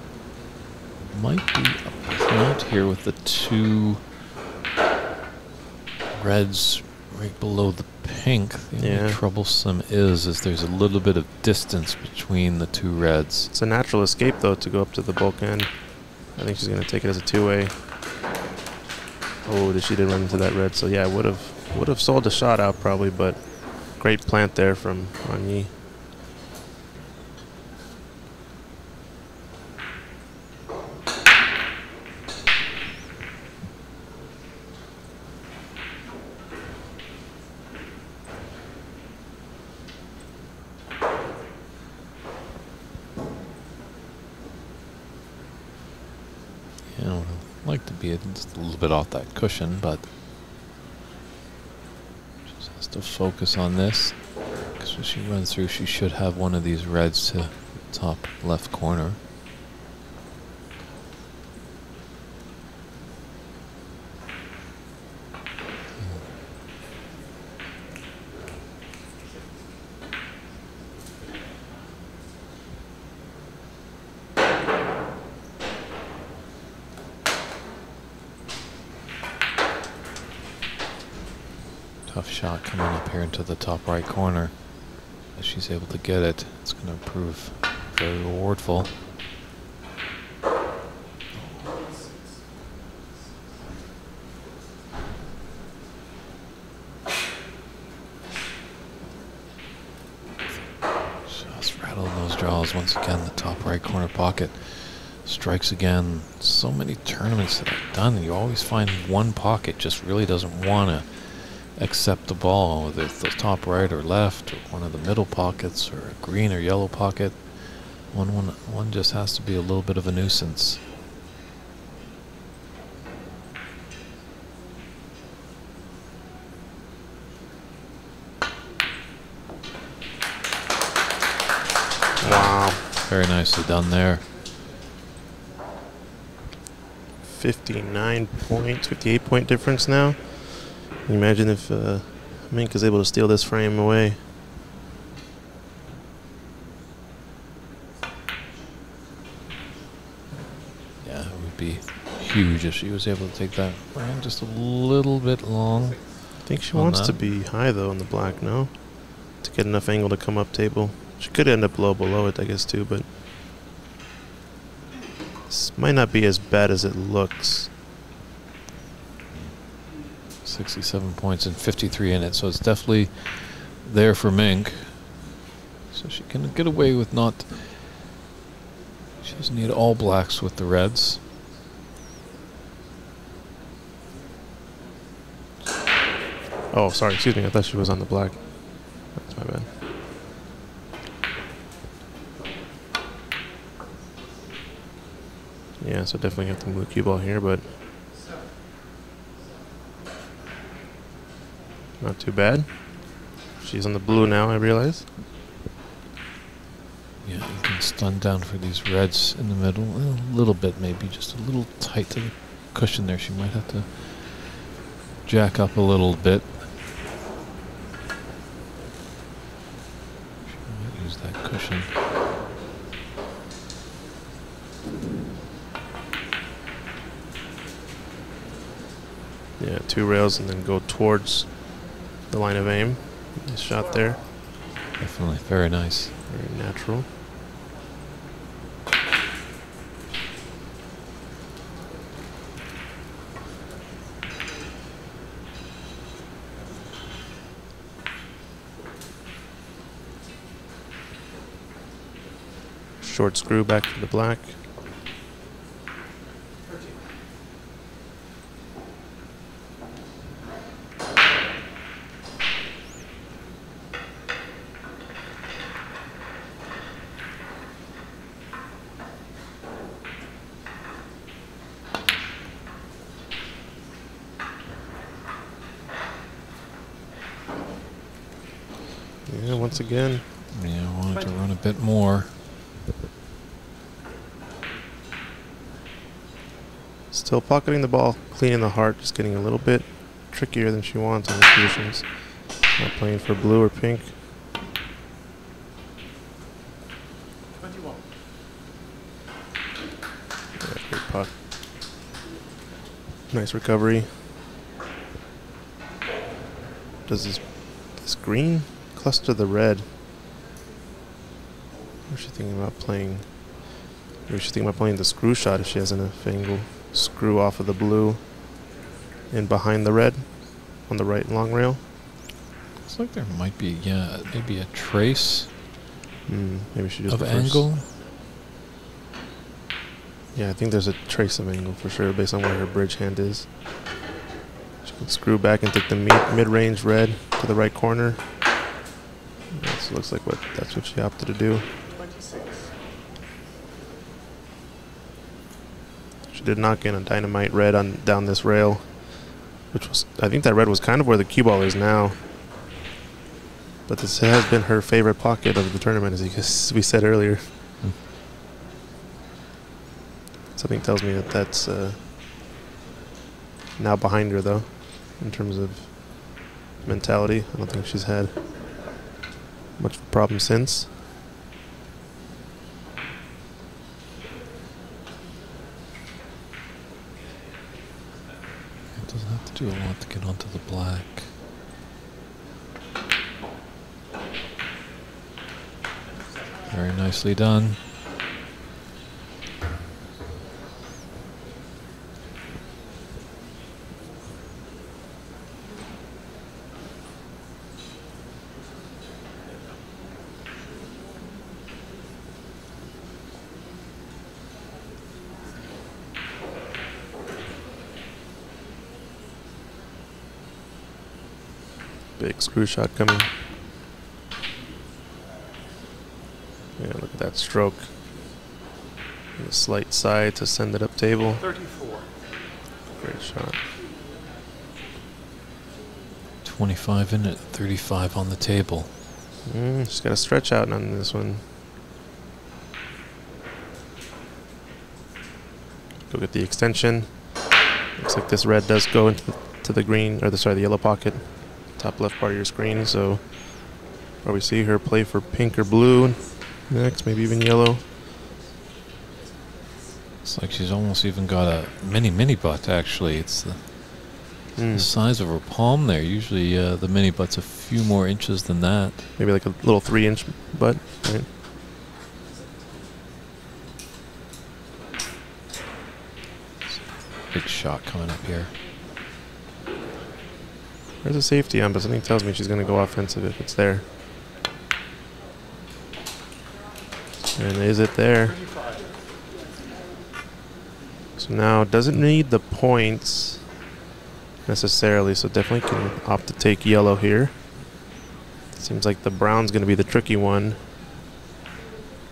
Might be a plant here with the two reds right below the pink. The Yeah. only troublesome is is there's a little bit of distance between the two reds. It's a natural escape though to go up to the baulk end. I think she's gonna take it as a two-way. Oh, did she did run into that red? So yeah, would have would have sold a shot out probably, but great plant there from Onyee. You know, Just a little bit off that cushion, but just has to focus on this. Because when she runs through, she should have one of these reds to the top left corner. Tough shot coming up here into the top right corner. If she's able to get it, it's going to prove very rewardful. Just rattling those draws once again. The top right corner pocket strikes again. So many tournaments that I've done, and you always find one pocket just really doesn't want to accept the ball, whether it's the top right or left, or one of the middle pockets, or a green or yellow pocket. One, one, one just has to be a little bit of a nuisance. Wow, Very nicely done there. 59 points, 58 point difference now. Imagine if uh, Mink is able to steal this frame away? Yeah, it would be huge if she was able to take that ran just a little bit long. I think she wants to be high though on the black, no? To get enough angle to come up table. She could end up low below it, I guess, too, but this might not be as bad as it looks. 67 points and 53 in it, so it's definitely there for Mink. So she can get away with not. She doesn't need all blacks with the reds. Oh, sorry, excuse me. I thought she was on the black. That's my bad. Yeah, so definitely have to move cue ball here, but not too bad. She's on the blue now, I realize. Yeah, you can stun down for these reds in the middle. A little bit, maybe. Just a little tight to the cushion there. She might have to jack up a little bit. She might use that cushion. Yeah, two rails and then go towards the line of aim. Nice shot there. Definitely. Very nice. Very natural. Short screw back to the black. Yeah, once again, Yeah, I wanted to run a bit more. Still pocketing the ball, cleaning the heart, just getting a little bit trickier than she wants in the positions. Not playing for blue or pink. 21. Yeah. Nice recovery. Does this this green cluster the red? Or is she thinking about playing? Maybe she's thinking about playing the screw shot if she has enough angle. Screw off of the blue and behind the red on the right long rail. Looks like there might be, yeah, maybe a trace Hmm, maybe she just of angle. Yeah, I think there's a trace of angle for sure based on where her bridge hand is. She can screw back and take the mid-range red to the right corner. That looks like what that's what she opted to do. She did knock in a dynamite red on down this rail, which was I think that red was kind of where the cue ball is now. But this has been her favorite pocket of the tournament, as we said earlier. Something tells me that that's uh, now behind her, though, in terms of mentality. I don't think she's had much of a problem since. It doesn't have to do a lot to get onto the black. Very nicely done. Big screw shot coming. Yeah, look at that stroke. And a slight side to send it up table. 34. Great shot. 25 in it, 35 on the table. Mm, she's got a stretch out on this one. Go get the extension. Looks like this red does go into the, to the green, or the sorry, the yellow pocket, top left part of your screen. So probably see her play for pink or blue next, maybe even yellow. It's like she's almost even got a mini mini butt. Actually, it's the, Mm, the size of her palm there. Usually, uh, the mini butt's a few more inches than that. maybe like a little three-inch butt. Right? Big shot coming up here. There's a safety on, but something tells me she's going to go offensive if it's there. And is it there? So now doesn't need the points. necessarily, so definitely can opt to take yellow here. Seems like the brown's going to be the tricky one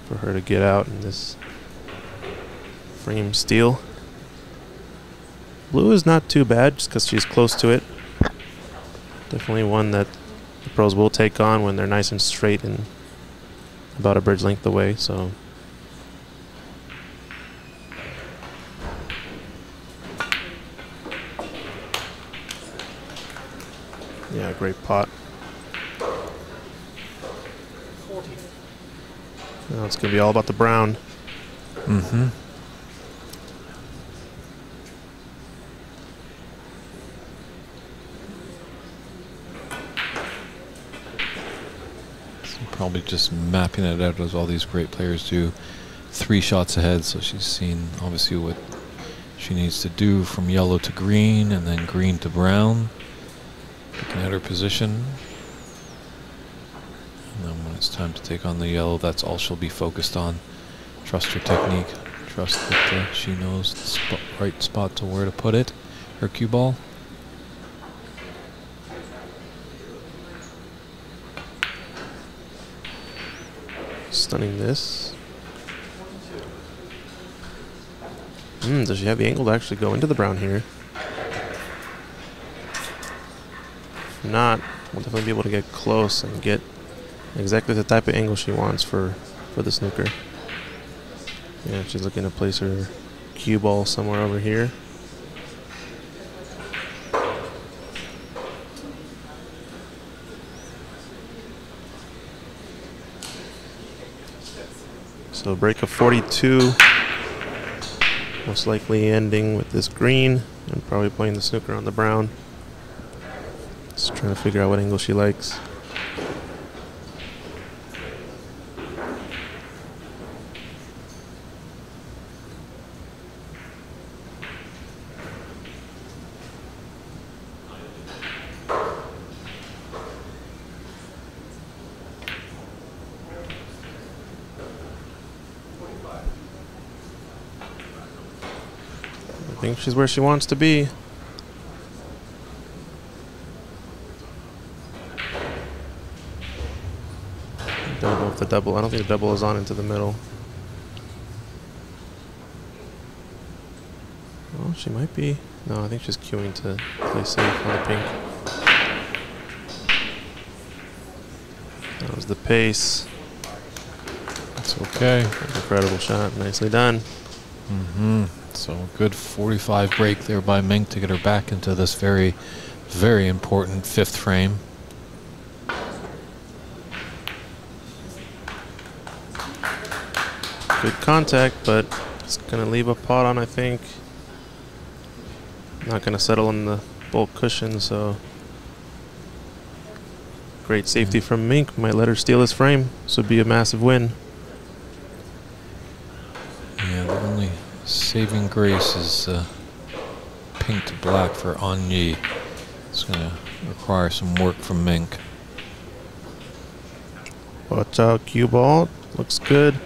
for her to get out in this frame steal. Blue is not too bad just because she's close to it. Definitely one that the pros will take on when they're nice and straight and about a bridge length away. So yeah, great pot. Now it's gonna be all about the brown. Mm-hmm. Probably just mapping it out as all these great players do. Three shots ahead, so she's seen obviously what she needs to do from yellow to green and then green to brown. Looking at her position. And then when it's time to take on the yellow, that's all she'll be focused on. Trust her technique. Trust that uh, she knows the right spot to where to put it. Her cue ball. Stunning this. Hmm, does she have the angle to actually go into the brown here? If not, we'll definitely be able to get close and get exactly the type of angle she wants for, for the snooker. Yeah, she's looking to place her cue ball somewhere over here. So break of 42. Most likely ending with this green and probably playing the snooker on the brown. Just trying to figure out what angle she likes. She's where she wants to be. Don't know if the double. I don't think the double is on into the middle. Well, she might be. No, I think she's cueing to play safe on the pink. That was the pace. It's okay. Incredible shot. Nicely done. Mm-hmm. So a good 45 break there by Mink to get her back into this very, very important fifth frame. Good contact, but it's going to leave a pot on, I think. Not going to settle on the baulk cushion, so. Great safety hmm. from Mink. Might let her steal this frame. This would be a massive win. Yeah, the only saving grace is uh, pink to black for Onyee. It's going to require some work from Mink. Watch out, cue ball. Looks good. It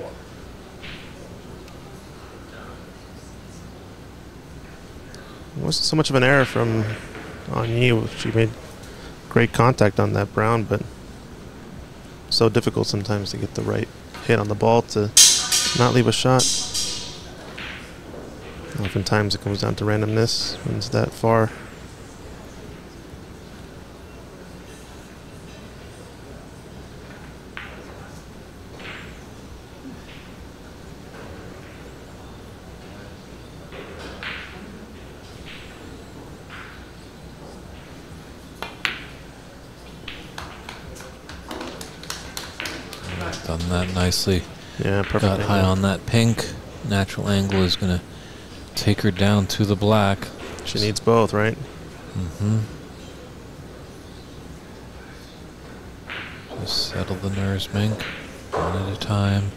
wasn't so much of an error from Onyee. She made great contact on that brown, but so difficult sometimes to get the right hit on the ball to not leave a shot. Oftentimes it comes down to randomness when it's that far. Done that nicely. Yeah, perfect. Got high on that pink. Natural angle is going to take her down to the black. She needs both, right? Mm-hmm. Just settle the nerves, Mink. One at a time.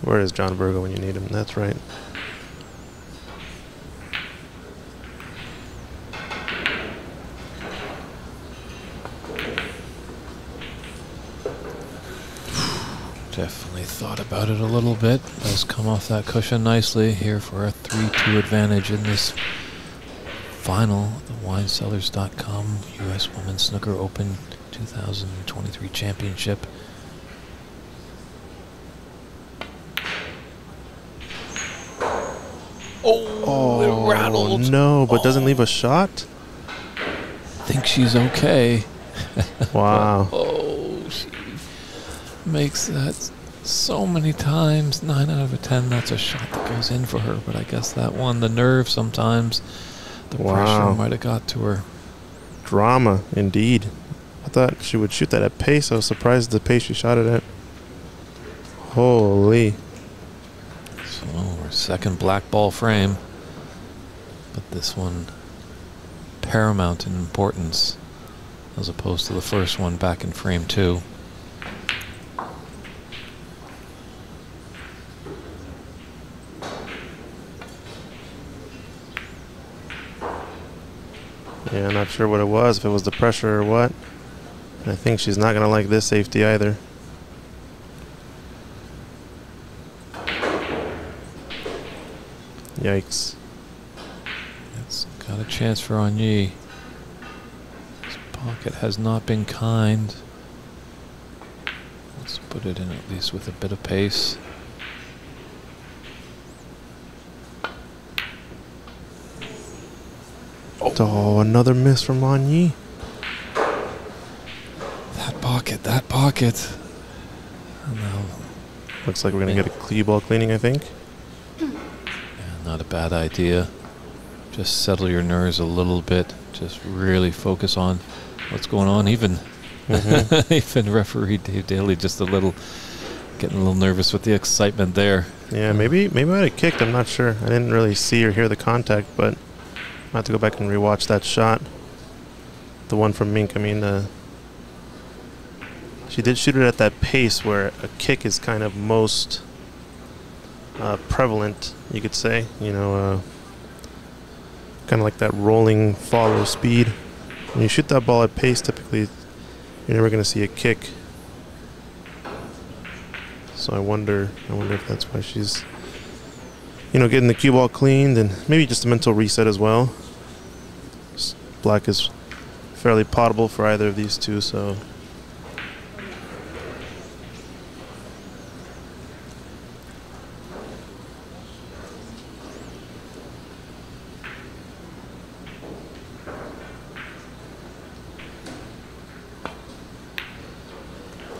Where is John Virgo when you need him? That's right. Definitely thought about it a little bit. Does come off that cushion nicely here for a 3-2 advantage in this final. The WineCellars.com U.S. Women's Snooker Open 2023 Championship. Oh, it oh, rattled. no, but doesn't oh. leave a shot. think she's okay. Wow. Oh, she makes that so many times. Nine out of a ten, that's a shot that goes in for her. But I guess that one, the nerve sometimes, the Wow. pressure might have got to her. Drama, indeed. I thought she would shoot that at pace. I was surprised the pace she shot it at. Holy. So her second black ball frame, but this one paramount in importance as opposed to the first one back in frame two. Yeah, not sure what it was, if it was the pressure or what. I think she's not going to like this safety either. Yikes. It's got a chance for Onyee. This pocket has not been kind. Let's put it in at least with a bit of pace. Oh, another miss from Onyee. That pocket, that pocket. And now, Looks like we're going to get a cue ball cleaning, I think. yeah, not a bad idea. Just settle your nerves a little bit. Just really focus on what's going on. Even Mhm. even referee Dave Daly just a little getting a little nervous with the excitement there. Yeah, maybe maybe I had kicked. I'm not sure. I didn't really see or hear the contact, but I have to go back and rewatch that shot. The one from Mink. I mean, she did shoot it at that pace where a kick is kind of most uh, prevalent. You could say, you know, uh, kind of like that rolling follow speed. When you shoot that ball at pace, typically you're never going to see a kick. So I wonder, I wonder if that's why she's, you know, getting the cue ball cleaned and maybe just a mental reset as well. Black is fairly potable for either of these two, so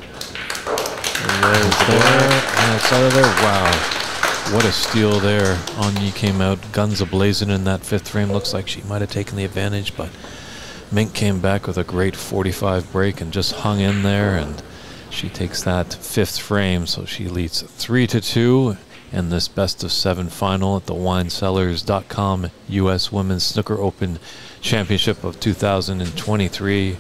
and there's the There, black. and it's out of there. Wow. What a steal there. Onyee came out guns ablazing in that fifth frame. Looks like she might have taken the advantage, but Mink came back with a great 45 break and just hung in there. And she takes that fifth frame, so she leads 3 to 2 in this best of seven final at the WineCellars.com U.S. Women's Snooker Open Championship of 2023.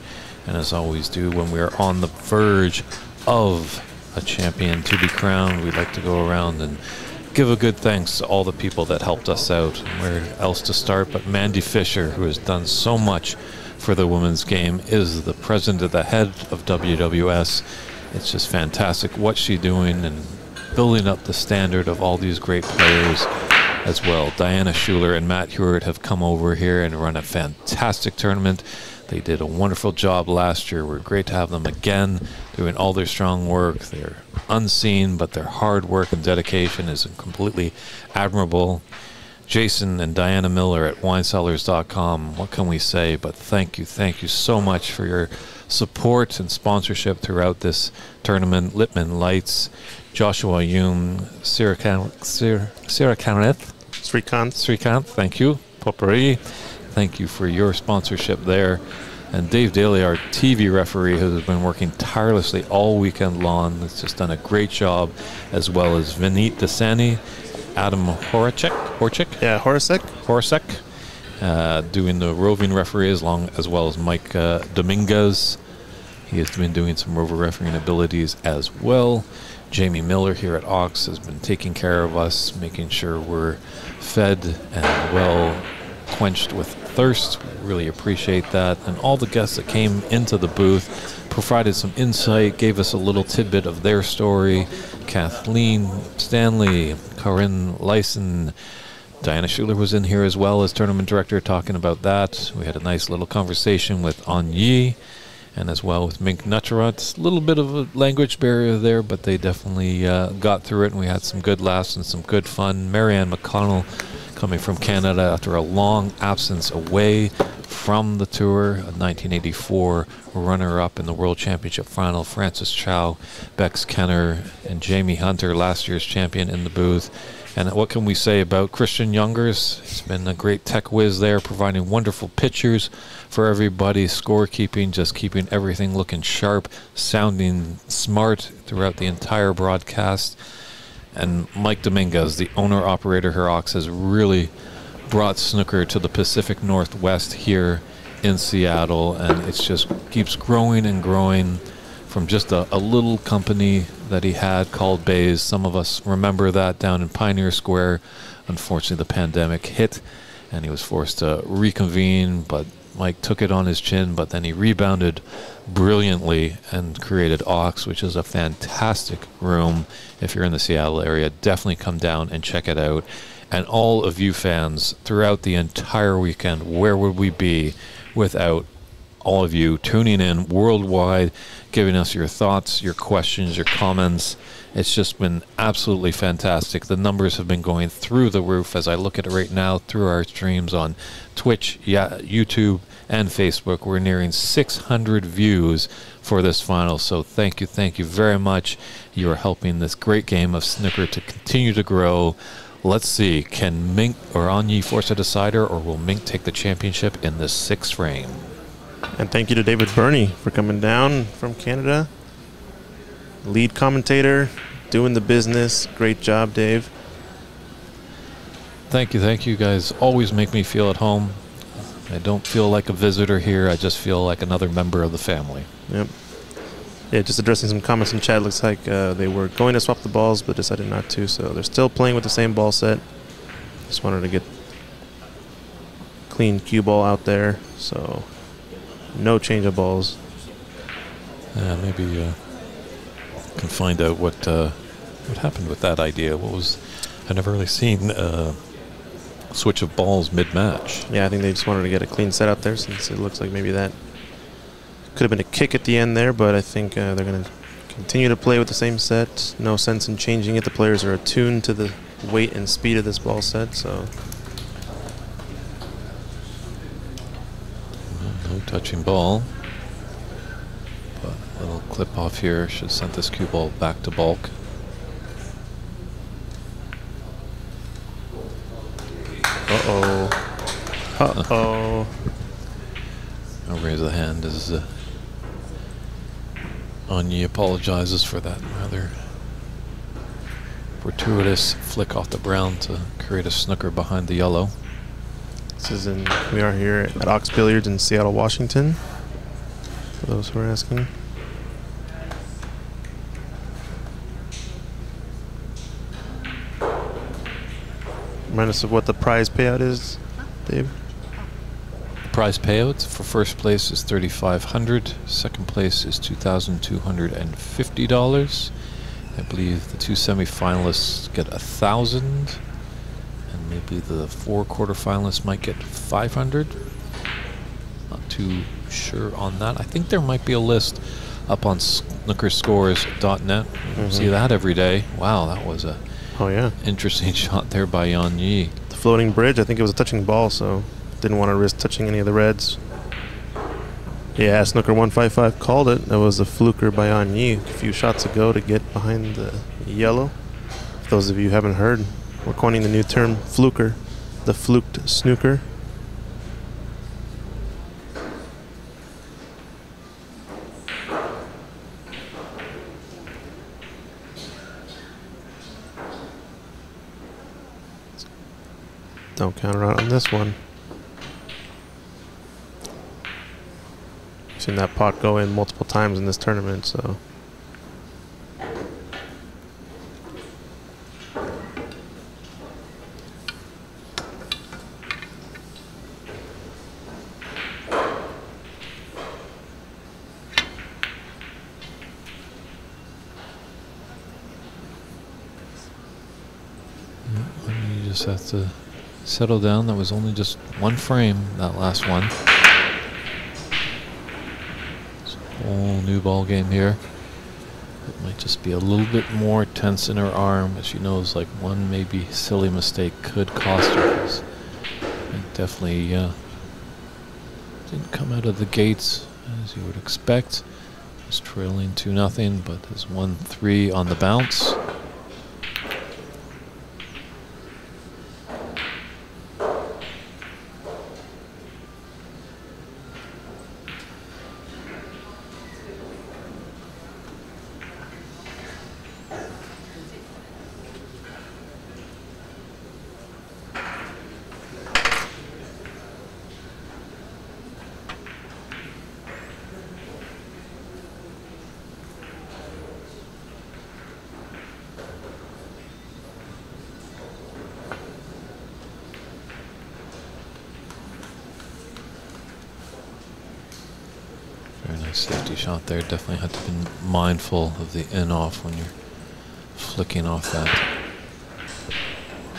And as always do, when we are on the verge of a champion to be crowned, we'd like to go around and give a good thanks to all the people that helped us out. Where else to start but Mandy Fisher, who has done so much for the women's game, is the president of the head of WWS. It's just fantastic what she's doing and building up the standard of all these great players as well. Diana Schuler and Matt Hewitt have come over here and run a fantastic tournament. They did a wonderful job last year. We're great to have them again doing all their strong work. They're unseen, but their hard work and dedication is completely admirable. Jason and Diana Miller at winecellars.com. What can we say? But thank you, thank you so much for your support and sponsorship throughout this tournament. Littman Lights, Joshua Hume, Sarah Kenneth, Srikanth. Srikanth, thank you. Potpourri, thank you for your sponsorship there. And Dave Daly, our TV referee, who has been working tirelessly all weekend long, has just done a great job, as well as Vinit Desani, Adam Horacek, Horchik, Yeah, Horacek. Horacek, uh, doing the roving referee as long as well as Mike uh, Dominguez. He has been doing some rover refereeing abilities as well. Jamie Miller here at Ox has been taking care of us, making sure we're fed and well quenched with thirst. Really appreciate that. And all the guests that came into the booth provided some insight, gave us a little tidbit of their story. Kathleen Stanley, Corinne Lyson, Diana Schuler was in here as well as tournament director talking about that. We had a nice little conversation with Onyee and as well with Mink Nutcharut. A little bit of a language barrier there, but they definitely uh, got through it and we had some good laughs and some good fun. Marianne McConnell coming from Canada after a long absence away from the tour, a 1984 runner-up in the World Championship final. Francis Chow, Bex Kenna, and Jamie Hunter, last year's champion in the booth. And what can we say about Christian Youngers? He's been a great tech whiz there, providing wonderful pictures for everybody, scorekeeping, just keeping everything looking sharp, sounding smart throughout the entire broadcast. And Mike Dominguez, the owner operator here, Ox, has really brought snooker to the Pacific Northwest here in Seattle, and it just keeps growing and growing from just a, a little company that he had called Bays. Some of us remember that down in Pioneer Square. Unfortunately, the pandemic hit, and he was forced to reconvene. But Mike took it on his chin, but then he rebounded brilliantly and created Ox, which is a fantastic room. If you're in the Seattle area, definitely come down and check it out. And all of you fans throughout the entire weekend, where would we be without all of you tuning in worldwide, giving us your thoughts, your questions, your comments? It's just been absolutely fantastic. The numbers have been going through the roof as I look at it right now through our streams on Twitch, yeah, YouTube, and Facebook. We're nearing 600 views for this final. So thank you, thank you very much. You are helping this great game of snooker to continue to grow. Let's see, can Mink or Onyee force a decider, or will Mink take the championship in this sixth frame? And thank you to David Burney for coming down from Canada. Lead commentator, doing the business. Great job, Dave. Thank you, thank you guys. Always make me feel at home. I don't feel like a visitor here. I just feel like another member of the family. Yep. Yeah, just addressing some comments in chat. Looks like uh, they were going to swap the balls, but decided not to. So they're still playing with the same ball set. Just wanted to get clean cue ball out there. So no change of balls. Yeah, maybe uh, can find out what uh, what happened with that idea. What was I never really seen uh, switch of balls mid match. Yeah, I think they just wanted to get a clean set out there since it looks like maybe that could have been a kick at the end there, but I think uh, they're going to continue to play with the same set. No sense in changing it. The players are attuned to the weight and speed of this ball set, so No touching ball. But a little clip off here should send this cue ball back to baulk. Uh-oh. Uh-oh. I'll raise the hand as uh, Onyee apologizes for that rather fortuitous flick off the brown to create a snooker behind the yellow. This is in, we are here at Ox Billiards in Seattle, Washington. For those who are asking. Remind us of what the prize payout is, Dave. The prize payout for first place is thirty five hundred. Second place is two thousand two hundred and fifty dollars. I believe the two semifinalists get a thousand, and maybe the four quarterfinalists might get five hundred. Not too sure on that. I think there might be a list up on snookerscores.net. Mhm. See that every day. Wow, that was a Oh yeah, interesting shot there by Onyee. the floating bridge. I think it was a touching ball, so didn't want to risk touching any of the reds. Yeah, Snooker 155 called it. That was a fluker by Onyee a few shots ago to get behind the yellow. For those of you who haven't heard, we're coining the new term fluker, the fluked snooker. Don't count out on this one. Seen that pot go in multiple times in this tournament, so. just have to settle down. That was only just one frame, that last one. It's a whole new ball game here. It might just be a little bit more tense in her arm, as she knows like one maybe silly mistake could cost her. It definitely uh, didn't come out of the gates as you would expect. Was trailing two nothing, but has won three on the bounce. Very nice safety shot there. Definitely had to be mindful of the in off when you're flicking off that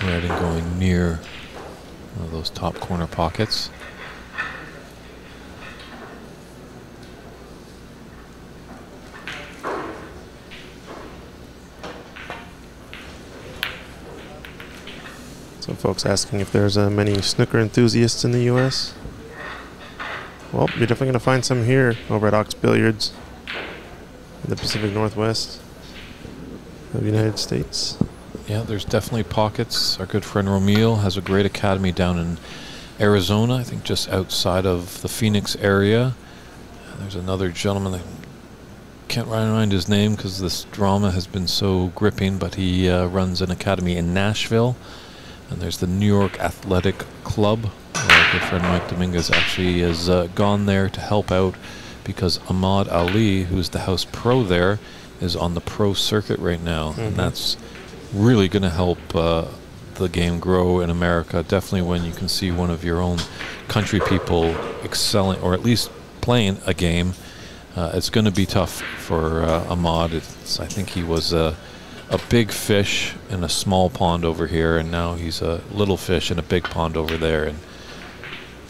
red and going near one of those top corner pockets. Some folks asking if there's uh, many snooker enthusiasts in the U.S. Well, you're definitely going to find some here over at Ox Billiards the Pacific Northwest of the United States. Yeah, there's definitely pockets. Our good friend Romil has a great academy down in Arizona, I think just outside of the Phoenix area. There's another gentleman that can't remind his name because this drama has been so gripping, but he uh, runs an academy in Nashville. And there's the New York Athletic Club. Our good friend Mike Dominguez actually has uh, gone there to help out because Ahmad Ali, who's the house pro there, is on the pro circuit right now. Mhm. And that's really going to help uh, the game grow in America. Definitely when you can see one of your own country people excelling, or at least playing a game. Uh, it's going to be tough for uh, Ahmad. It's, I think he was a, a big fish in a small pond over here, and now he's a little fish in a big pond over there. And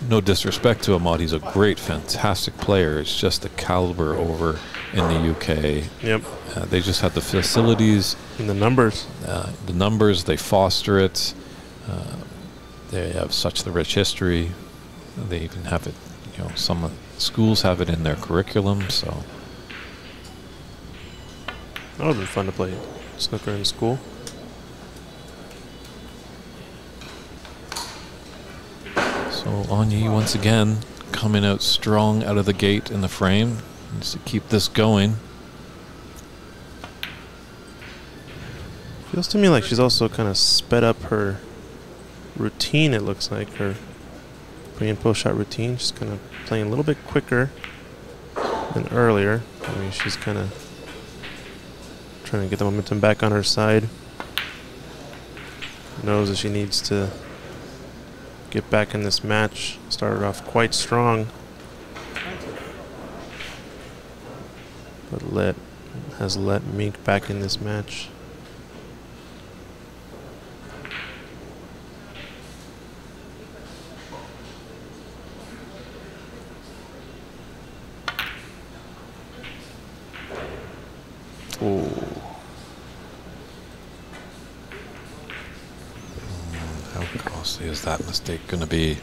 no disrespect to Ahmad, he's a great, fantastic player. It's just the caliber over in the UK. Yep. Uh, they just have the facilities, And the numbers. uh, the numbers, they foster it. Uh, they have such the rich history. They even have it, you know, some schools have it in their curriculum. So That would have been fun to play snooker in school. So Onyee once again coming out strong out of the gate in the frame. Needs to keep this going. Feels to me like she's also kind of sped up her routine, it looks like. Her pre and post shot routine. She's kind of playing a little bit quicker than earlier. I mean, she's kind of trying to get the momentum back on her side. Knows that she needs to get back in this match. Started off quite strong. But let has let Mink back in this match. Ooh. How costly is that mistake going to be?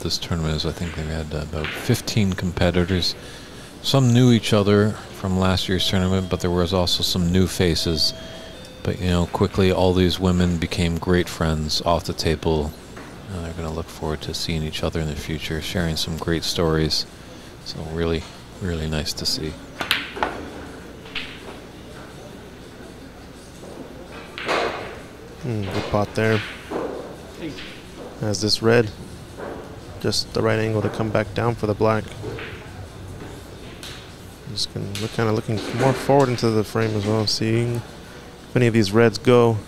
this tournament is. I think they've had about 15 competitors. Some knew each other from last year's tournament, but there was also some new faces. But, you know, quickly all these women became great friends off the table. and they're going to look forward to seeing each other in the future, sharing some great stories. So really, really nice to see. Mm, good pot there. Has this red. Just the right angle to come back down for the black. Just look, kind of looking more forward into the frame as well, seeing if any of these reds go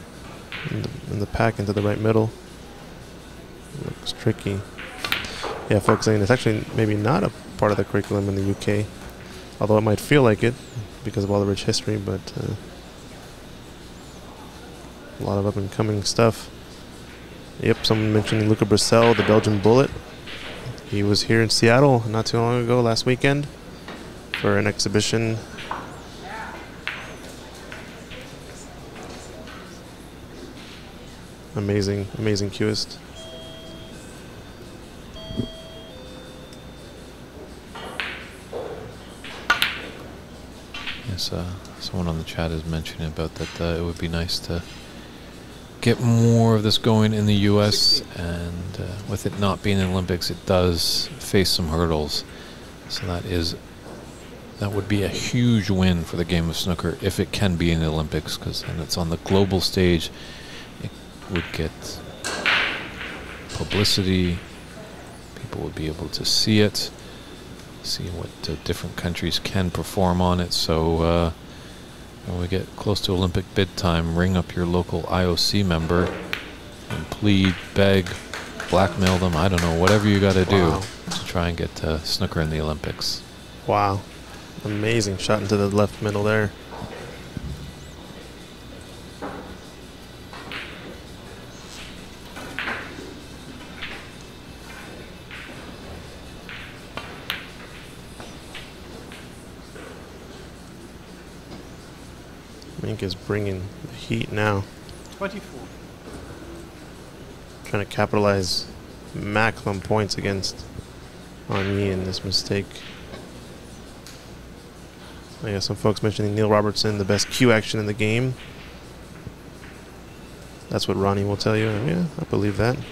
in the, in the pack into the right middle. Looks tricky. Yeah, folks, I mean, it's actually maybe not a part of the curriculum in the UK, although it might feel like it because of all the rich history, but uh, a lot of up and coming stuff. Yep, someone mentioned Luca Brecel, the Belgian bullet. He was here in Seattle not too long ago, last weekend, for an exhibition. Amazing, amazing cueist. Yes, uh, someone on the chat is mentioning about that uh, it would be nice to get more of this going in the U.S. and uh, with it not being the Olympics, it does face some hurdles. So that is that would be a huge win for the game of snooker if it can be in the Olympics, because then it's on the global stage. It would get publicity. People would be able to see it see what uh, different countries can perform on it. So uh, when we get close to Olympic bid time, ring up your local IOC member and plead, beg, blackmail them. I don't know, whatever you got to do to try and get uh, snooker in the Olympics. Wow. Amazing shot into the left middle there. Mink is bringing the heat now. 24. Trying to capitalize maximum points against Onyee in this mistake. I guess some folks mentioning Neil Robertson, the best cue action in the game. That's what Ronnie will tell you. Oh, yeah, I believe that. What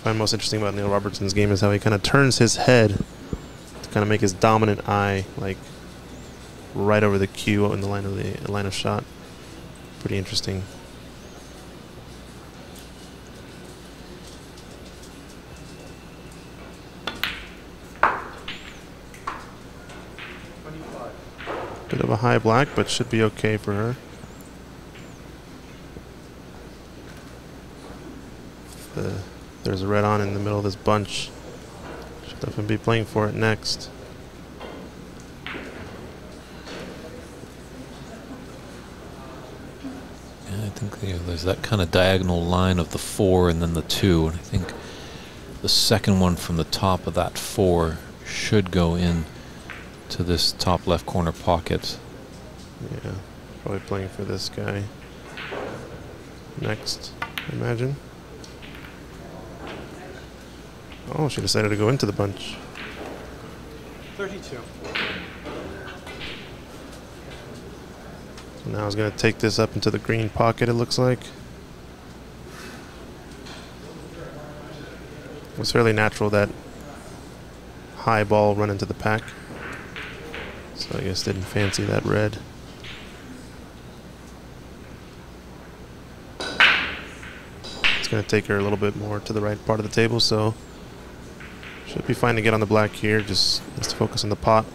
I find most interesting about Neil Robertson's game is how he kind of turns his head to kind of make his dominant eye like right over the cue in the line of the line of shot. Pretty interesting. Bit of a high black, but should be okay for her. The, there's a red on in the middle of this bunch. Should definitely be playing for it next. Yeah, I think the, there's that kind of diagonal line of the four and then the two, and I think the second one from the top of that four should go in to this top left corner pocket. Yeah, probably playing for this guy. Next, I imagine. Oh, she decided to go into the bunch. 32. So now was going to take this up into the green pocket, it looks like. It's fairly natural that high ball run into the pack. So I guess didn't fancy that red. It's going to take her a little bit more to the right part of the table, so should be fine to get on the black here. Just to focus on the pot.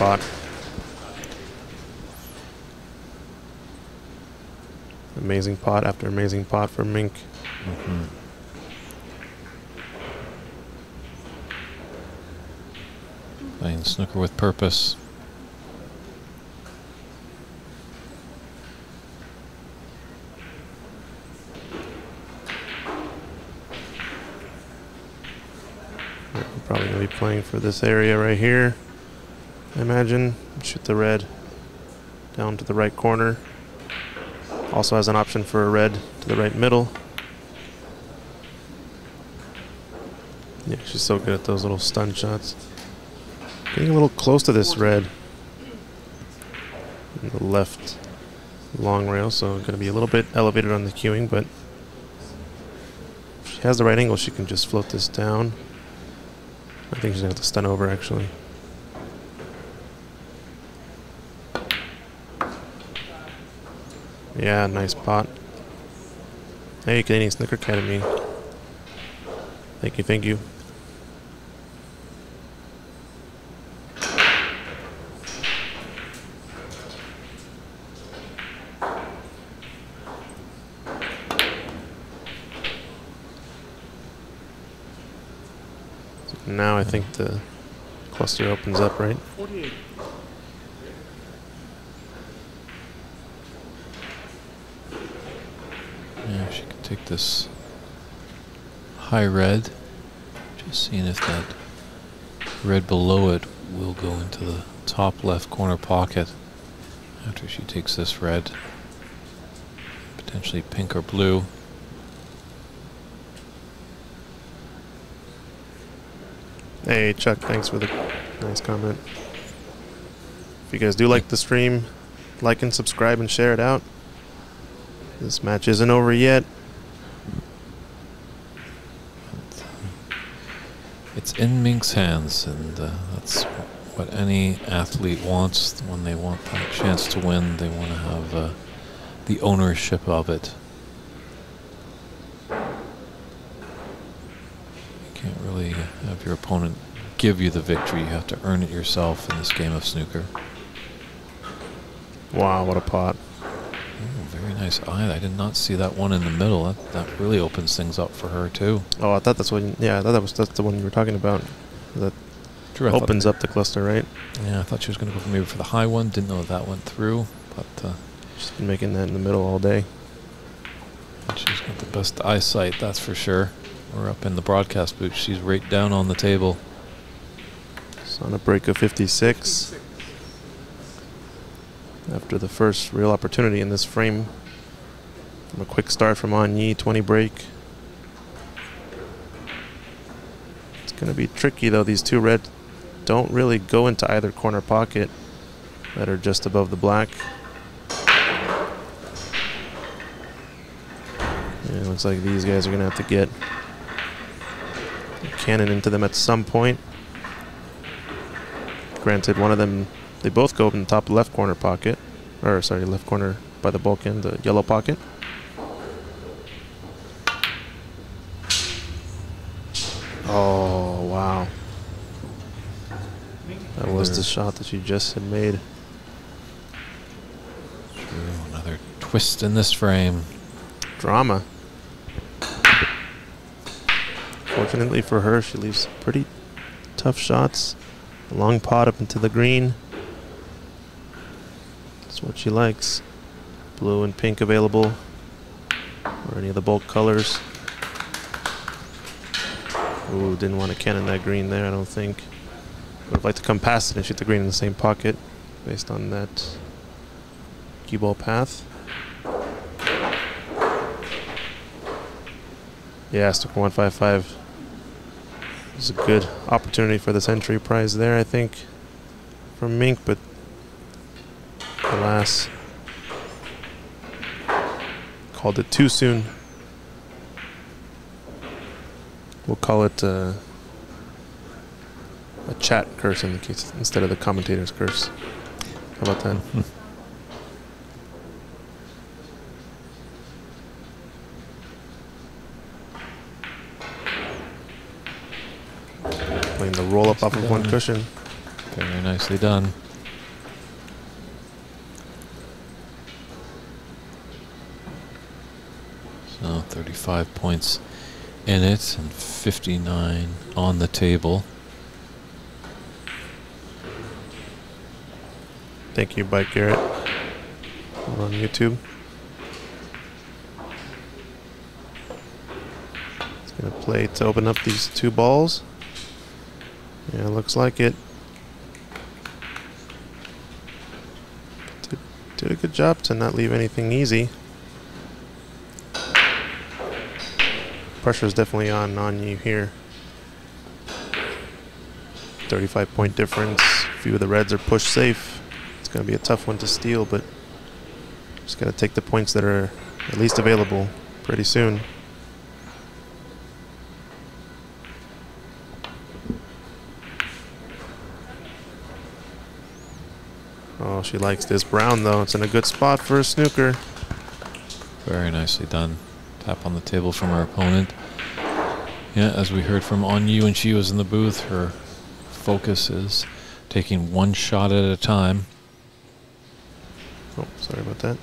Great pot. Amazing pot after amazing pot for Mink. Mhm. Playing snooker with purpose. We're probably going to be playing for this area right here. Imagine. Shoot the red down to the right corner. Also has an option for a red to the right middle. Yeah, she's so good at those little stun shots. Getting a little close to this red. In the left long rail, so going to be a little bit elevated on the cueing, but if she has the right angle, she can just float this down. I think she's going to have to stun over, actually. Yeah, nice pot. Hey, Canadian Snooker Academy. Thank you, thank you. Now I think the cluster opens up, right? 48. Yeah, she can take this high red. Just seeing if that red below it will go into the top left corner pocket after she takes this red. Potentially pink or blue. Hey, Chuck, thanks for the nice comment. If you guys do like the stream, like and subscribe and share it out. This match isn't over yet. It's hands, and uh, that's what any athlete wants when they want that chance to win. They want to have uh, the ownership of it. You can't really have your opponent give you the victory. You have to earn it yourself in this game of snooker. Wow, what a pot. Very nice eye. I did not see that one in the middle. That, that really opens things up for her, too. Oh, I thought that's what. Yeah, I thought that was that's the one you were talking about. That True, opens up the cluster, right? Yeah, I thought she was going to go maybe for the high one. Didn't know that went through, but uh, She's been making that in the middle all day. she's got the best eyesight, that's for sure. We're up in the broadcast booth. She's right down on the table. On a break of 56. After the first real opportunity in this frame. From a quick start from Onyee, 20 break. It's going to be tricky though. These two red don't really go into either corner pocket that are just above the black. Yeah, it looks like these guys are going to have to get cannon into them at some point. Granted, one of them, they both go in the top left corner pocket. Or, sorry, left corner by the baulk bulkhead, the yellow pocket. Oh, wow. That was the There. Shot that you just had made. True, another twist in this frame. Drama. Fortunately for her, she leaves pretty tough shots. A long pot up into the green. That's what she likes. Blue and pink available. Or any of the baulk colors. Ooh, didn't want to cannon that green there, I don't think. Would have liked to come past it and shoot the green in the same pocket based on that cue ball path. Yeah, Stoker 155 is a good opportunity for this entry prize there, I think, from Mink, but alas, called it too soon. We'll call it uh, a chat curse in the case instead of the commentator's curse. How about that? Hmm. Playing the roll up off of one cushion. Very nicely done. So 35 points in it and 59 on the table. Thank you, Bike Garrett. We're on YouTube. It's gonna play to open up these two balls. Yeah, looks like it. Did, did a good job to not leave anything easy. Pressure is definitely on on you here. 35 point difference. A few of the reds are pushed safe. It's going to be a tough one to steal, but just got to take the points that are at least available pretty soon. Oh, she likes this brown though. It's in a good spot for a snooker. Very nicely done. Tap on the table from our opponent. Yeah, as we heard from Onyee when she was in the booth, her focus is taking one shot at a time. Sorry about that.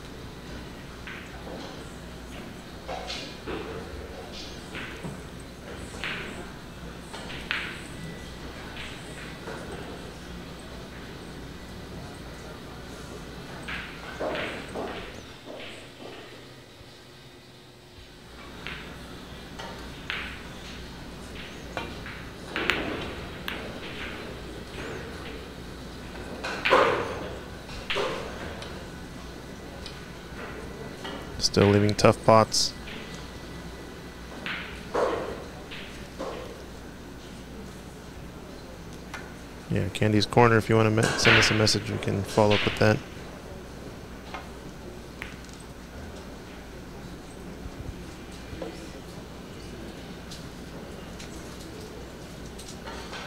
Still leaving tough pots. Yeah, Candy's Corner, if you want to send us a message, we can follow up with that.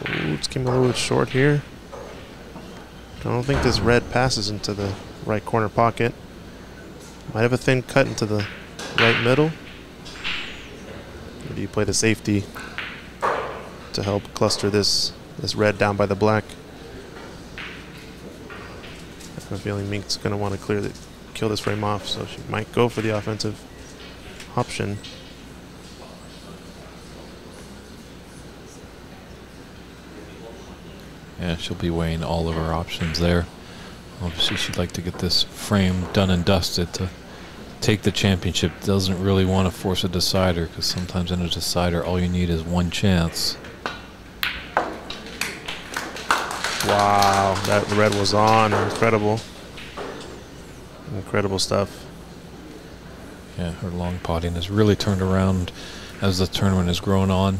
Ooh, it's came a little bit short here. I don't think this red passes into the right corner pocket. Might have a thin cut into the right middle. Or do you play the safety to help cluster this this red down by the black? I have a feeling Mink's going to want to clear the, kill this frame off, so she might go for the offensive option. Yeah, she'll be weighing all of her options there. Obviously, she'd like to get this frame done and dusted to take the championship. Doesn't really want to force a decider because sometimes in a decider, all you need is one chance. Wow, that red was on. Incredible. Incredible stuff. Yeah, her long potting has really turned around as the tournament has grown on.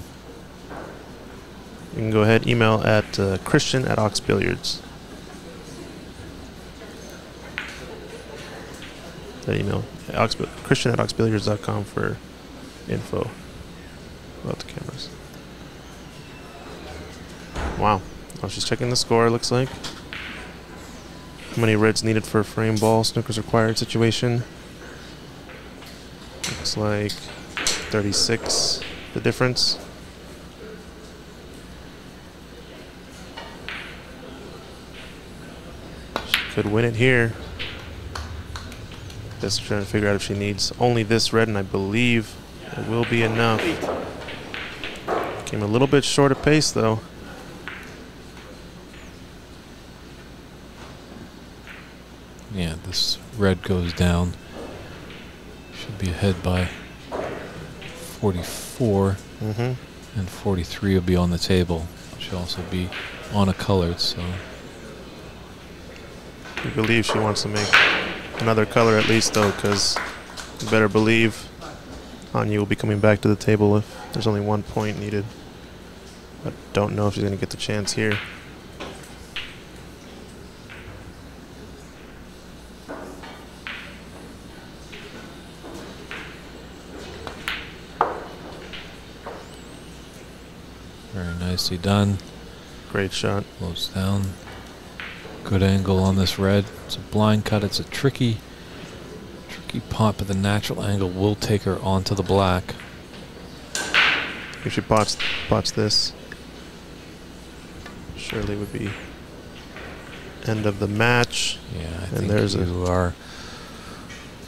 You can go ahead, email at uh, Christian at Ox Billiards. That email, Christian at oxbilliards.com for info about the cameras. Wow. Oh, she's checking the score, looks like. How many reds needed for a frame ball? Snookers required situation. Looks like 36, the difference. Could win it here. Just trying to figure out if she needs only this red, and I believe it will be enough. Came a little bit short of pace, though. Yeah, this red goes down. Should be ahead by 44, Mm-hmm. and 43 will be on the table. She'll also be on a colored, so We believe she wants to make another color at least, though, because you better believe Onyee will be coming back to the table if there's only one point needed. But don't know if she's going to get the chance here. very nicely done. Great shot. Close down. Good angle on this red. It's a blind cut. It's a tricky, tricky pot, but the natural angle will take her onto the black. If she pots, pots this, surely would be end of the match. Yeah, I And think there's a- you are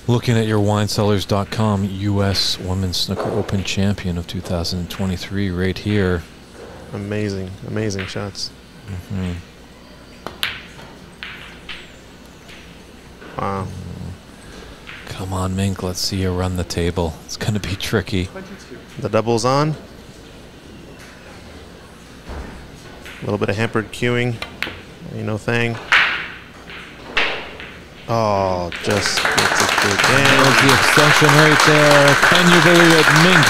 looking at your WineCellars.com U.S. Women's Snooker Open Champion of 2023 right here. Amazing, amazing shots. hmm Wow. Mink. Let's see you run the table. It's going to be tricky. 22. The double's on. A little bit of hampered cueing. You know, thing. Oh, just gets it good. The extension right there. Can you believe it? Mink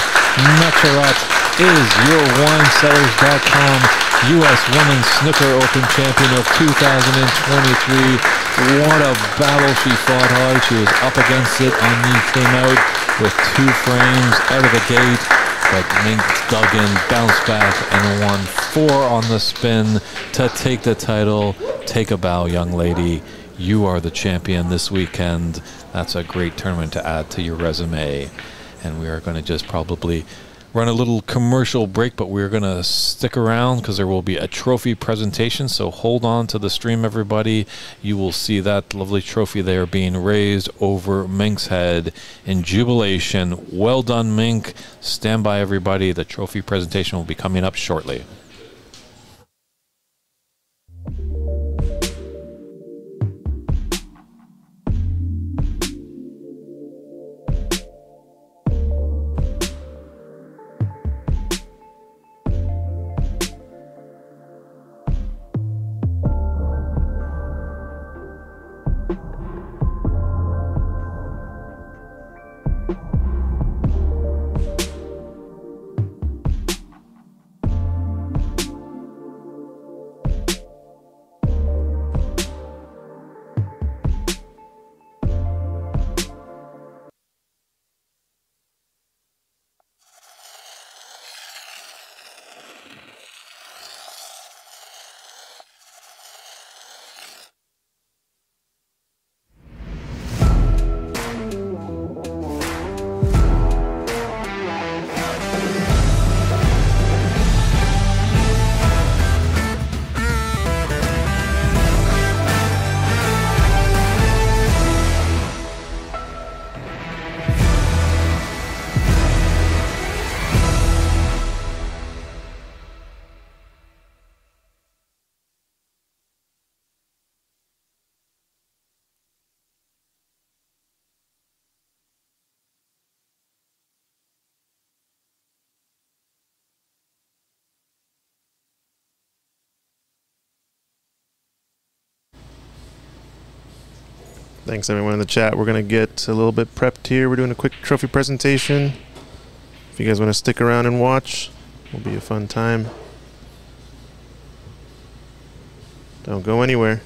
Nutcharut is your WineCellars.com U.S. Women's Snooker Open Champion of 2023. What a battle she fought hard. She was up against it. Onyee came out with two frames out of the gate. But Mink dug in, bounced back, and won four on the spin to take the title. Take a bow, young lady. You are the champion this weekend. That's a great tournament to add to your resume. And we are going to just probably run a little commercial break, but we're going to stick around because there will be a trophy presentation. So hold on to the stream, everybody. You will see that lovely trophy there being raised over Mink's head in jubilation. Well done, Mink. Stand by, everybody. The trophy presentation will be coming up shortly. Thanks everyone in the chat. We're gonna get a little bit prepped here. We're doing a quick trophy presentation. If you guys want to stick around and watch, it'll be a fun time. Don't go anywhere.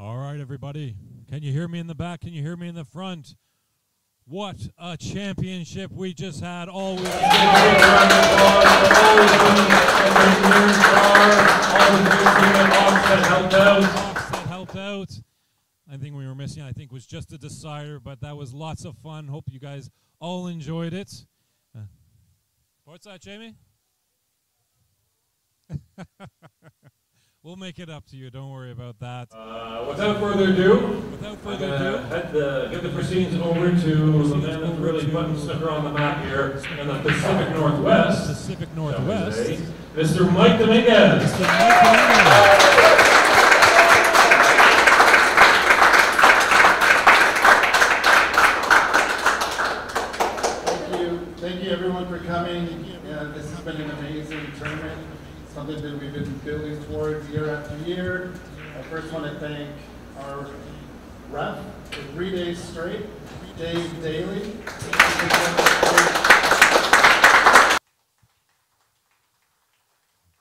All right, everybody. Can you hear me in the back? Can you hear me in the front? What a championship we just had all week. That helped out. I think we were missing, I think, was just a decider, but that was lots of fun. Hope you guys all enjoyed it. What's that, Jamie? we'll make it up to you. Don't worry about that. Uh, without further ado, Without further gonna ado, head the, get the proceedings over to the man that's really putting snooker on the map here in the Pacific Northwest. Pacific Northwest. Mr. Mike Dominguez. Mr. Mike Dominguez. Thank you, thank you everyone for coming. Uh, this has been an amazing tournament, something that we've been building towards year after year. I first want to thank our ref for three days straight, Dave Daly.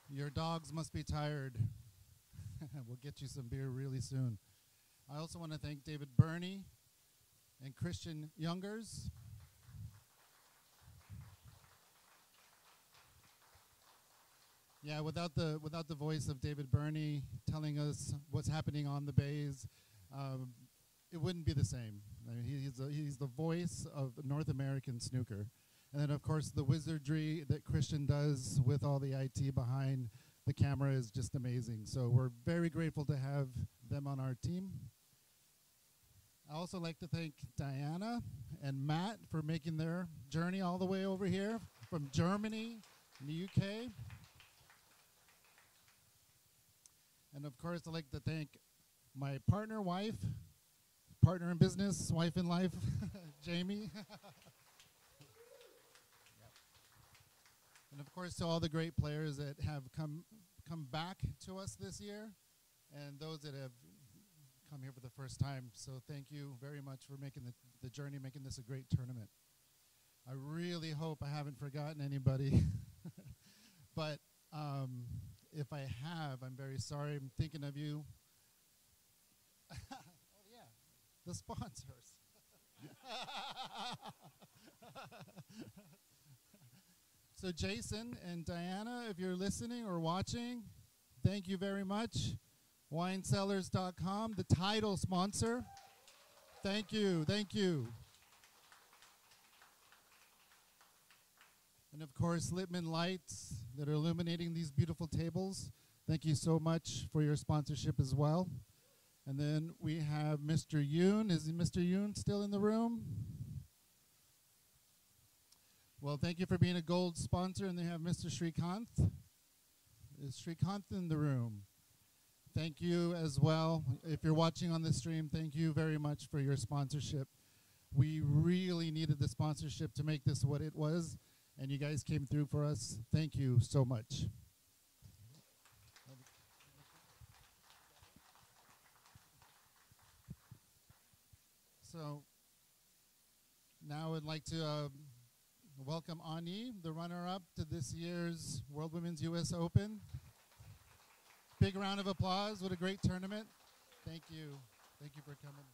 Your dogs must be tired. we'll get you some beer really soon. I also want to thank David Burney and Christian Youngers. Yeah, without the without the voice of David Burney telling us what's happening on the bays, um, it wouldn't be the same. I mean, he- he's, a, he's the voice of North American snooker. And then, of course, the wizardry that Christian does with all the IT behind the camera is just amazing. So we're very grateful to have them on our team. I also like to thank Diana and Matt for making their journey all the way over here from Germany, the UK. And of course, I'd like to thank my partner, wife, partner in business, wife in life, Jamie. And of course, to all the great players that have come come back to us this year, and those that have come here for the first time. So thank you very much for making the, the journey, making this a great tournament. I really hope I haven't forgotten anybody, but um, if I have, I'm very sorry. I'm thinking of you. oh yeah, the sponsors. So, Jason and Diana, if you're listening or watching, thank you very much. WineCellars.com, the title sponsor. Thank you, thank you. And of course, Littman Lights that are illuminating these beautiful tables. Thank you so much for your sponsorship as well. And then we have Mr. Yoon. Is Mr. Yoon still in the room? Well, thank you for being a gold sponsor. And they have Mr. Srikanth. Is Srikanth in the room? Thank you as well. If you're watching on the stream, thank you very much for your sponsorship. We really needed the sponsorship to make this what it was, and you guys came through for us. Thank you so much. So now I'd like to uh, welcome Onyee, the runner-up to this year's World Women's U.S. Open. Big round of applause. What a great tournament. Thank you. Thank you for coming.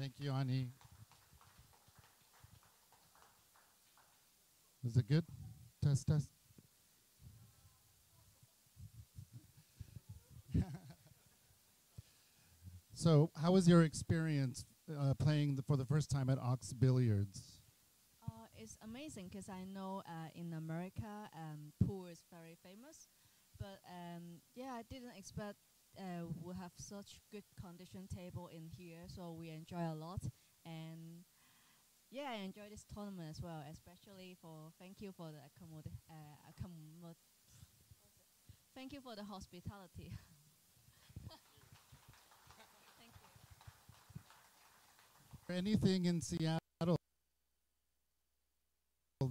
Thank you, Onyee. Was it good? Test, test. so, how was your experience uh, playing the, for the first time at Ox Billiards? Uh, it's amazing because I know uh, in America, um, pool is very famous. But um, yeah, I didn't expect uh, we'll have such good condition table in here, so we enjoy a lot. And yeah, I enjoy this tournament as well, especially for thank you for the accommod uh, accommod thank you for the hospitality. thank you. Anything in Seattle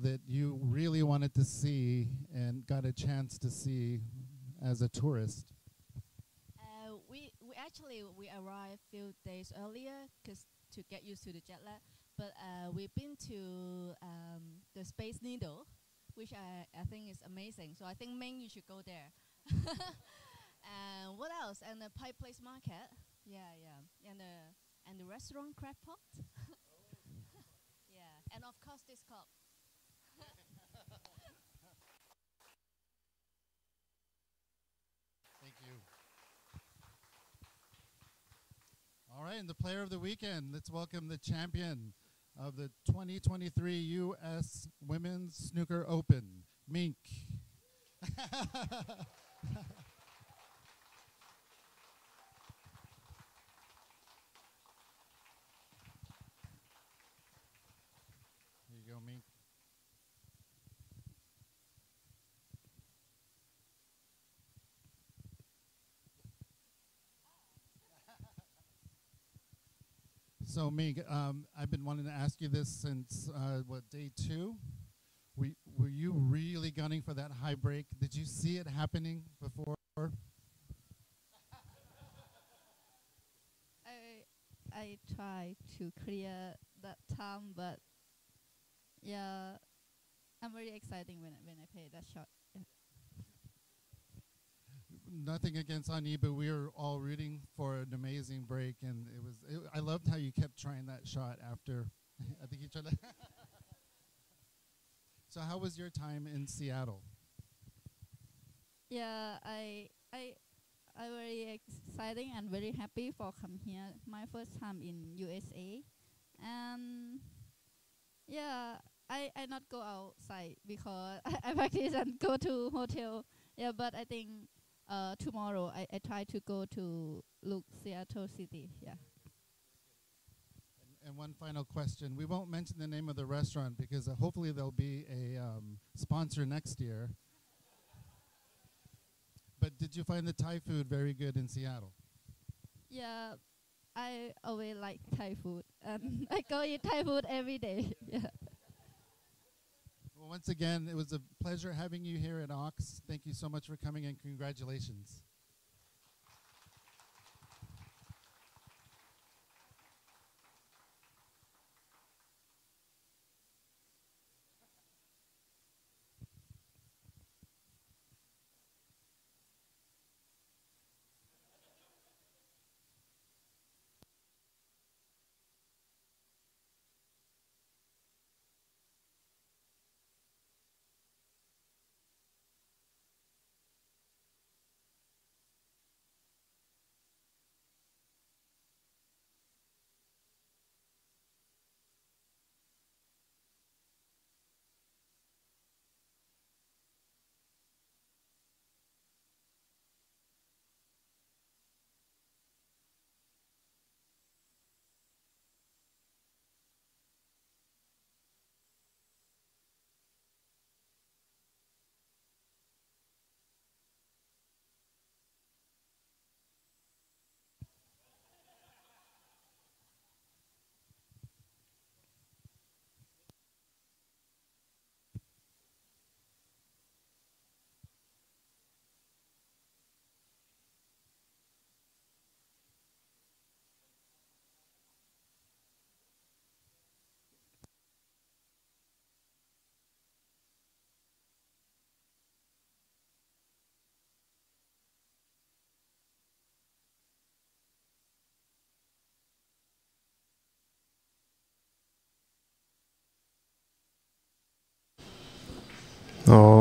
that you really wanted to see and got a chance to see as a tourist? Actually we arrived a few days earlier because to get used to the jet lag. But uh, we've been to um, the Space Needle, which I, I think is amazing. So I think Ming, you should go there. and what else? And the Pike Place Market. Yeah, yeah. And the and the restaurant Crab Pot. yeah. And of course this club. Thank you. All right, and the player of the weekend, let's welcome the champion of the 2023 U.S. Women's Snooker Open, Mink. Here you go, Mink. So, Mink, um, I've been wanting to ask you this since uh, what day two. Were, were you really gunning for that high break? Did you see it happening before? I I try to clear that time, but yeah, I'm very exciting when I, when I play that shot. Nothing against Onyee, but we were all rooting for an amazing break, and it was. It, I loved how you kept trying that shot after. I think you tried to. so, how was your time in Seattle? Yeah, I I I very exciting and very happy for come here. My first time in USA, and yeah, I I not go outside because I, I practice and go to hotel. Yeah, but I think uh tomorrow I, I try to go to look Seattle City. Yeah. And one final question. We won't mention the name of the restaurant because uh, hopefully there'll be a um, sponsor next year. But did you find the Thai food very good in Seattle? Yeah, I always like Thai food, and I go eat Thai food every day. Yeah. Once again, it was a pleasure having you here at Ox. Thank you so much for coming and congratulations. Oh.